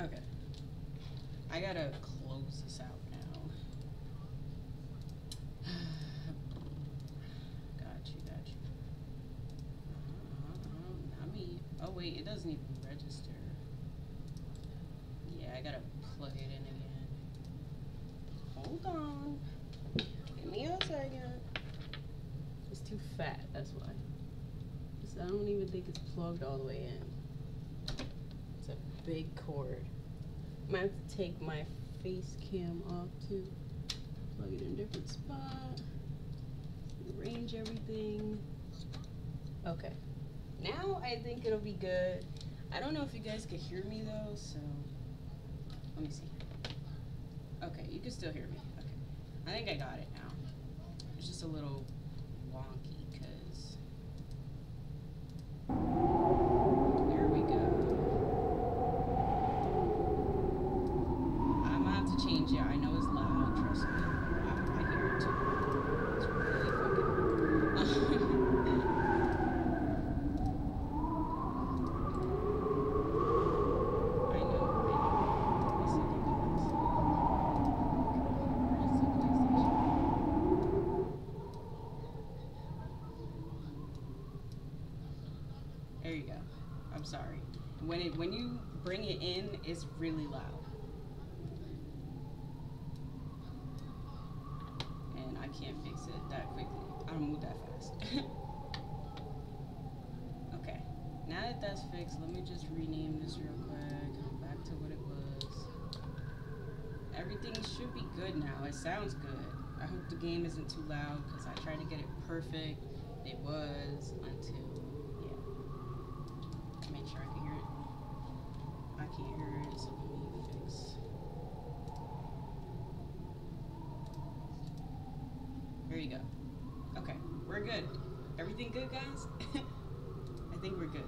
Okay. I gotta close this out now. Plugged all the way in. It's a big cord. I might have to take my face cam off too. Plug it in a different spot. Arrange everything. Okay. Now I think it'll be good. I don't know if you guys can hear me though, so let me see. Okay, you can still hear me. Okay. I think I got it now. It's just a little wonky because there we go. I'm gonna have to change it. I know it's loud, trust me. I, I hear it too. It's really fucking I know, I know. Listen, you guys. Where's the PlayStation? There you go. I'm sorry. When it when you bring it's really loud. And I can't fix it that quickly. I don't move that fast. okay. Now that that's fixed, let me just rename this real quick. Back to what it was. Everything should be good now. It sounds good. I hope the game isn't too loud because I tried to get it perfect. It was until yeah. Make sure So let me fix. There you go. Okay, we're good. Everything good, guys? I think we're good.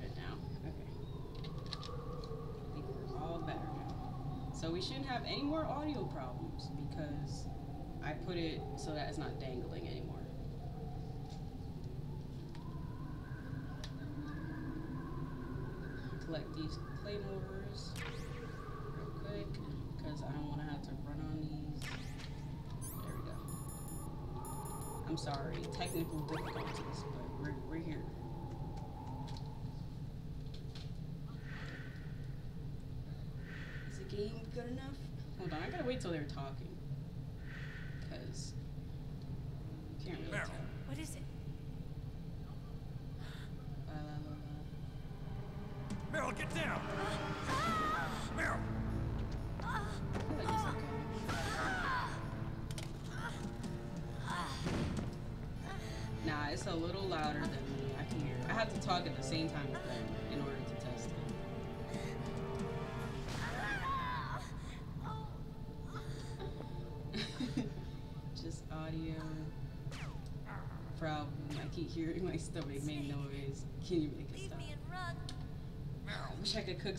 Good now. Okay. I think we're all better now. So we shouldn't have any more audio problems because I put it so that it's not dangling anymore. Collect these claymores real quick because I don't want to have to run on these. There we go. I'm sorry, technical difficulties, but we're, we're here. Is the game good enough? Hold on, I gotta wait till they're talking.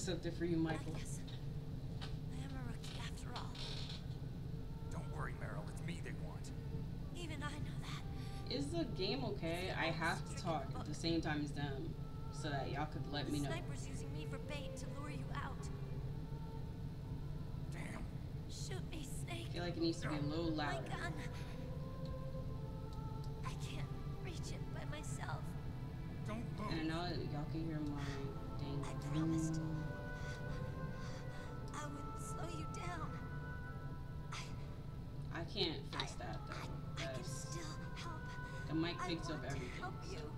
Something for you, Michael.
I am a rookie after all.
Don't worry, Meryl. It's me they want.
Even I know that.
Is the game okay? I have to talk at the same time as them so that y'all could let me know.
sniper's using me for bait to lure you out.
Damn.
Shoot me, Snake.
I feel like it needs to be a little
My gun. I can't reach it by myself.
Don't
And I know that y'all can hear my dang.
I promised.
Can't fix that though.
I can still help.
the mic
I
picks up everything.
help you.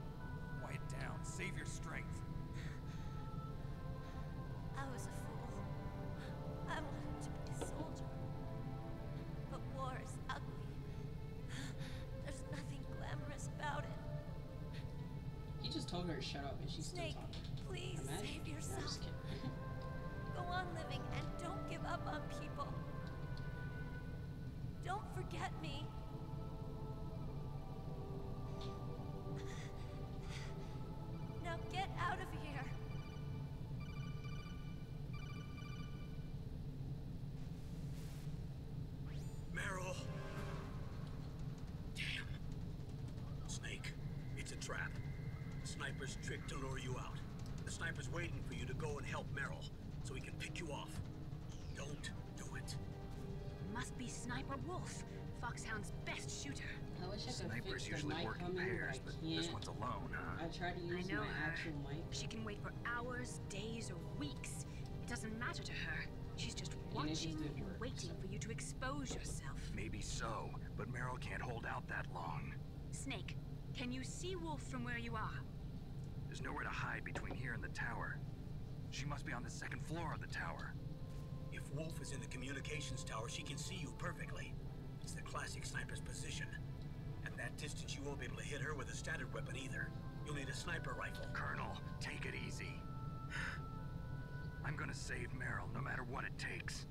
Matter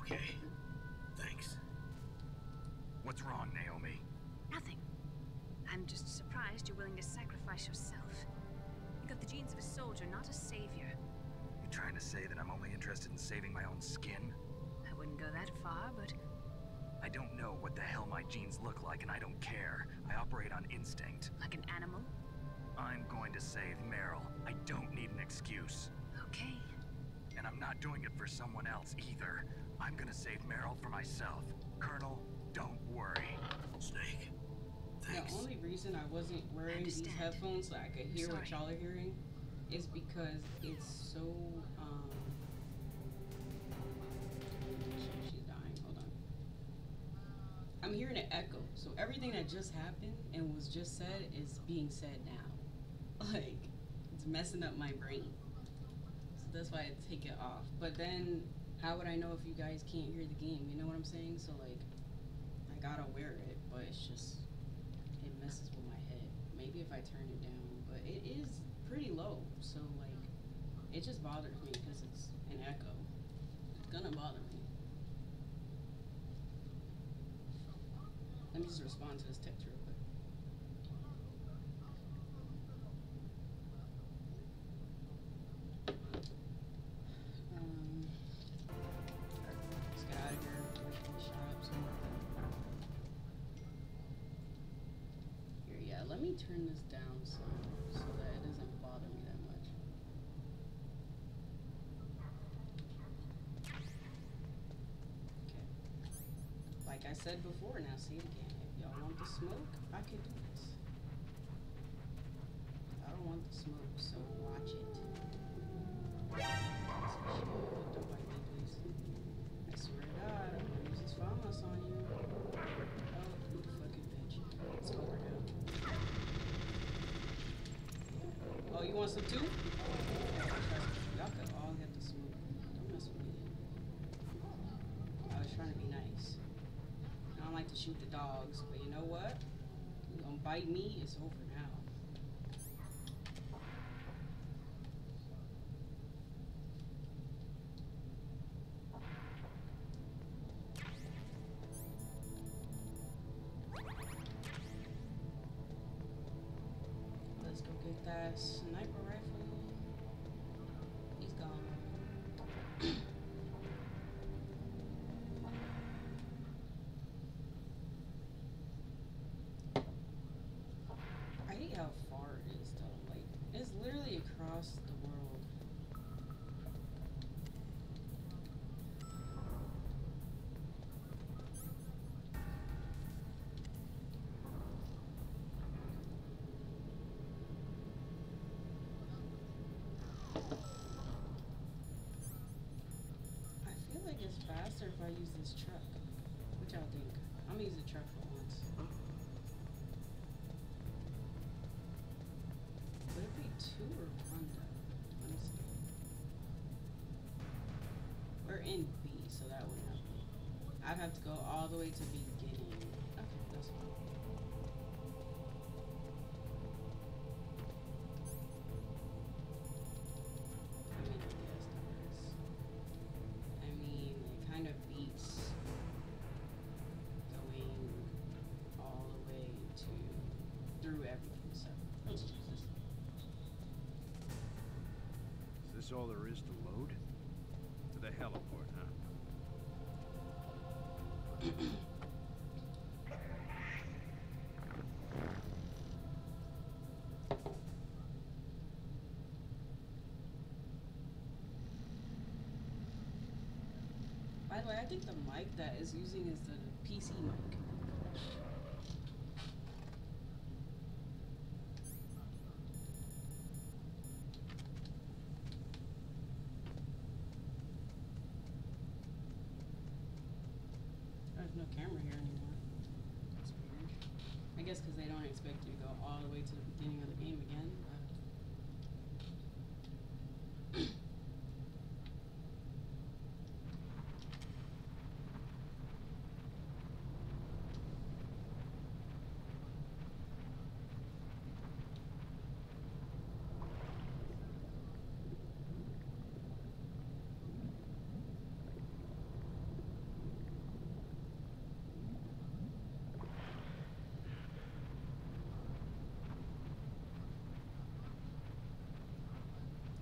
what it takes.
Okay. Thanks.
What's wrong, Naomi?
Nothing. I'm just surprised you're willing to sacrifice yourself. You got the genes of a soldier, not a savior.
You're trying to say that I'm only interested in saving my own skin?
I wouldn't go that far, but
I don't know what the hell my genes look like, and I don't care. I operate on instinct.
like an animal?
I'm going to save Meryl. I don't need an excuse.
Okay.
And I'm not doing it for someone else either. I'm gonna save Meryl for myself. Colonel, don't worry.
Snake. thanks.
The only reason I wasn't wearing these headphones so I could hear what y'all are hearing is because it's so um she's dying. Hold on. I'm hearing an echo. So everything that just happened and was just said is being said now. Like it's messing up my brain. That's why I take it off. But then how would I know if you guys can't hear the game? You know what I'm saying? So like I gotta wear it, but it's just it messes with my head. Maybe if I turn it down, but it is pretty low, so like it just bothers me because it's an echo. It's gonna bother me. Let me just respond to this text before, now See it again. If y'all want the smoke, I can do this. I don't want the smoke, so watch it. Don't bite me, please. I swear to God, I'm gonna use this FAMAS on you. Oh, you fucking bitch. It's over now. Oh, you want some too? Y'all could all get the smoke. Don't mess with me. I was trying to be nice. I don't like to shoot the dogs, but you know what? You gonna bite me? It's over now. Let's go get that sniper if I use this truck. What y'all think? I'm gonna use the truck for once. Would it be two or one though? Let me see. We're in B, so that would not be. I'd have to go all the way to beginning. This
all there is to load? To the heliport, huh?
By the way, I think the mic that is using is the PC mic. There's no camera here anymore. That's weird. guess because they don't expect you to go all the way to the beginning of the game again. but-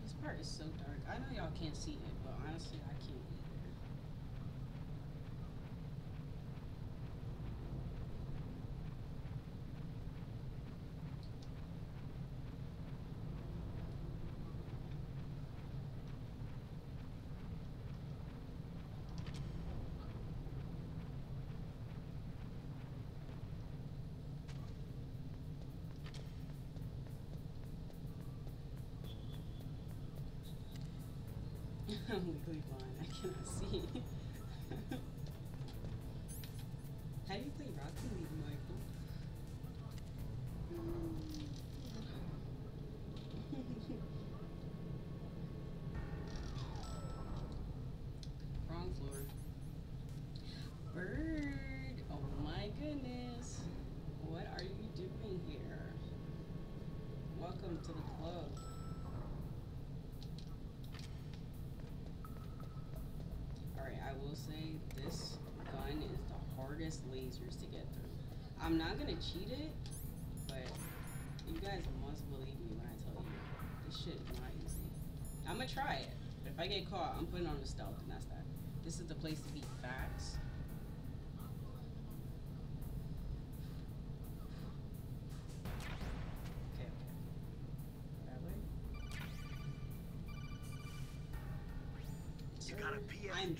This part is so dark. I know y'all can't see it, but honestly, I can't either. I'm legally blind. I cannot see. I will say this gun is the hardest lasers to get through. I'm not gonna cheat it, but you guys must believe me when I tell you this shit is not easy. I'm gonna try it, but if I get caught, I'm putting on the stealth, and that's that. This is the place to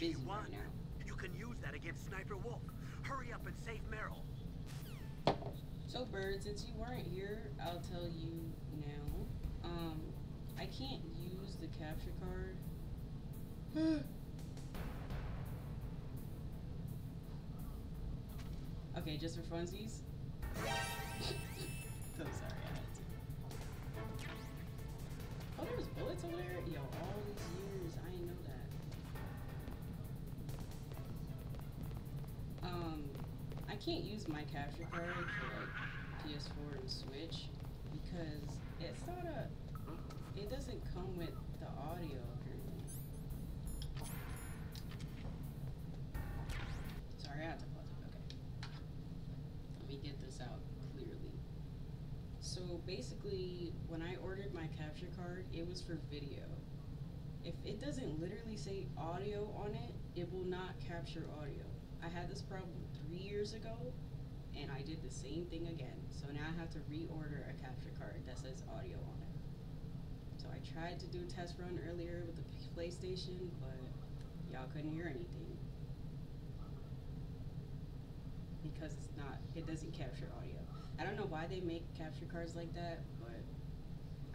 Sir, I'm busy
PSG-1.
right now.
You can use that against Sniper Wolf. Hurry up and save Meryl.
So, Bird, since you weren't here, I'll tell you now. Um, I can't use the capture card. okay, just for funsies. Use my capture card for like PS4 and Switch because it's not a. It doesn't come with the audio apparently. Sorry, I had to pause it. Okay. Let me get this out clearly. So basically, when I ordered my capture card, it was for video. If it doesn't literally say audio on it, it will not capture audio. I had this problem three years ago, I did the same thing again. So now I have to reorder a capture card that says audio on it. So I tried to do a test run earlier with the PlayStation, but y'all couldn't hear anything because it's not. It doesn't capture audio. I don't know why they make capture cards like that, but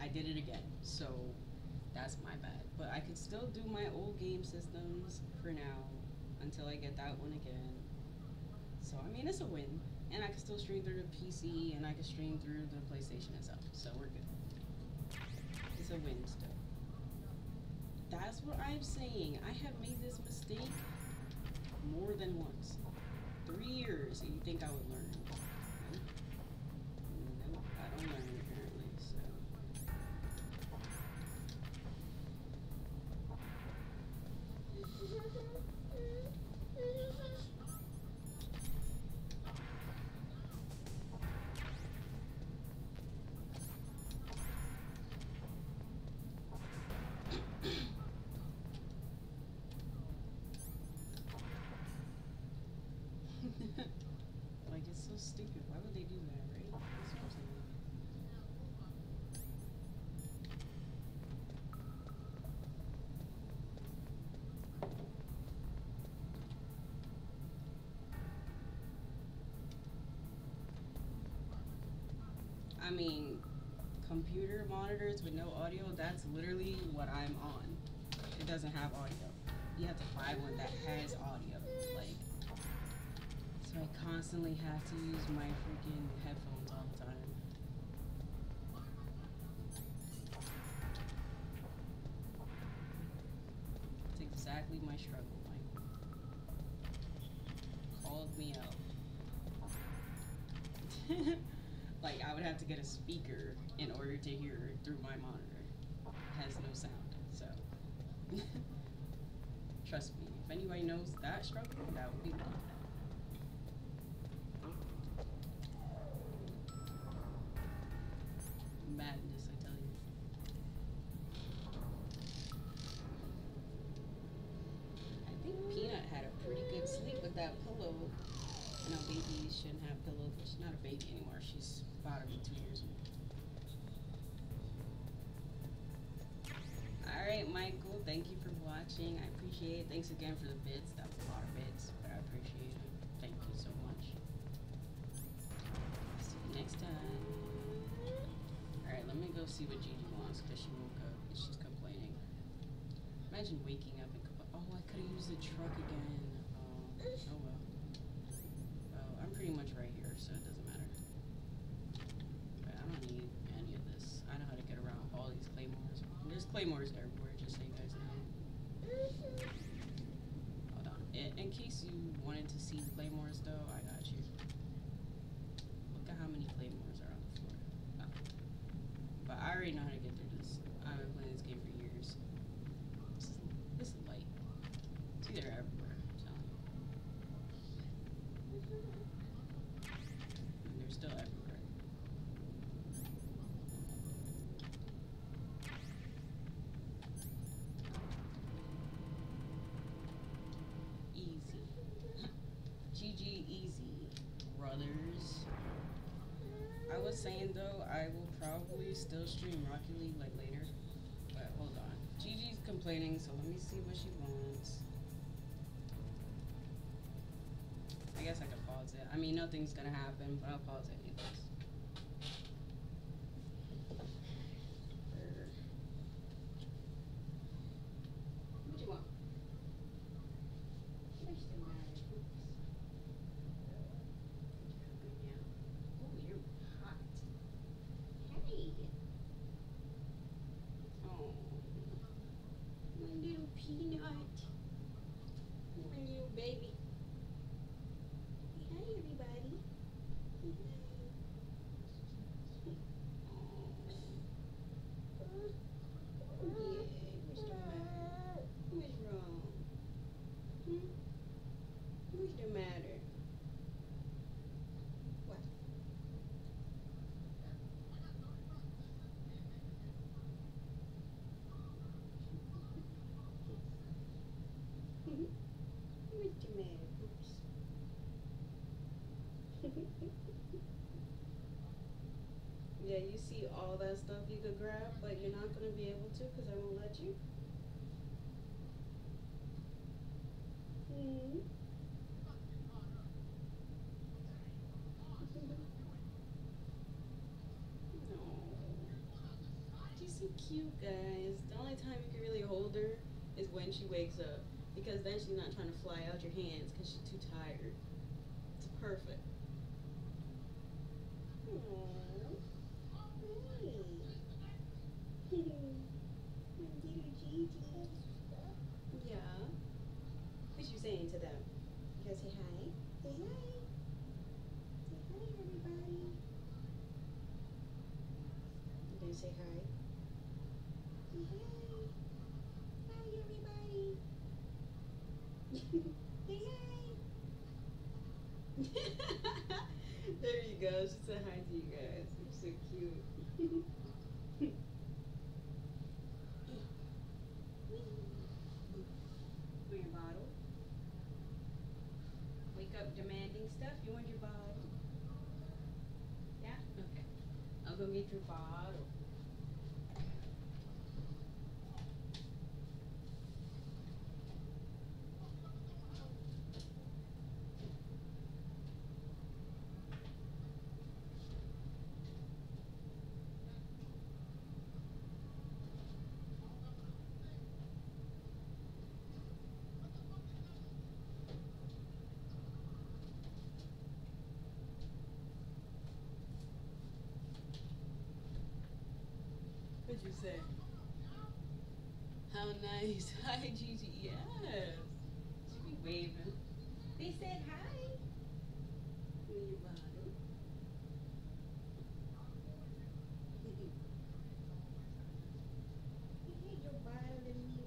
I did it again. So that's my bad. But I could still do my old game systems for now until I get that one again. So I mean, it's a win, and I can still stream through the PC and I can stream through the PlayStation itself. So we're good. It's a win still. That's what I'm saying. I have made this mistake more than once. Three years, and you think I would learn? I mean, computer monitors with no audio, that's literally what I'm on. It doesn't have audio. You have to buy one that has audio. Like, so I constantly have to use my freaking headphones get a speaker in order to hear through my monitor. It has no sound, so trust me. If anybody knows that struggle, that would be. Pillows, but she's not a baby anymore. She's about to be two years old. Alright, Michael, thank you for watching. I appreciate it. Thanks again for the bits. That was a lot of bits, but I appreciate it. Thank you so much. See you next time. Alright, let me go see what Gigi wants because she woke up and she's complaining. Imagine waking up and oh, I could have used the truck again. Oh, oh well. Well, I'm pretty much right here, so it doesn't matter. But I don't need any of this. I know how to get around all these claymores. There's claymores everywhere, just so you guys know. Hold on. In, in case you wanted to see the claymores, though, I got you. Look at how many claymores are on the floor. Oh. But I already know how to get through this. I've been playing this game for years. This is, this is light. See, they're everywhere. I'm telling you. And they're still everywhere. Easy. GG easy, brothers. I was saying though, I will probably still stream Rocket League like later. But hold on. Gigi's complaining, so let me see what she wants. I guess I could pause it. I mean, nothing's gonna happen, but I'll pause it anyways. Er. What you want? What's the matter? Oh, you're hot. Hey. Oh, my little peanut. My little baby. Say Hi, everybody. Say hi. Oh, yeah. What's the matter? What's wrong? Hmm? What's the matter? What? The matter, Boots? yeah, you see all that stuff you could grab, but you're not gonna be able to because I won't let you. Hmm. No. She's so cute, guys. The only time you can really hold her is when she wakes up. Because then she's not trying to fly out your hands because she's too tired. It's perfect. Aww. Hey. My little Gigi. Yeah. What you saying to them? You gotta say hi. Say hi. Say hi, everybody. You gonna say hi? Say hi. Hi, everybody. say hi. There you go. She said hi to you guys. You're so cute. Want your bottle? Wake up demanding stuff. You want your bottle? Yeah? Okay. I'll go get your bottle. What'd you say? How nice. Hi, Gigi. Yes. She be waving. They said hi. When you bottom. Hey, your bottle and.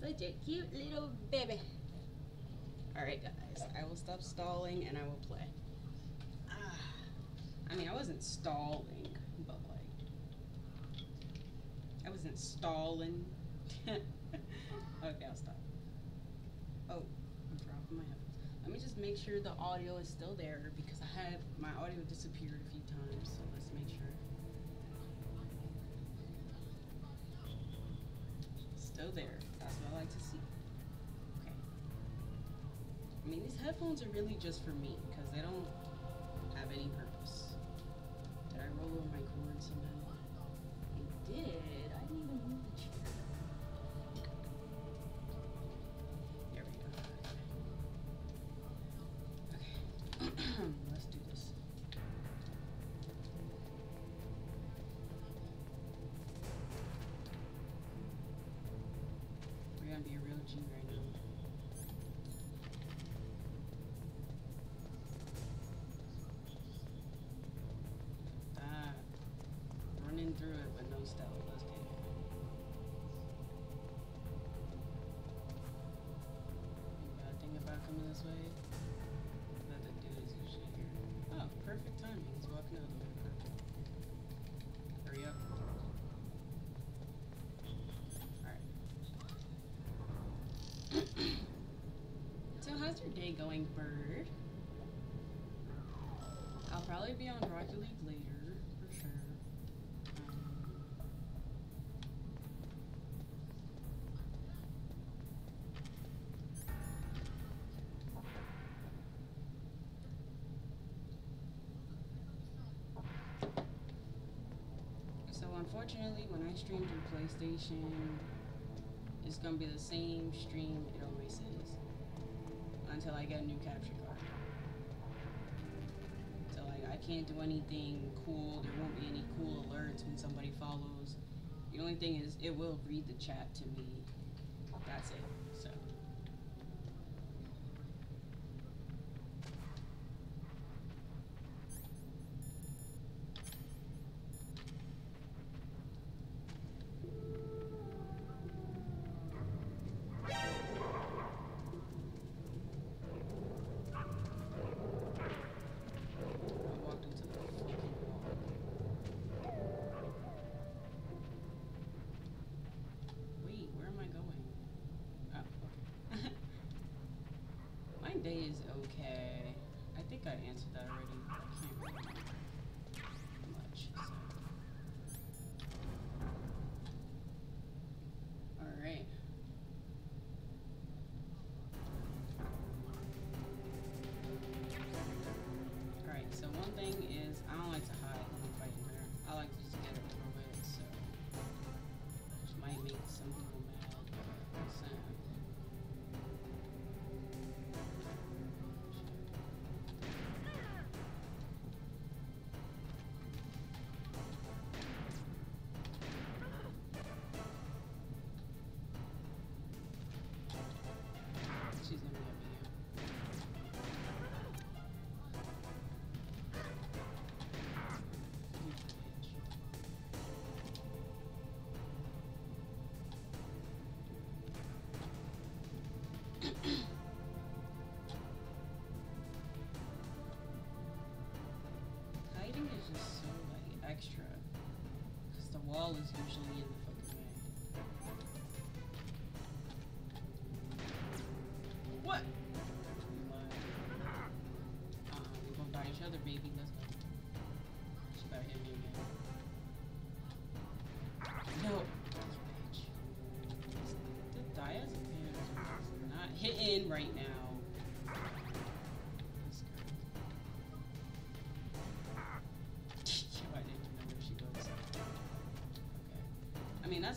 Such a cute little baby. Alright, guys. I will stop stalling and I will play. Ah, I mean, I wasn't stalling, but like. I wasn't stalling. okay, I'll stop. Oh, I'm dropping my headphones. Let me just make sure the audio is still there because I have my audio disappeared a few times, so let's make sure. Headphones are really just for me because they don't have any purpose. Did I roll over my cord somehow? I did. I didn't even move the chair. There we go. Okay. Let's do this. We're gonna be a real G right now. Through it with no. You thing about coming this way? That the dude is usually here. Oh, perfect timing. He's walking out the way. Perfect. Hurry up. Alright. so how's your day going, bird? I'll probably be on Rocket League later, unfortunately, when I stream through PlayStation, it's gonna be the same stream it always is until I get a new capture card. So like I can't do anything cool. There won't be any cool alerts when somebody follows. The only thing is it will read the chat to me. That's it. Just so like extra. Because the wall is usually in the fucking way. What? Uh, we gonna die each other, baby. Let's go. She about hit me again. No. Bitch. The diazepam is not hitting right now.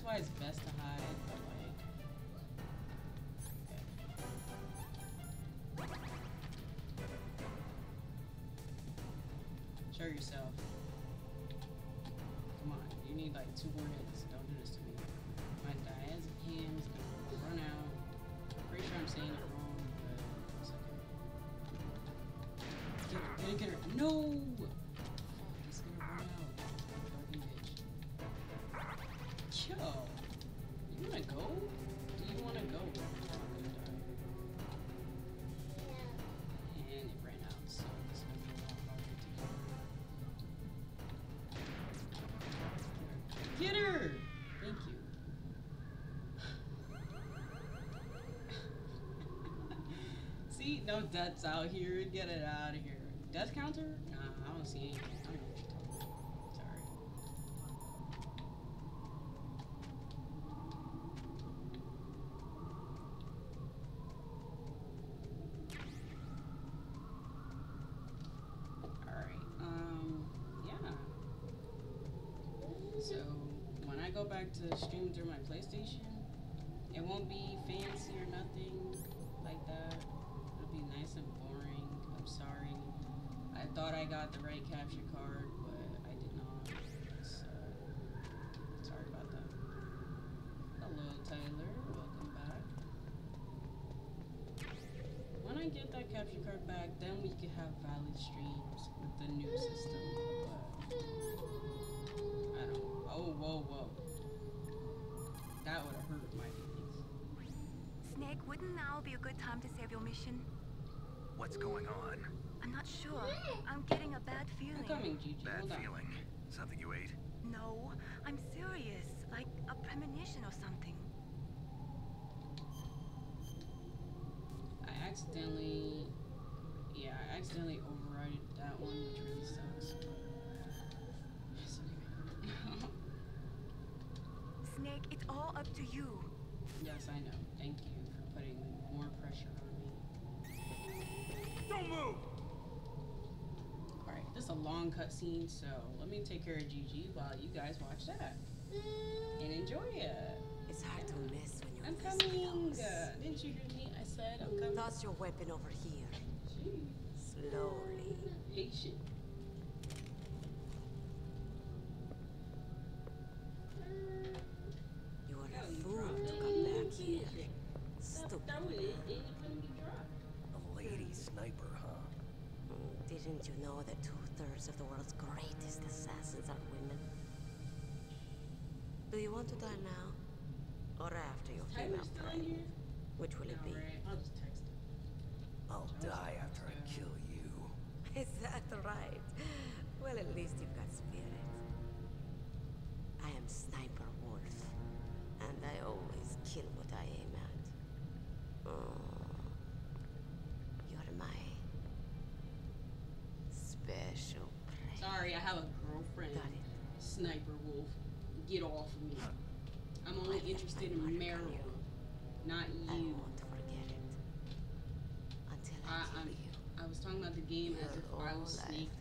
Why it's best to hide. Show yourself. Come on, you need like two more hits. No deaths out here. Get it out of here. Death counter? Nah, I don't see anything. I don't know what you're talking about. Sorry. Alright, um, yeah. So, when I go back to stream through my PlayStation, it won't be fancy or nothing like that. It'll be nice and boring. I'm sorry. I thought I got the right capture card, but I did not. So, sorry about that. Hello, Tyler. Welcome back. When I get that capture card back, then we can have valid streams with the new system. But I don't. Oh, whoa, whoa. That would have hurt my feelings.
Snake, wouldn't now be a good time to save your mission?
What's going on?
I'm not sure. I'm getting a bad feeling.
I'm coming, Gigi.
Bad
Hold on.
feeling. Something you ate?
No, I'm serious. Like a premonition or something.
I accidentally, yeah, I accidentally overrided that one, which really sucks. But it's okay.
Snake, it's all up to you.
yes, I know. Thank you for putting more pressure on me.
Don't move!
All right, this is a long cutscene, so let me take care of Gigi while you guys watch that and enjoy it.
It's hard to miss when you're
I'm coming. Uh, didn't you hear me? I said I'm coming.
Toss your weapon over here. Jeez. Slowly.
Patient.
You are a fool to come back here. Stupid.
A lady sniper, huh?
Didn't you know that two-thirds of the world's greatest assassins are women? Do you want to die now? Or after your female prey? Which will it be?
I'll just text her.
I'll die after I kill you.
Is that right? Well, at least
as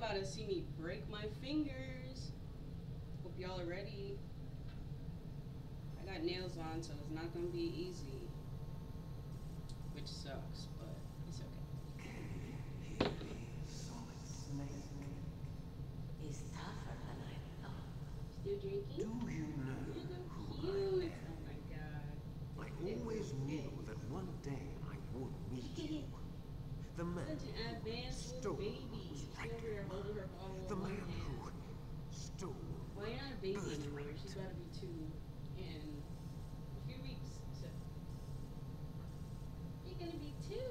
about to see me break my fingers. Hope y'all are ready. I got nails on, so it's not gonna be easy. Which sucks, but it's okay.
He's tougher than I thought.
Still drinking?
Do you know
Cute.
who I am?
Oh my god.
I always knew that one day I would meet you. The man
Such an advanced
stole
little baby.
what was
She's
right.
over there holding her bottle
The
in one
man
hand.
who stole
Well, you're not a baby
birthright.
anymore. She's about to be two in a few weeks. So you're gonna be two.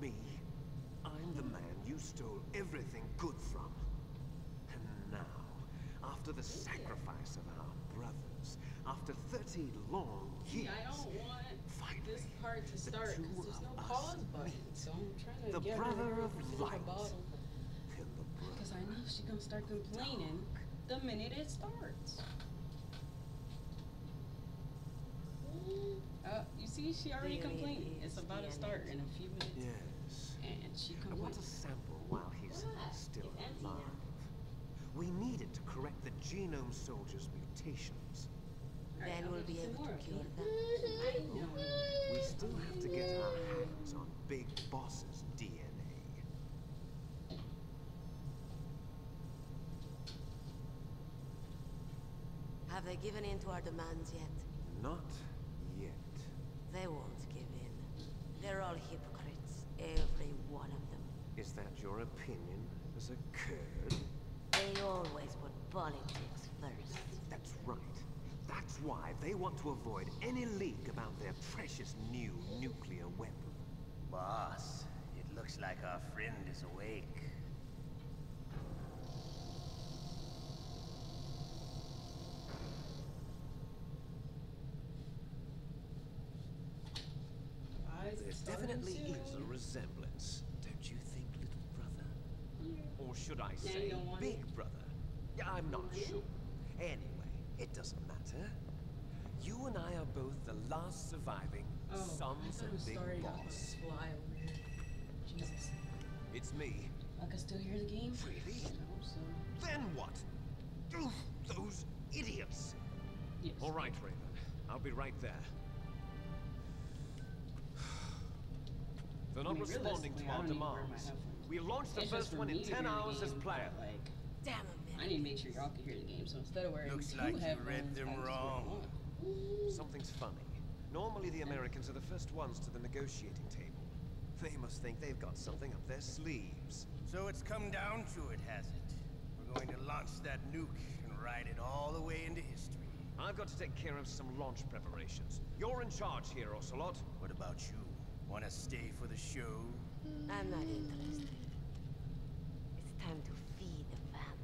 me. I'm the man you stole everything good from. And now, after the sacrifice of our brothers, after 30 long
See,
years,
I don't want
finally,
this part to start
two
because there's no
of
pause button, so I'm trying to
The
get
brother
her
of
to finish
light.
Because I know she's gonna start complaining the minute it starts. Uh, you see, she already
There
complained.
is,
It's about to start in a few minutes.
Yes.
And she
I want
complained.
a sample while he's
Ah,
still alive. We need it to correct the genome soldier's mutations.
Then we'll be able to cure them.
I know.
We still have to get our hands on Big Boss's DNA.
Have they given in to our demands yet?
Not yet.
They won't give in. They're all hypocrites, every one of them.
Is that your opinion as a Kurd?
They always put politics first.
That's right. That's why they want to avoid any leak about their precious new nuclear weapon.
Boss, it looks like our friend is awake.
Eyes
There
starting
definitely
to-
is a resemblance, don't you think, little brother? Or should I
Yeah,
say,
you don't want
big
it?
brother? Yeah, I'm not sure. Anyway, it doesn't matter. You and I are both the last surviving
Oh, I
sons of
was
Big
starting to
Boss.
fly over here. Jesus.
It's me.
I can still hear the game?
Really?
I hope so.
Then what? Oof, those idiots!
Yes.
All right, Raven. I'll be right there. They're not
I mean,
responding to our
don't need to wear my
demands. We launched the
It's
first one in 10
hear the
hours as
game,
planned.
but, Like,
Damn it,
I need to make sure y'all can hear the game, so instead of wearing
Looks
two
like you
headphones,
read them
I just wear
wrong.
Something's funny. Normally the Americans are the first ones to the negotiating table. They must think they've got something up their sleeves.
So it's come down to it, has it? We're going to launch that nuke and ride it all the way into history.
I've got to take care of some launch preparations. You're in charge here, Ocelot.
What about you? Want to stay for the show?
I'm not interested. It's time to feed the family.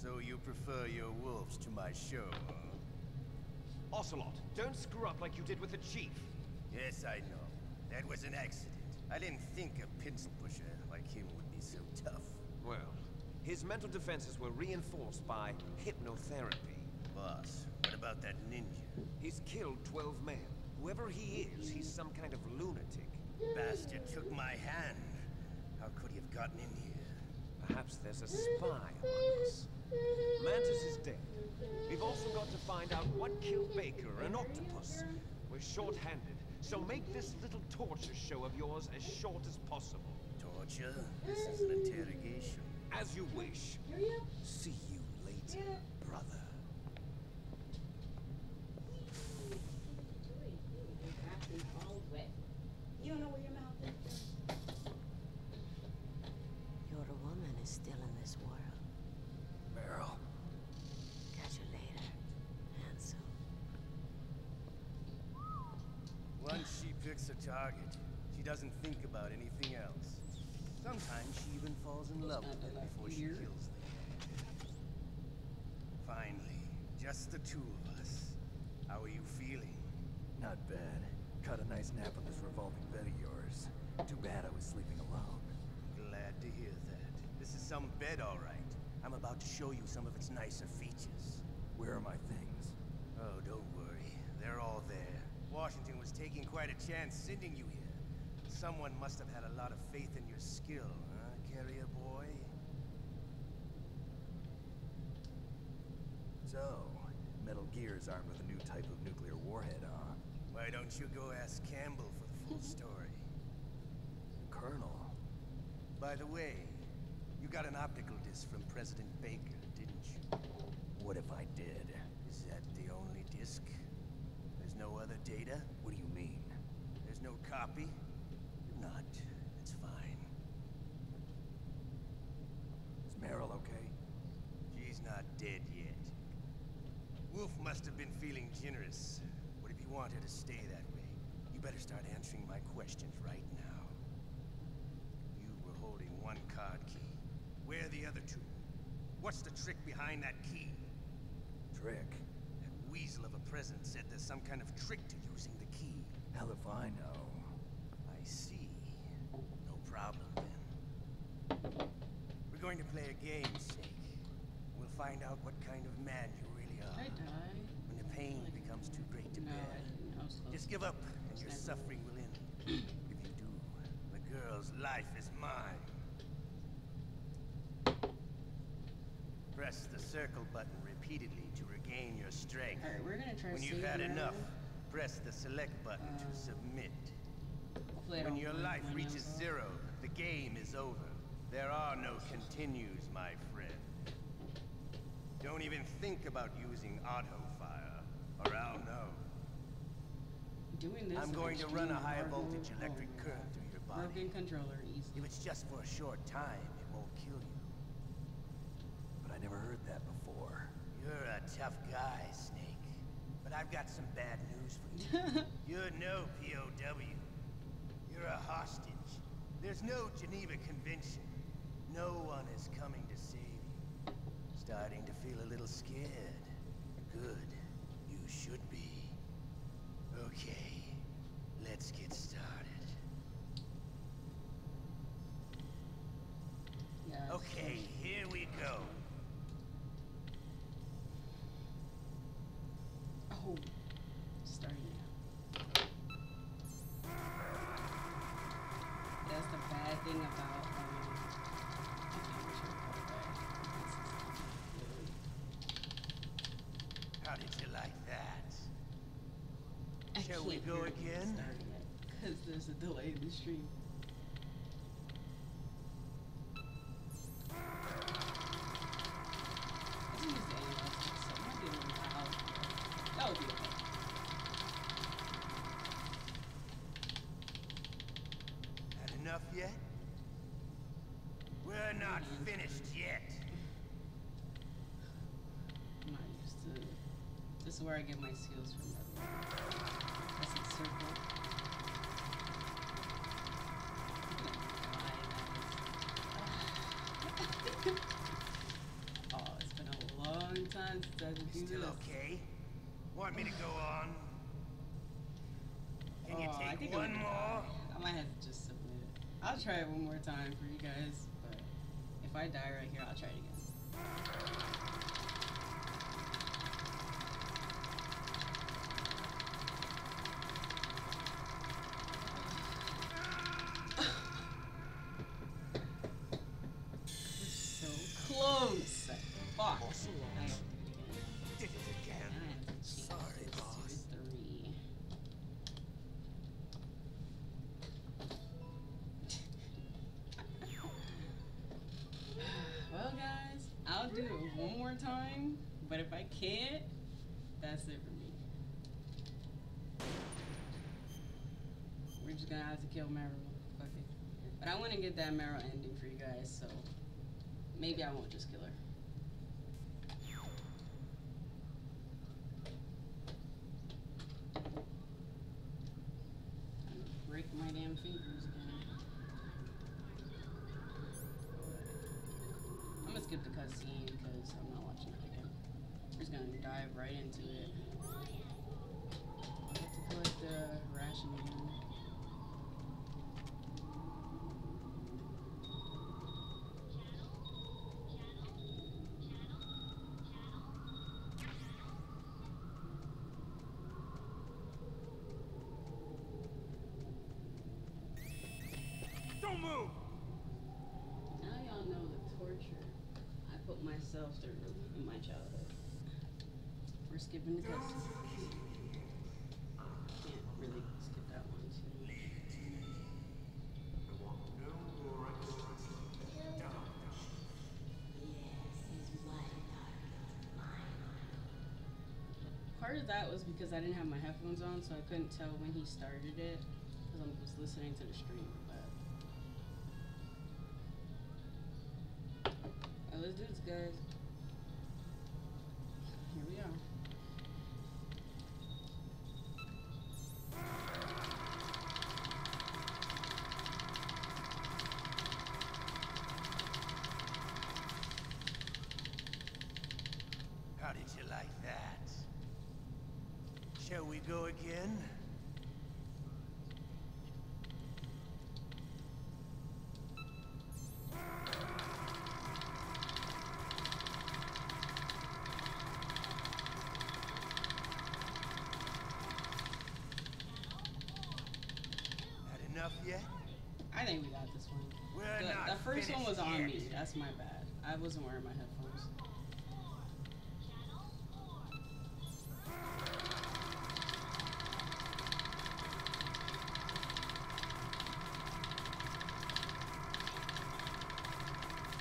So you prefer your wolves to my show, huh?
Ocelot, don't screw up like you did with the chief.
Yes, I know. That was an accident. I didn't think a pencil pusher like him would be so tough.
Well, his mental defenses were reinforced by hypnotherapy.
Boss, what about that ninja?
He's killed 12 men. Whoever he is, he's some kind of lunatic.
Bastard took my hand. How could he have gotten in here?
Perhaps there's a spy among us. Mantis is dead. We've also got to find out what killed Baker an Octopus. We're short-handed, so make this little torture show of yours as short as possible.
Torture? This is an interrogation.
As you wish. See you later, brother.
Your bathroom's all wet. You don't know where your mouth is?
Your woman is still in this world.
Meryl.
Catch you later, handsome.
Once she picks a target, she doesn't think about anything else. Sometimes she even falls in love with them before she kills them. Finally, just the two of us. How are you feeling?
Not bad. Caught a nice nap on this revolving bed of yours. Too bad I was sleeping alone.
Glad to hear that. This is some bed, all right. I'm about to show you some of its nicer features.
Where are my things?
Oh, don't worry. They're all there. Washington was taking quite a chance sending you here. Someone must have had a lot of faith in your skill, huh, carrier boy?
So, Metal Gear's armed with a new type of nuclear warhead, huh?
Why don't you go ask Campbell for the full story?
Colonel.
By the way, you got an optical disc from President Baker, didn't you?
What if I did?
Is that the only disc? There's no other data?
What do you mean?
There's no copy? Not. It's fine.
Is Meryl okay?
She's not dead yet. Wolf must have been feeling generous. But if you want her to stay that way, you better start answering my questions right now. You were holding one card key. Where are the other two? What's the trick behind that key?
Trick?
That weasel of a present said there's some kind of trick to using the key.
Hell if I know.
I see. No problem then. We're going to play a game, Snake. We'll find out what kind of man you really are.
I die.
When the pain becomes too great to
No,
bear.
I didn't. I was close.
Just give up, and your suffering will end. if you do, the girl's life is mine. Press the circle button repeatedly to regain your strength.
Alright, we're gonna try
When you've had enough, press the select button
Uh,
to submit. When your life reaches
off.
zero, the game is over. There are no continues, my friend. Don't even think about using auto fire, or I'll know.
Doing this
I'm going to run a high voltage electric
Oh,
current through your body.
Broken controller, easy.
If it's just for a short time, it won't kill you.
But I never heard that before.
You're a tough guy, Snake. But I've got some bad news for you. You're no POW. You're a hostage. There's no Geneva Convention. No one is coming to save you. Starting to feel a little scared. Good. You should be. Okay. Let's get started.
Yes.
Okay, here we go.
Oh, starting now. That's the bad thing about um.
How did you like that?
I
Shall we go again?
because there's a delay in the stream. I can use the ALS, so it might be a little loud. but That would be okay.
Had enough yet? We're not finished yet.
I'm not used to. This is where I get my skills from. Way. That's a circle. oh, it's been a long time since I to do
Still
this.
okay? Want me to go on? Can you
Oh, I
take
think I'm
one more?
die. I might have to just submit it. I'll try it one more time for you guys, but if I die right here, I'll try it again. More time, but if I can't, that's it for me. We're just gonna have to kill Meryl. Fuck it. But I want to get that Meryl ending for you guys, so maybe I won't just kill her. Time to break my damn fingers again. I'm gonna skip the cutscene because I'm not watching it again. We're just gonna dive right into it. I have to collect the ration again.
Don't move!
Now y'all know the torture I put myself through in my childhood. We're skipping the cutscene. Can't really skip that one too. Part of that was because I didn't have my headphones on, so I couldn't tell when he started it because I'm just listening to the stream. Here we are.
How did you like that? Shall we go again?
First one was on me. That's my bad. I wasn't wearing my headphones.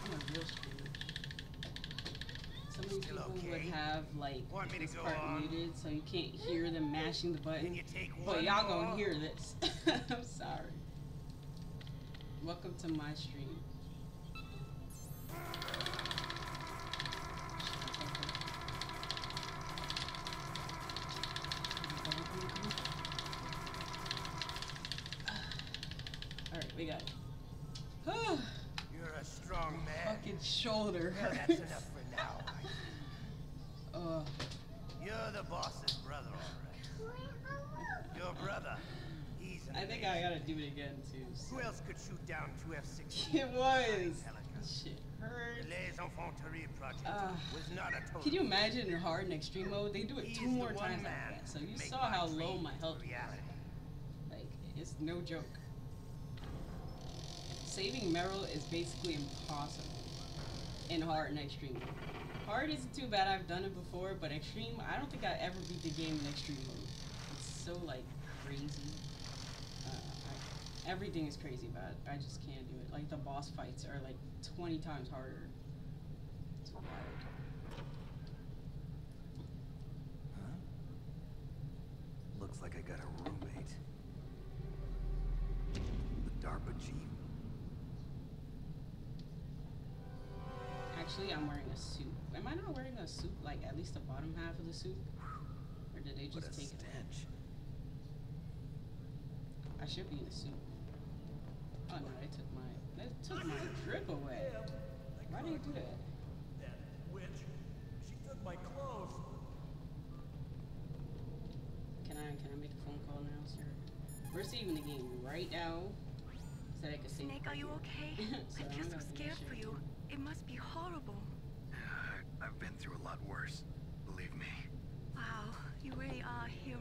I'm a real streamer. Some of these
Still
people would
okay?
have like
Want me to go
part
on?
muted, so you can't hear them mashing the button.
you take
but y'all gonna hear this. I'm sorry. Welcome to my stream. Shoulder
Well,
hurts.
that's enough for now.
Uh,
You're the boss's brother, all right. Your brother, he's
I think I gotta do it again too. so-
Who else could shoot down two F-16?
It was. Shit hurt.
The Les Enfants Terribles
project
was not a total.
Can you imagine in hard and extreme mode? They do it
He
two more times like that. So you saw how low my health was. Like, it's no joke. Saving Meryl is basically impossible in hard and extreme. Hard isn't too bad, I've done it before, but extreme, I don't think I ever beat the game in extreme mode. It's so, like, crazy. Uh, everything is crazy it. I just can't do it. Like, the boss fights are, like, 20 times harder. It's wild.
Looks like I got a roommate. The DARPA chief.
Actually, I'm wearing a suit. Am I not wearing a suit, like at least the bottom half of the suit? Or did they
What
just
a
take it?
stench.
I should be in a suit. Oh no, they took my they took my drip away. Why do you do that?
That witch. She took my clothes.
Can I can I make a phone call now, sir? We're saving the game right now. So that I can save
Snake, are you okay?
So
I feel
I'm
so scared for
shit.
you. It must be horrible.
I've been through a lot worse. Believe me.
Wow, you really are a hero.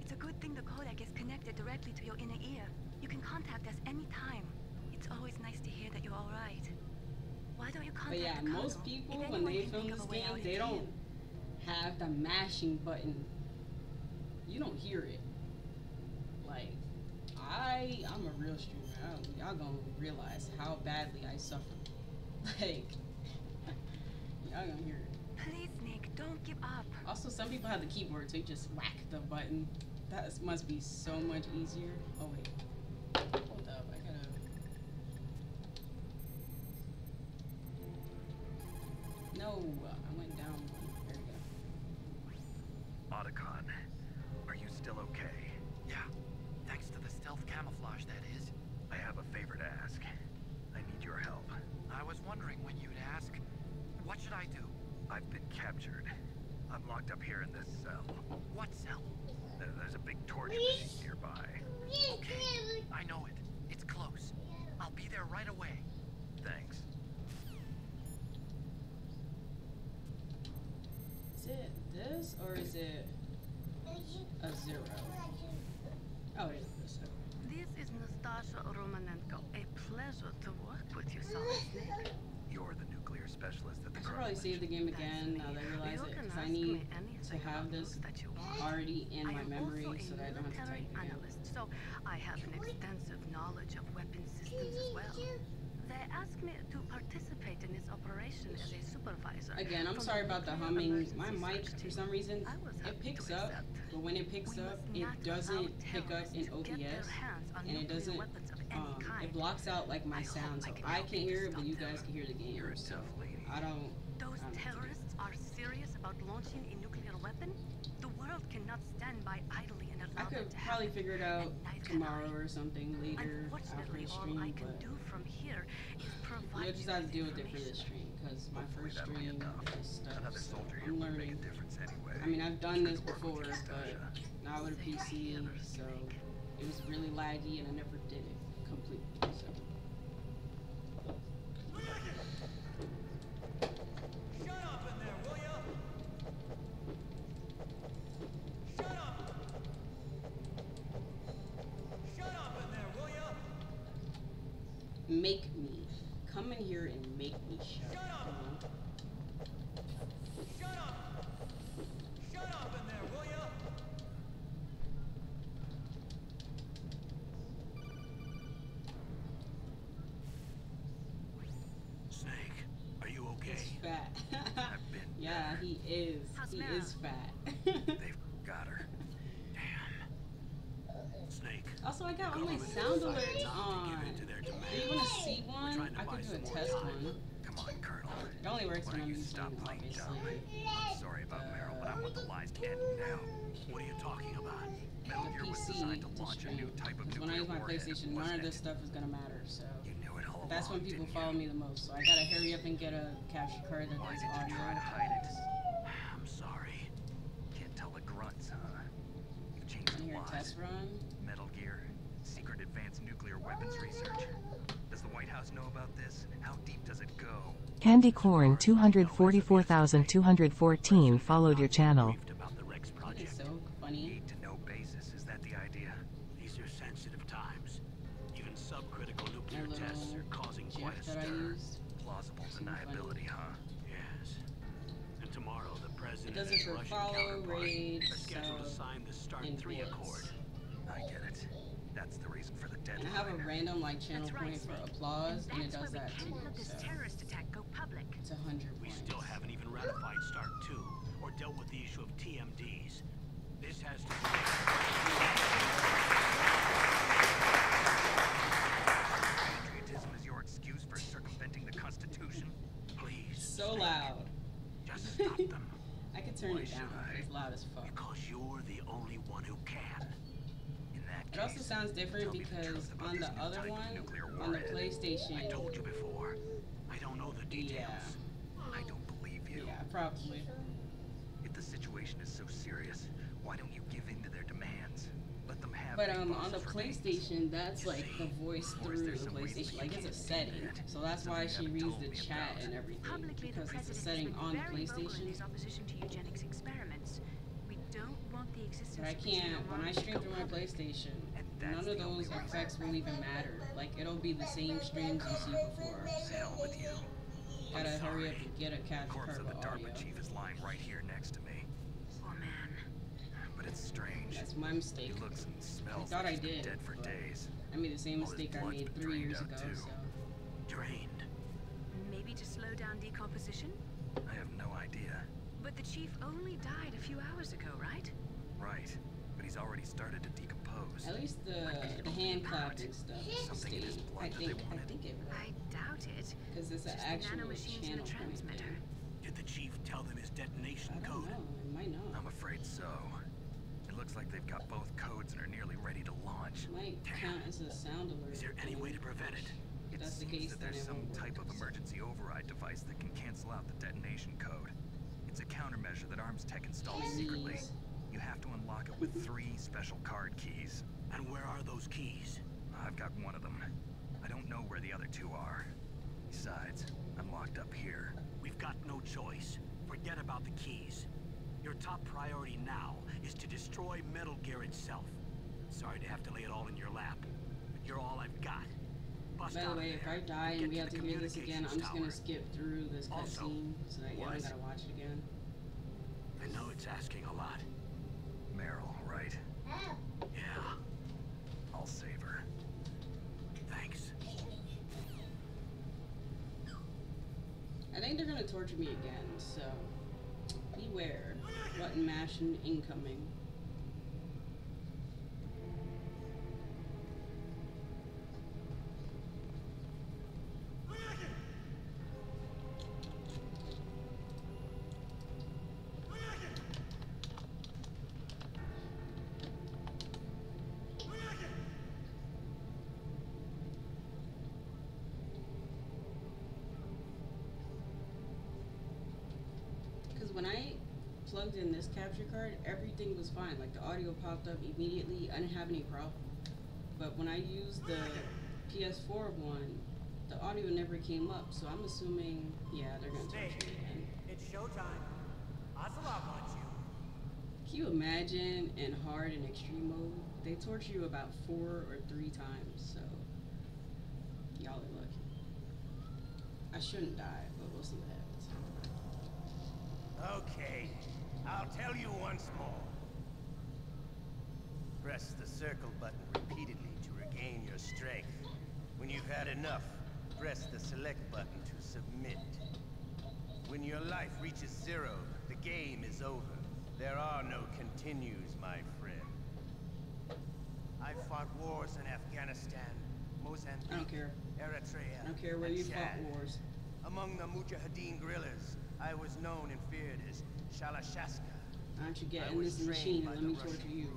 It's a good thing the codec is connected directly to your inner ear. You can contact us anytime. It's always nice to hear that you're all right. Why don't you contact
But yeah,
the
most people when they film
think of
this game, they don't
you.
have the mashing button. You don't hear it. Like, I I'm a real streamer. Y'all gonna realize how badly I suffer. Like, y'all gonna hear it.
Please, Nick, don't give up.
Also, some people have the keyboard, so you just whack the button. That is- must be so much easier. Oh wait, hold up, I gotta. No, I went down one. There we go.
Otacon, are you still okay?
Yeah, thanks to the stealth camouflage, that is.
I have a favor to ask. I need your help.
I was wondering when you'd ask. What should I do?
I've been captured. I'm locked up here in this cell.
What cell?
There- There's a big torch machine nearby.
Okay, I know it. It's close. I'll be there right away.
Thanks.
Is it this or is it a zero? Oh, it is this. okay.
This is Nastasha Romanenko. A pleasure to work with you, Solid Snake.
You're the nuclear specialist at the
I should probably save the game again now that I realize it because I need to have this
that you want.
already in my memory so that I don't have to type it again.
analyst, so I have an extensive knowledge of weapon systems as well. They asked me to participate in this operation as a supervisor.
Again, I'm sorry about the humming. My mic,
search
for some reason, it picks up, but when it picks up, it doesn't pick up in
to get their
OBS, and it doesn't.
weapons of any
Um,
kind.
it blocks out like my
I
sound, so
I can
I
help
can't hear it, but you guys can hear the game. So
tough lady.
I don't.
Those
I don't know.
terrorists are serious about launching a nuclear
weapon, the world cannot stand by idly and
I
allow
could
them to
probably
happen.
figure it out
neither can
tomorrow or something later after
Unfortunately,
the
all
stream,
I can
but
do from here is provide
we'll just have to deal with it for this stream because my first stream is stuff. So I'm learning. I mean, I've done this before, but not with a PC, so it was really laggy and I never did it completely. So.
But I want the lies to end now.
What are you talking about?
Metal Gear was designed to launch a new type of
when I use my PlayStation, none of this stuff is gonna matter. So
You knew it all
that's when people follow
you?
me the most. So I gotta hurry up and get a capture card that
Why
does
did you try to hide it?
I'm sorry.
Can't tell the grunts, huh? You've changed
Wanna
the
hear a
laws.
test run?
Metal Gear, secret advanced nuclear weapons research. Does the White House know about this? How deep does it go?
Candy Corn 244,214 followed your channel.
About the Rex
That
project.
is so funny.
Need to know basis. Is that the idea?
These are sensitive times. Even subcritical nuclear tests are causing quite a
I
stir.
Plausible deniability, huh?
Yes. And tomorrow, the president and his Russian counterpart
raid,
are scheduled to sign the START 3. Accord.
I get it. That's the reason for the
And. I have a random like channel
right,
point for applause, and it does that too. So
terrorist attack go public.
it's a hundred
We
points.
still haven't even ratified START 2 or dealt with the issue of TMDs. This has to
Patriotism is your excuse for circumventing the Constitution?
Please.
So loud.
Just stop them.
I could turn
Why
it down.
should I?
but It's loud as fuck.
Because you're the only one who can.
In that
It also sounds different because on the other one, on the. PlayStation,
I told you before. I don't know the details.
Yeah.
I don't believe you.
yeah, probably.
If the situation is so serious, why don't you give in to their demands? Let them have
But um, on the
bosses for names.
PlayStation, that's like the voice through the PlayStation. Like it's a setting, so that's why she reads the chat and everything because it's a setting on the
very vocal in
PlayStation.
his opposition to eugenics experiments. We don't want the existence
But I can't. When I stream through my. PlayStation, none of those effects will even matter. Like it'll be the same streams you see before. So
Hell with you.
gotta
I'm
hurry up and get a capture
Corpse
card
of the
with audio.
DARPA chief is lying right here next to me.
Oh man.
But it's strange.
That's my mistake.
He looks and smells
thought
like
I did,
dead for days.
I made the same
All
mistake I made three years ago.
too.
So
Drained.
Maybe to slow down decomposition?
I have no idea.
But the chief only died a few hours ago, right?
Right. But he's already started to decompose.
at least the the hand clapping stuff
Something in his blood
I
that
think
they
I
wanted.
think it
I doubt it.
because it's an
Just the
actual
nanomachines in
channel
the transmitter.
Did the chief tell them his detonation
I
code?
don't know. It might not.
I'm afraid so. It looks like they've got both codes and are nearly ready to launch.
Might count as a sound alert.
Is there any way to prevent it?
It
that's the
seems
case,
that there's
it
some
won't
type of emergency override device that can cancel out the detonation code. It's a countermeasure that Arms Tech installed secretly.
Jeez.
You have to unlock it with three special card keys.
And where are those keys?
I've got one of them. I don't know where the other two are. Besides, I'm locked up here.
We've got no choice. Forget about the keys. Your top priority now is to destroy Metal Gear itself. Sorry to have to lay it all in your lap, but you're all I've got. Bust
By the way, if I die
and
and we have
to
to
the
hear this again, I'm just gonna skip through this
Also,
cutscene so that y'all don't gotta watch it again.
I know it's asking a lot.
Meryl, right?
Yeah,
I'll save her.
thanks.
I think they're gonna torture me again, so beware. Button mashing incoming. Plugged in this capture card, everything was fine. Like the audio popped up immediately. I didn't have any problem. But when I used the PS4 one, the audio never came up. So I'm assuming, yeah, they're gonna torture me again.
It's showtime. Ocelot wants you.
Can you imagine in hard and extreme mode? They torture you about four or three times. So y'all are lucky. I shouldn't die, but we'll see what happens.
Okay, I'll tell you once more. Press the circle button repeatedly to regain your strength. When you've had enough, press the select button to submit. When your life reaches zero, the game is over. There are no continues, my friend. I've fought wars in Afghanistan, Mozambique,
I don't care.
Eritrea,
I don't care where you fought
Chad.
wars.
Among the Mujahideen guerrillas, I was known and feared as Shalashaska.
Why don't you get
I
in
was
this machine and let me
the
torture you?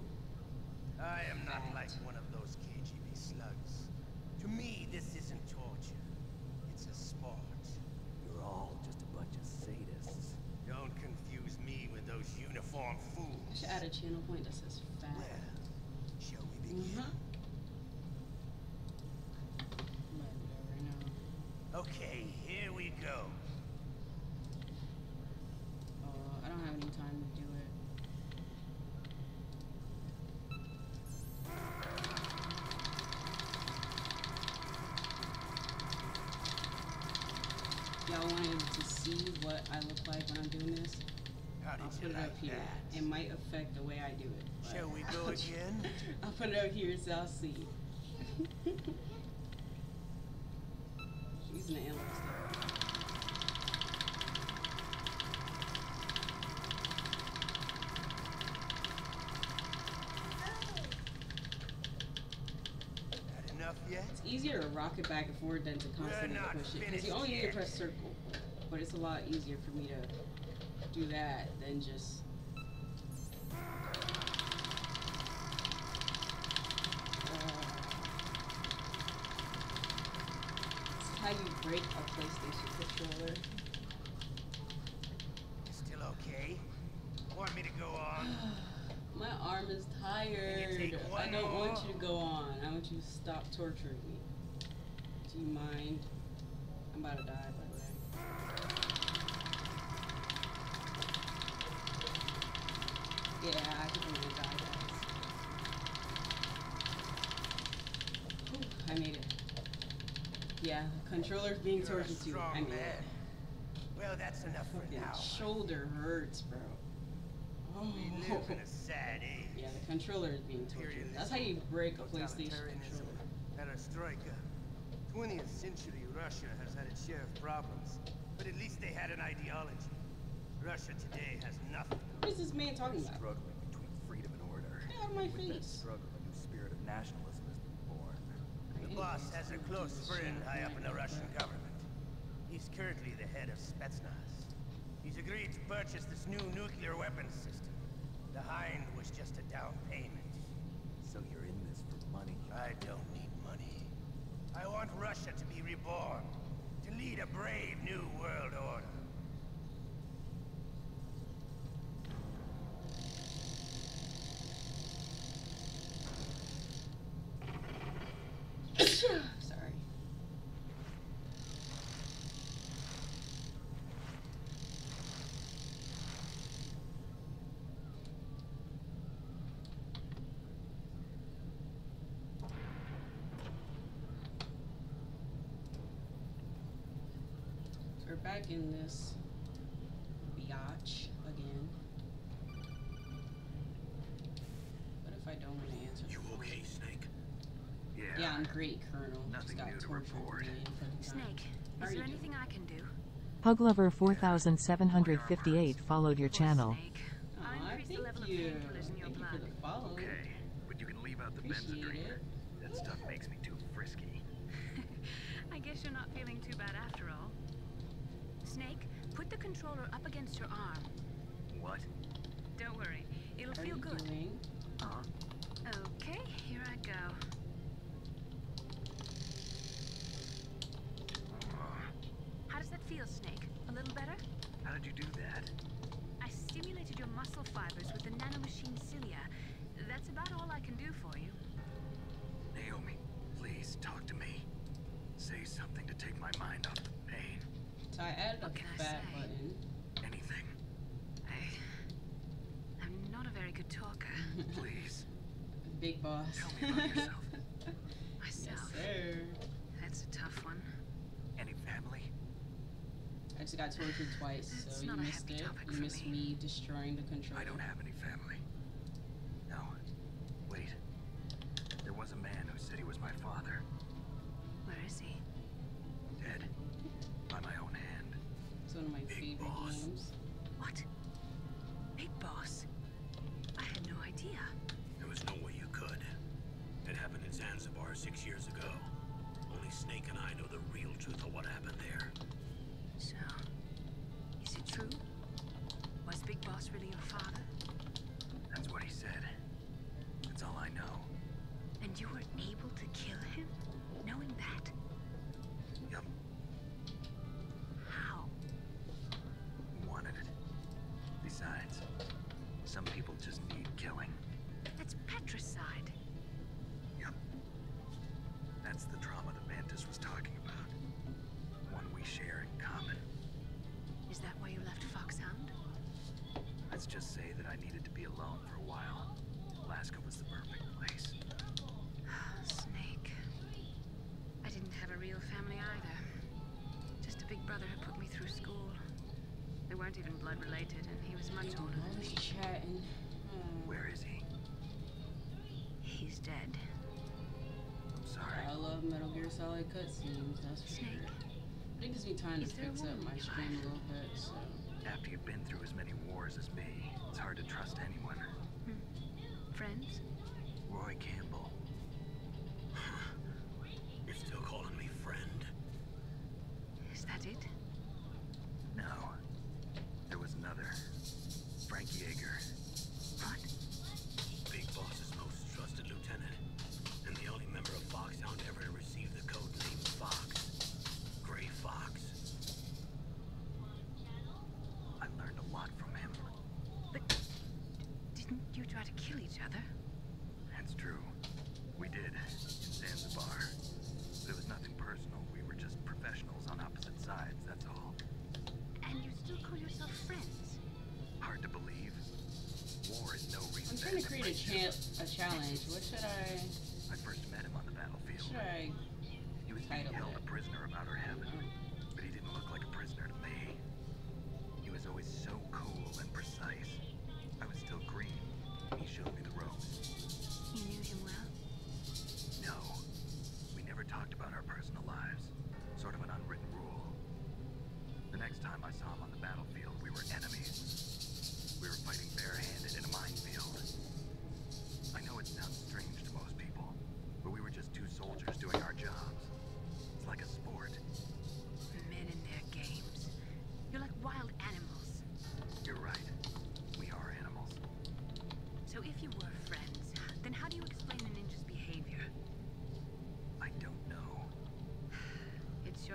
I am not like one of those KGB slugs. To me, this isn't torture. It's a sport.
You're all just a bunch of sadists.
Don't confuse me with those uniformed
I
fools.
should add a channel point that says fat.
Shall we begin?
Mm-hmm. I'm gonna do that right now.
Okay, here we go.
Uh, I don't have any time to do it. Y'all wanted to see what I look like when I'm doing this?
How did
I'll
you
put it
like
up here.
that?
It might affect the way I do it.
Shall we go again?
I'll put it up here so I'll see. Using the analog stick.
Yet?
It's easier to rock it back and forward than to constantly push it. Because you only need to press circle. But it's a lot easier for me to do that than just. Uh, how you break a PlayStation controller.
Still okay? Want me to go on?
My arm is tired. I don't want you to go on. I want you to stop torturing me. Do you mind? I'm about to die, by the way. Yeah, I think I'm gonna die, guys. Whew, I made it. Yeah, the controller's being
You're
tortured too. I made
man. Well, that's enough for now.
shoulder hurts, bro. Oh.
We live in a sad age.
Yeah, the controller is being tortured. That's how you break a PlayStation controller.
Perestroika. 20th century Russia has had its share of problems, but at least they had an ideology. Russia today has nothing.
What is this man talking about?
Struggling between freedom and order.
Get out of my
With that
face.
struggle, a new spirit of nationalism has been born.
The boss has a close friend high up in the Russian government. He's currently the head of Spetsnaz. He's agreed to purchase this new nuclear weapons system. The Hind was just a down payment.
So you're in this for money.
I don't need money. I want Russia to be reborn, to lead a brave new world order.
Sorry. So we're back in this biatch again. What if I don't want to answer?
You
the phone?
okay, Snake?
Yeah.
Yeah, I'm great, Colonel.
Nothing
Just got
new to report.
today for the time.
Snake,
How
is
are
there
you
anything I can do?
Puglover 4758 followed your channel.
Aw,
I'll the
thank
level
you.
painkillers in your
Thank you for the follow.
Okay, but you can leave out the
Appreciate
benzedrine.
it.
That stuff makes me too frisky.
I guess you're not feeling too bad after all. Snake, put the controller up against your arm.
What?
Don't worry, it'll
How are
feel
you
good.
doing?
Uh-huh.
Okay, here I go. So I added what a back button.
Anything. I, I'm not a
very good talker.
Please.
Big boss.
Tell me about yourself.
Myself.
Yes, sir.
That's a tough one.
Any family?
I just got tortured twice, so you missed it. You missed
me.
me destroying the controller.
I don't have any family. No. Wait. There was a man who said he was my father.
One of my favorite games. Time
Is
to
there a
fix up my
in
stream a little bit, so.
After you've been through as many wars as me, it's hard to trust anyone. Hmm.
Friends?
Roy Campbell.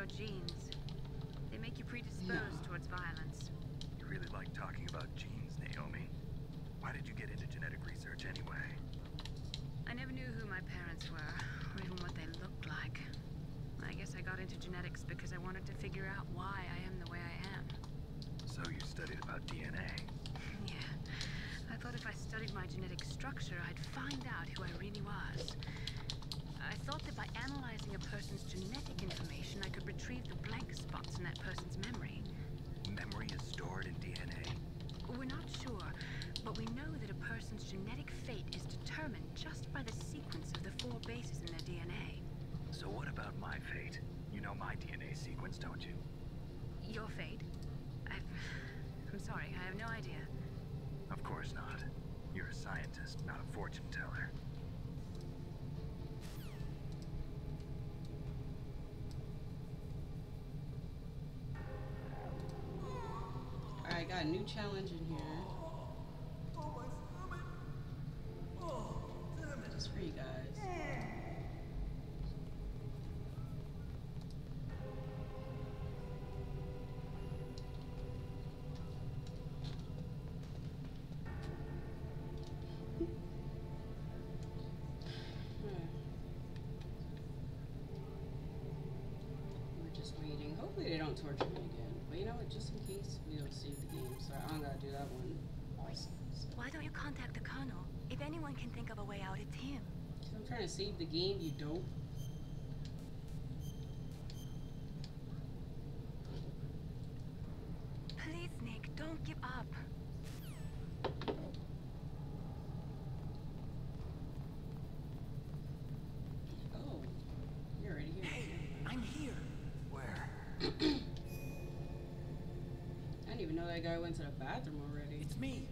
Your genes. They make you predisposed towards violence.
You really like talking about genes, Naomi. Why did you get into genetic research anyway?
I never knew who my parents were, or even what they looked like. I guess I got into genetics because I wanted to figure out why I am the way I am.
So you studied about DNA.
Yeah. I thought if I studied my genetic structure, I'd find out who I really was. I thought that by analyzing a person's genetic information, I could retrieve the blank spots in that person's memory.
Memory is stored in DNA.
We're not sure, but we know that a person's genetic fate is determined just by the sequence of the four bases in their DNA.
So what about my fate? You know my DNA sequence, don't you?
Your fate? I... I'm sorry, I have no idea.
Of course not. You're a scientist, not a fortune teller.
A new challenge in here.
Why don't you contact the colonel? If
If anyone can think of a way out, it's him.
I'm trying to save the game, you dope.
Please, Nick, don't give up.
Oh, you're already here.
Hey, I'm here.
Where?
I didn't even know that guy went to the bathroom already.
It's me.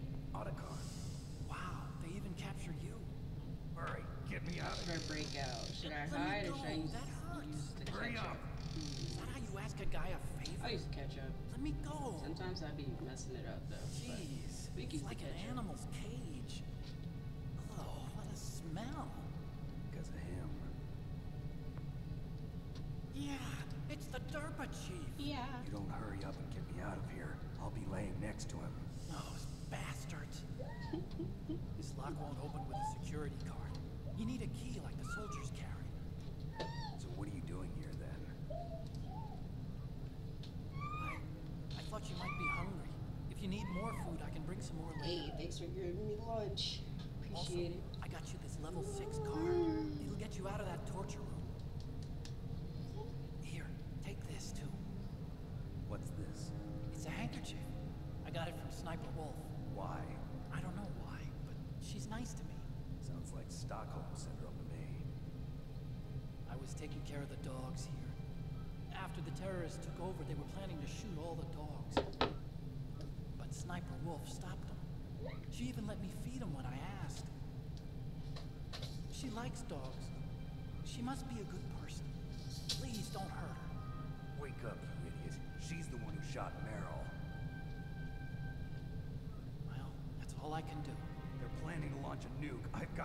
Should I
Let me
hide or
go,
should I use, use the
Hurry
ketchup?
up.
Is that how you ask a guy a favor?
I use ketchup.
Let me go.
Sometimes I'd be messing it up though.
Jeez,
we
it's like an animal's cage. Oh, what a smell.
Because of him.
Yeah, it's the DARPA chief.
Yeah.
You don't hurry up and get me out of here. I'll be laying next to him.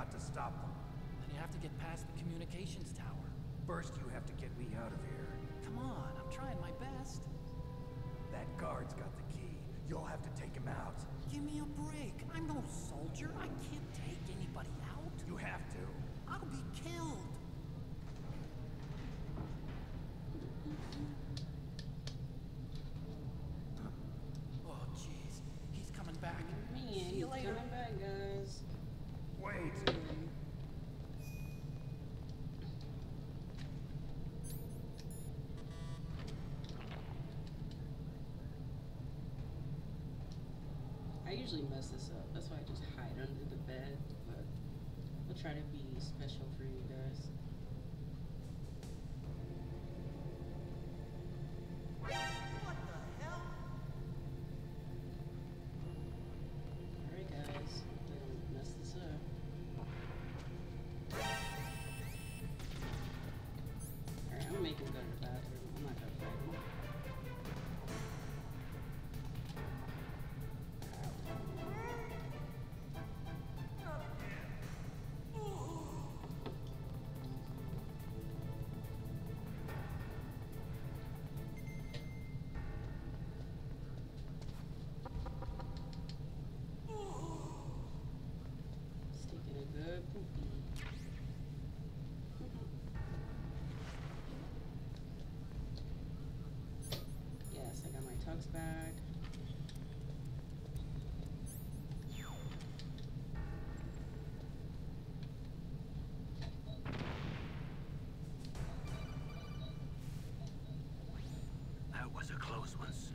Got to
stop them.
Then you have to get past the communications tower.
First, you have to get me out of here.
Come on, I'm trying my best.
That guard's got the key. You'll have to take him out.
Give me a break. I'm no soldier. I can't
tux back.
That was a close one, Snake.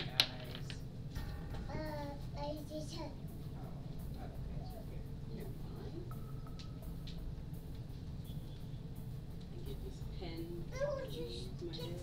my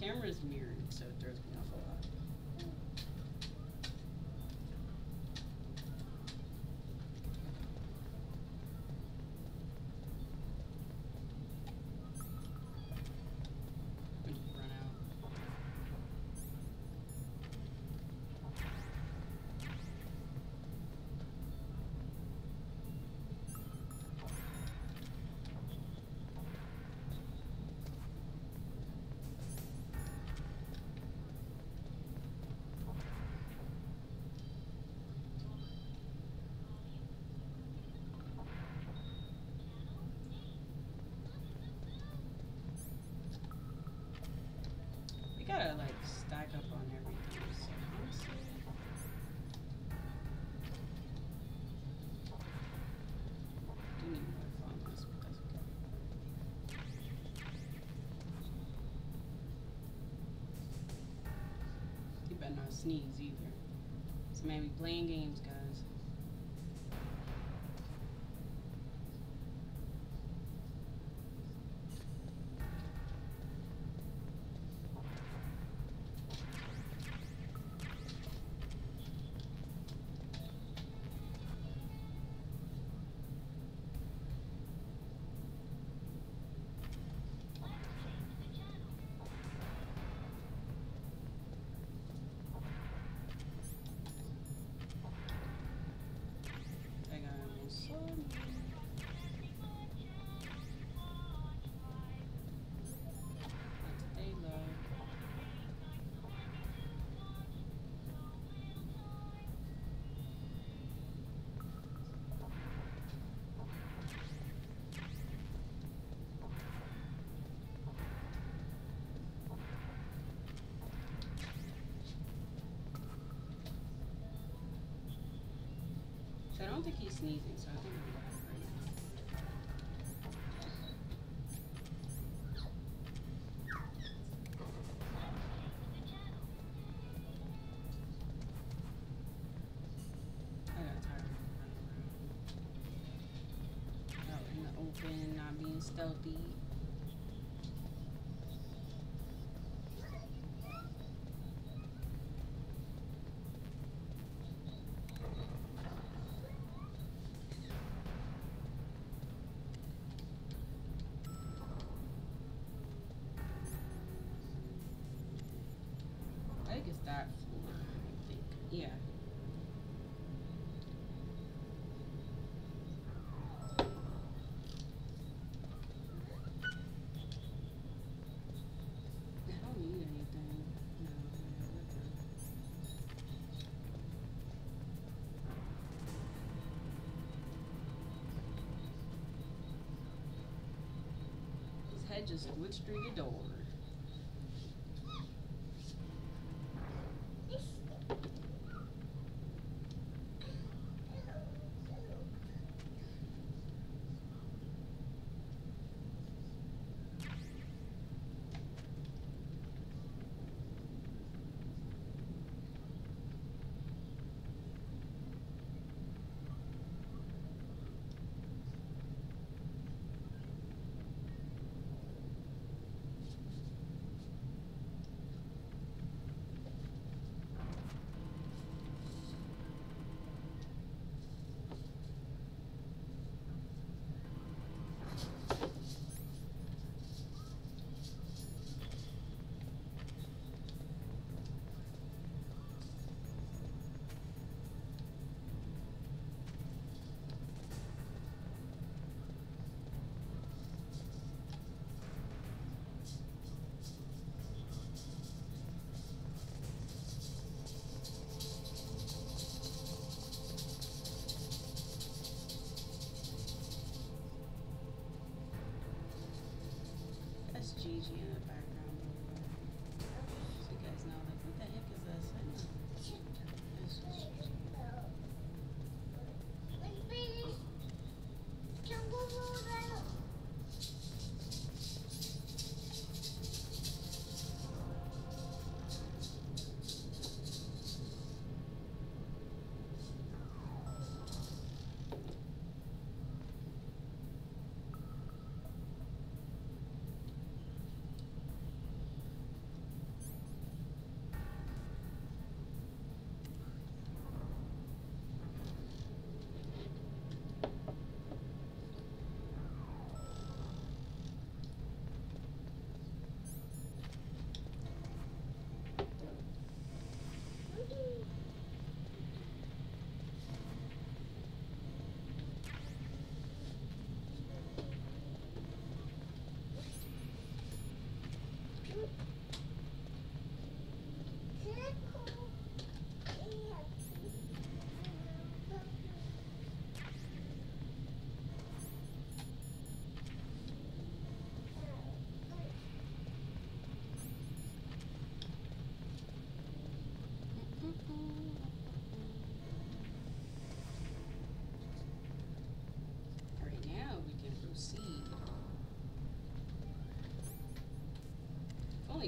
camera's muted. better not sneeze either. So maybe playing games, guys. I don't think he's sneezing, so I think we'll be back right now. open, not being stealthy. guess that floor. I think. Yeah. hedges on through the door. The background. So you guys know, like, what the heck is that sound? It's just- Alright,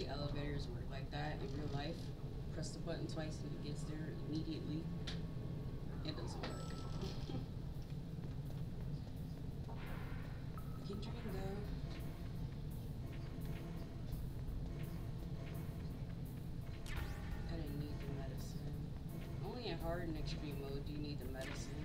Elevators work like that in real life. Press the button twice and it gets there immediately. It doesn't work. Keep drinking though. I didn't need the medicine. Only in hard and extreme mode do you need the medicine.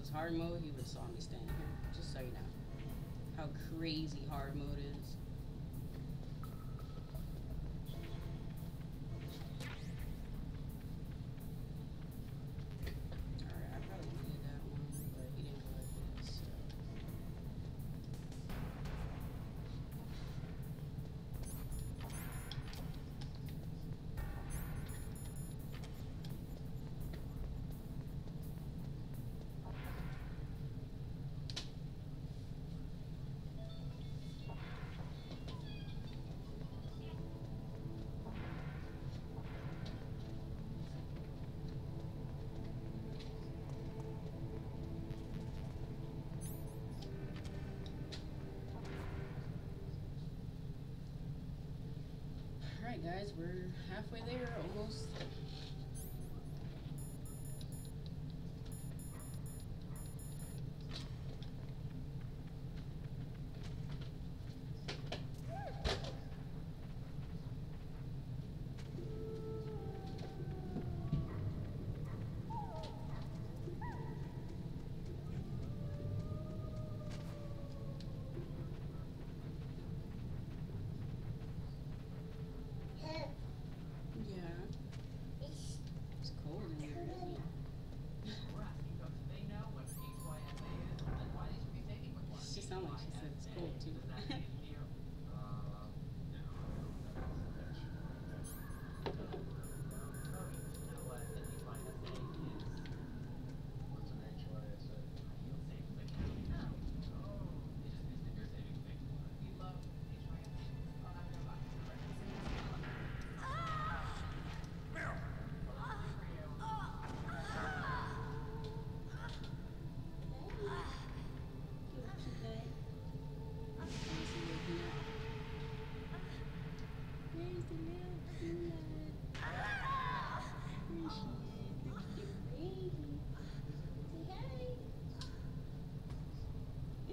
Was hard mode, he would have saw me standing here. Just so you know. How crazy hard mode is. Alright guys, we're halfway there, almost. Yeah. It's cold in here, isn't it? She sounded like she said it's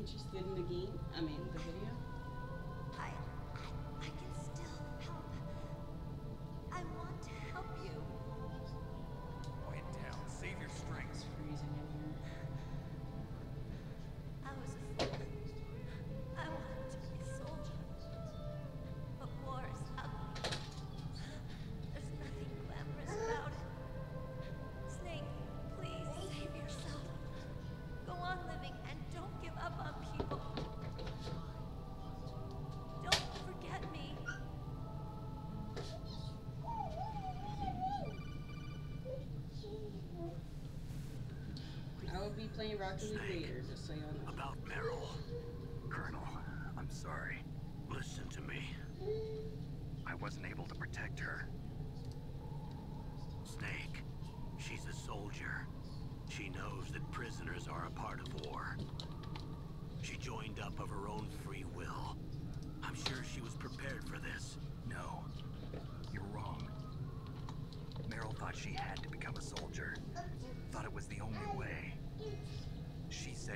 Interested in the game? I mean, the
playing Rocket League later,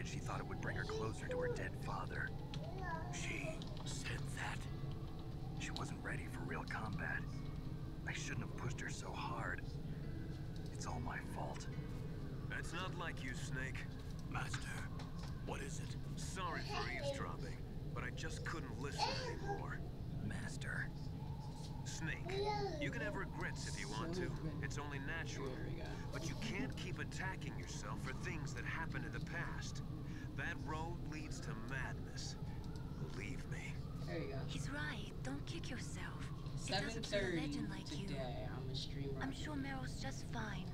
said she thought it would bring her closer to her dead father.
She said that?
She wasn't ready for real combat. I shouldn't have pushed her so hard. It's all my fault.
It's not like you, Snake.
Master, what is it?
Sorry for eavesdropping, but I just couldn't listen anymore.
Master.
Snake, you can have regrets if you want to. It's only natural. But you can't keep attacking yourself for things that happened in the past. That road leads to madness. Believe me.
There you go.
He's right. Don't kick yourself. It doesn't kill a
7:30
legend like you.
today. I'm a stream
I'm sure Meryl's just fine.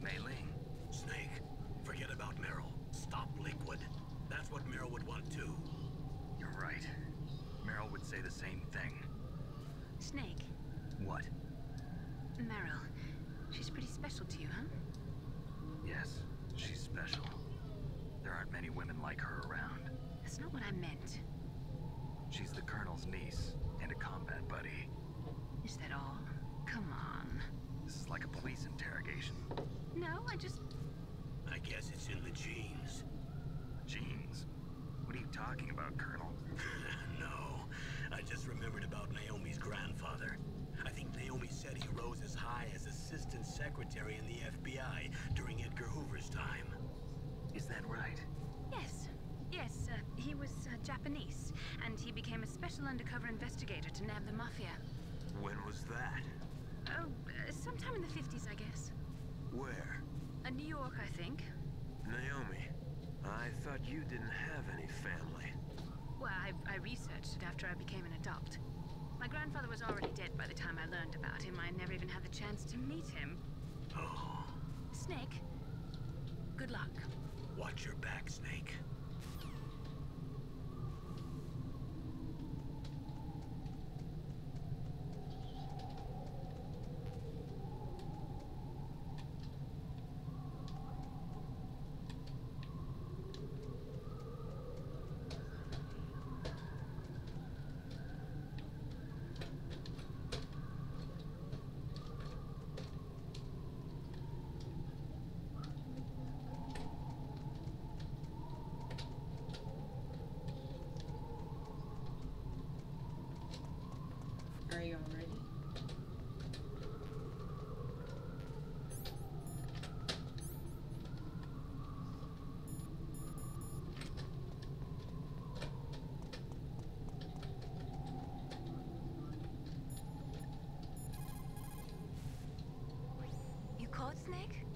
Mei Ling.
Snake, forget about Meryl. Stop Liquid. That's what Meryl would want too.
You're right. Meryl would say the same thing.
Snake,
What?
Meryl. She's pretty special to you, huh?
Yes, she's special. There aren't many women like her around.
Snake?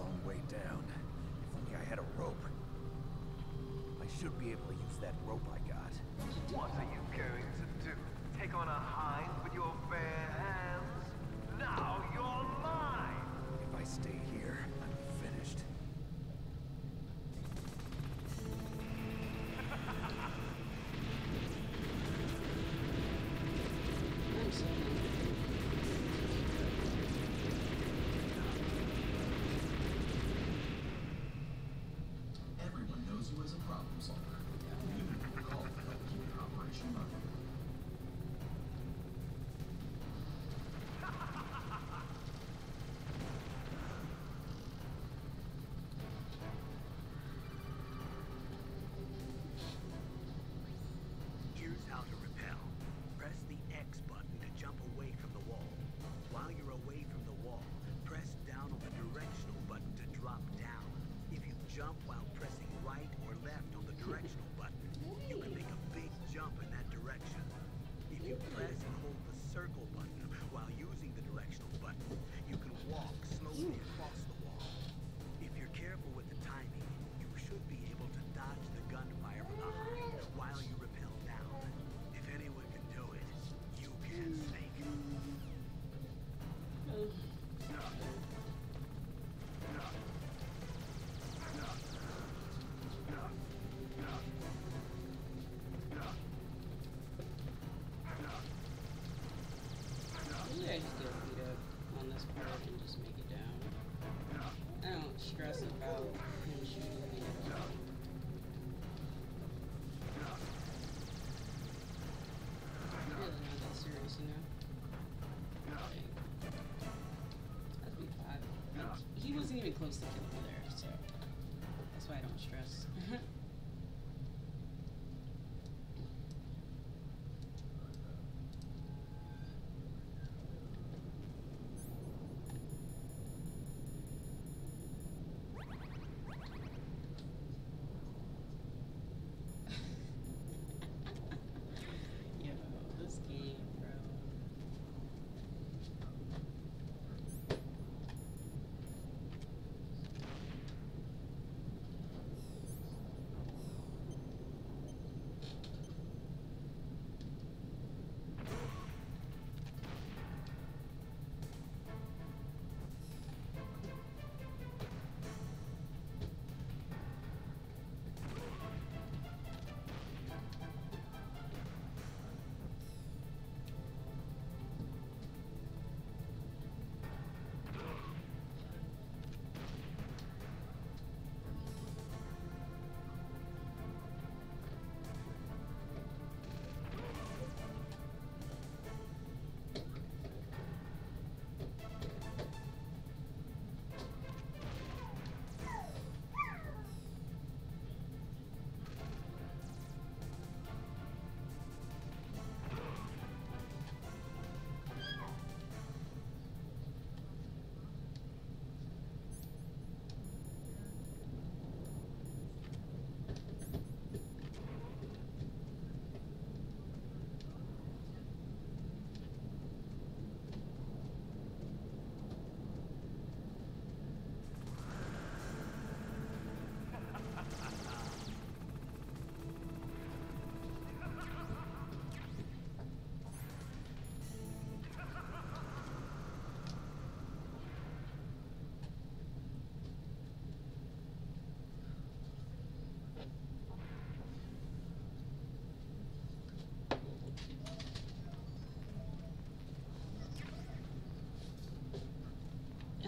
long way down. If only I had a rope. I should be able to use that rope I got.
jump while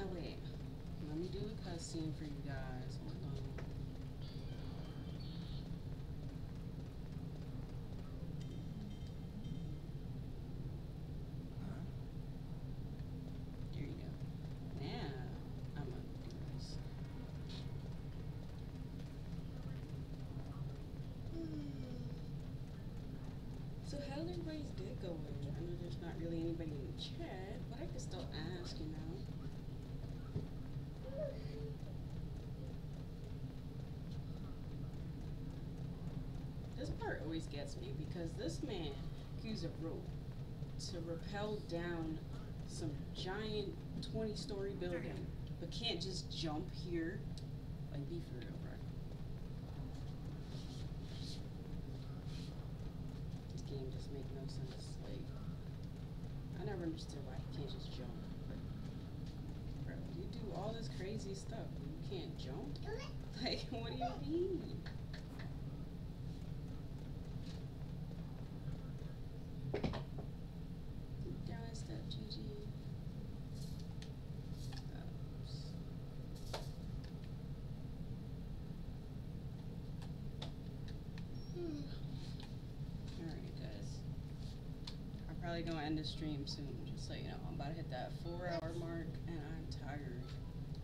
Now wait, let me do a cutscene for you guys. Hmm. So how everybody's day going? I know there's not really anybody in the chat, but I can still ask, you know. Always gets me because this man used a rope to rappel down some giant 20 story building, but can't just jump here. Like, be for real, bro. This game just make no sense. Like, I never understood why he can't just jump. But, bro, you do all this crazy stuff, and you can't jump? Like, what do you mean? Down step, GG. Oops. Alright, guys. I'm probably gonna end the stream soon, just so you know. I'm about to hit that four hour mark, and I'm tired.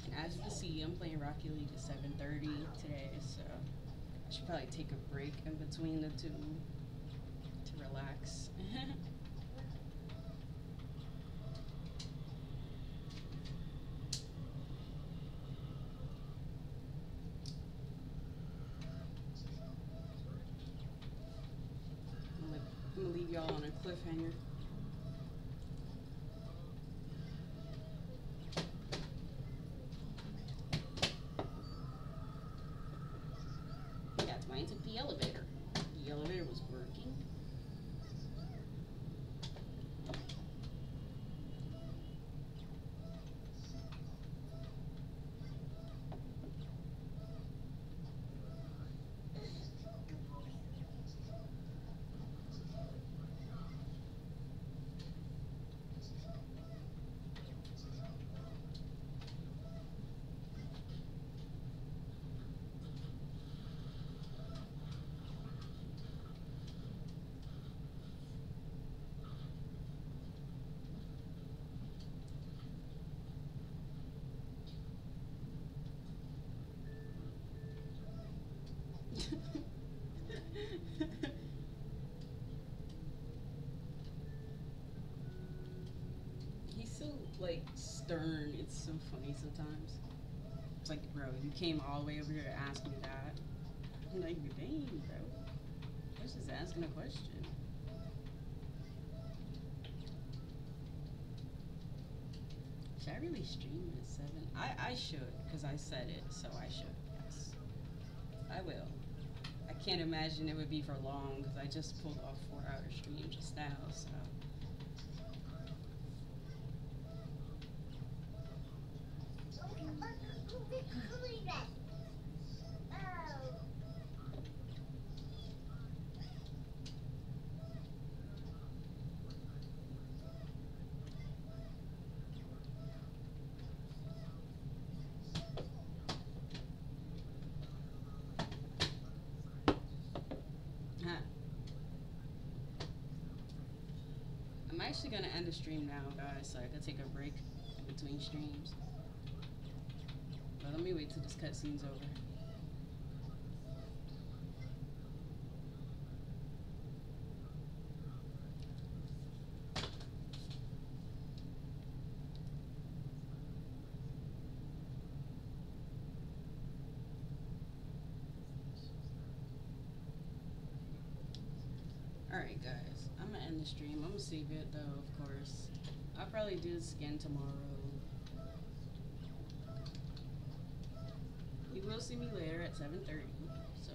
And as you can see, I'm playing Rocket League at 7.30 today, so I should probably take a break in between the two to relax. I'm gonna, I'm gonna leave y'all on a cliffhanger. That's mine took the elevator. The elevator was working. He's so like stern. It's so funny sometimes. It's like, bro, you came all the way over here to ask me that. I'm like, dang, bro. I was just asking a question. Should I really stream at seven? I I should, cause I said it, so I should. Yes, I will. I can't imagine it would be for long, cause I just pulled off four hour stream just now, so. Huh. I'm actually gonna end the stream now, guys, so I can take a break between streams. But let me wait till this cutscene's over. Alright, guys, I'm gonna end the save it, though, of course. I'll probably do again tomorrow. You will see me later at 7.30. So,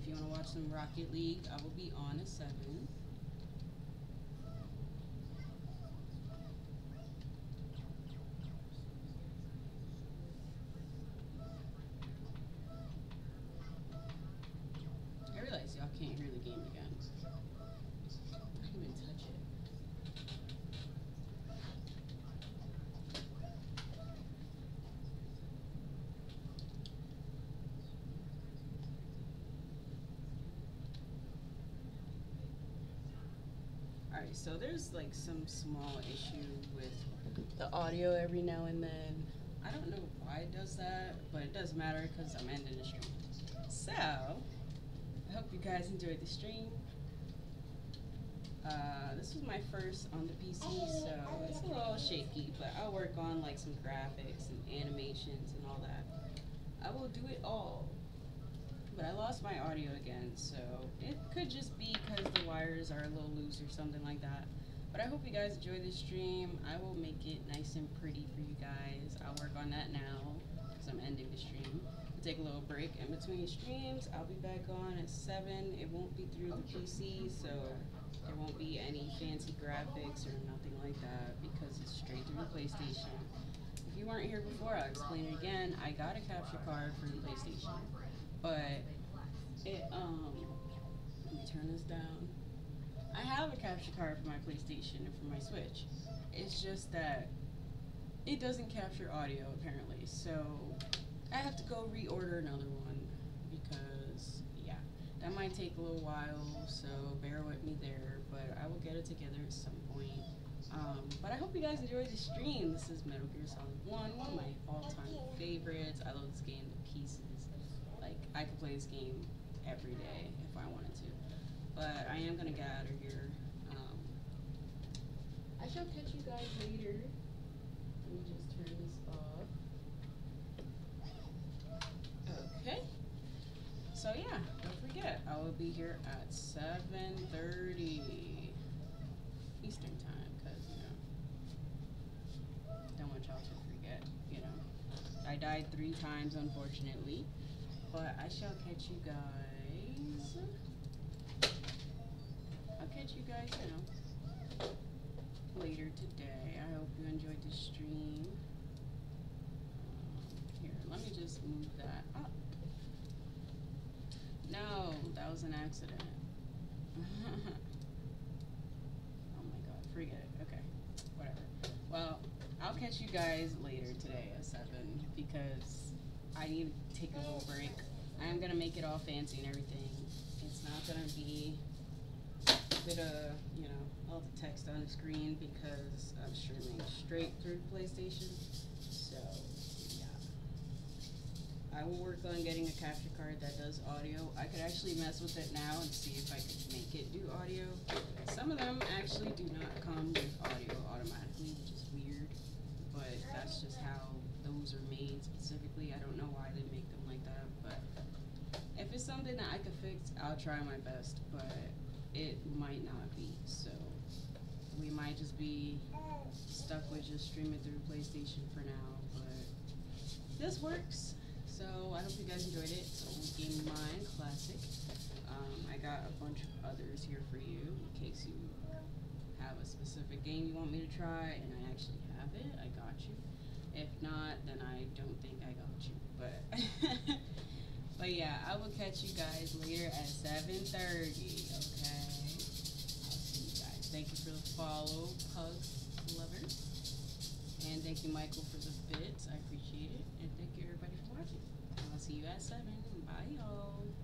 if you want to watch some Rocket League, I will be on at 7. I realize y'all can't hear the game again. I didn't even touch it. So there's like some small issue with the audio every now and then. I don't know why it does that, but it doesn't matter because I'm ending the stream. So, I hope you guys enjoyed the stream. Uh, this was my first on the PC, so it's a little shaky, but I'll work on like some graphics and animations and all that. I will do it all. But I lost my audio again, so it could just be because the wires are a little loose or something like that. But I hope you guys enjoy this stream. I will make it nice and pretty for you guys. I'll work on that now because I'm ending the stream. I'll take a little break in between streams. I'll be back on at 7. It won't be through the PC, so there won't be any fancy graphics or nothing like that because it's straight through the PlayStation. If you weren't here before, I'll explain it again. I got a capture card for the PlayStation, but it, um, let me turn this down. I have a capture card for my PlayStation and for my Switch. It's just that it doesn't capture audio apparently, so I have to go reorder another one because yeah, that might take a little while. So bear with me there, but I will get it together at some point. Um, but I hope you guys enjoyed the stream. This is Metal Gear Solid 1, one of my all-time favorites. I love this game to pieces. I could play this game every day if I wanted to. But I am gonna get out of here. Um, I shall catch you guys later. Let me just turn this off. Okay. So yeah, don't forget, I will be here at 7.30 Eastern time, because, you know, don't want y'all to forget, you know. I died three times, unfortunately, but I shall catch you guys. I'll catch you guys, you know, later today. I hope you enjoyed the stream. Here, let me just move that up. No, that was an accident. oh my god, forget it. Okay, whatever. Well, I'll catch you guys later today at 7 because I need take a little break. I am gonna make it all fancy and everything. It's not gonna be a bit of, you know, all the text on the screen because I'm streaming straight through PlayStation. So, yeah. I will work on getting a capture card that does audio. I could actually mess with it now and see if I could make it do audio. Some of them actually do not come with audio automatically, which is weird. But that's just how those are made specifically. I don't know why they make them like that, but if it's something that I could fix, I'll try my best. But it might not be, so we might just be stuck with just streaming through PlayStation for now. But this works. So I hope you guys enjoyed it. So Game Mind Classic. Um, I got a bunch of others here for you in case you have a specific game you want me to try, and I actually have it. I got you. If not, then I don't think I got you. But but yeah, I will catch you guys later at 7:30. Okay. I'll see you guys. Thank you for the follow, hugs, lovers. And thank you, Michael, for the bits. I appreciate it. And thank you, everybody, for watching. I'll see you at 7. Bye, y'all.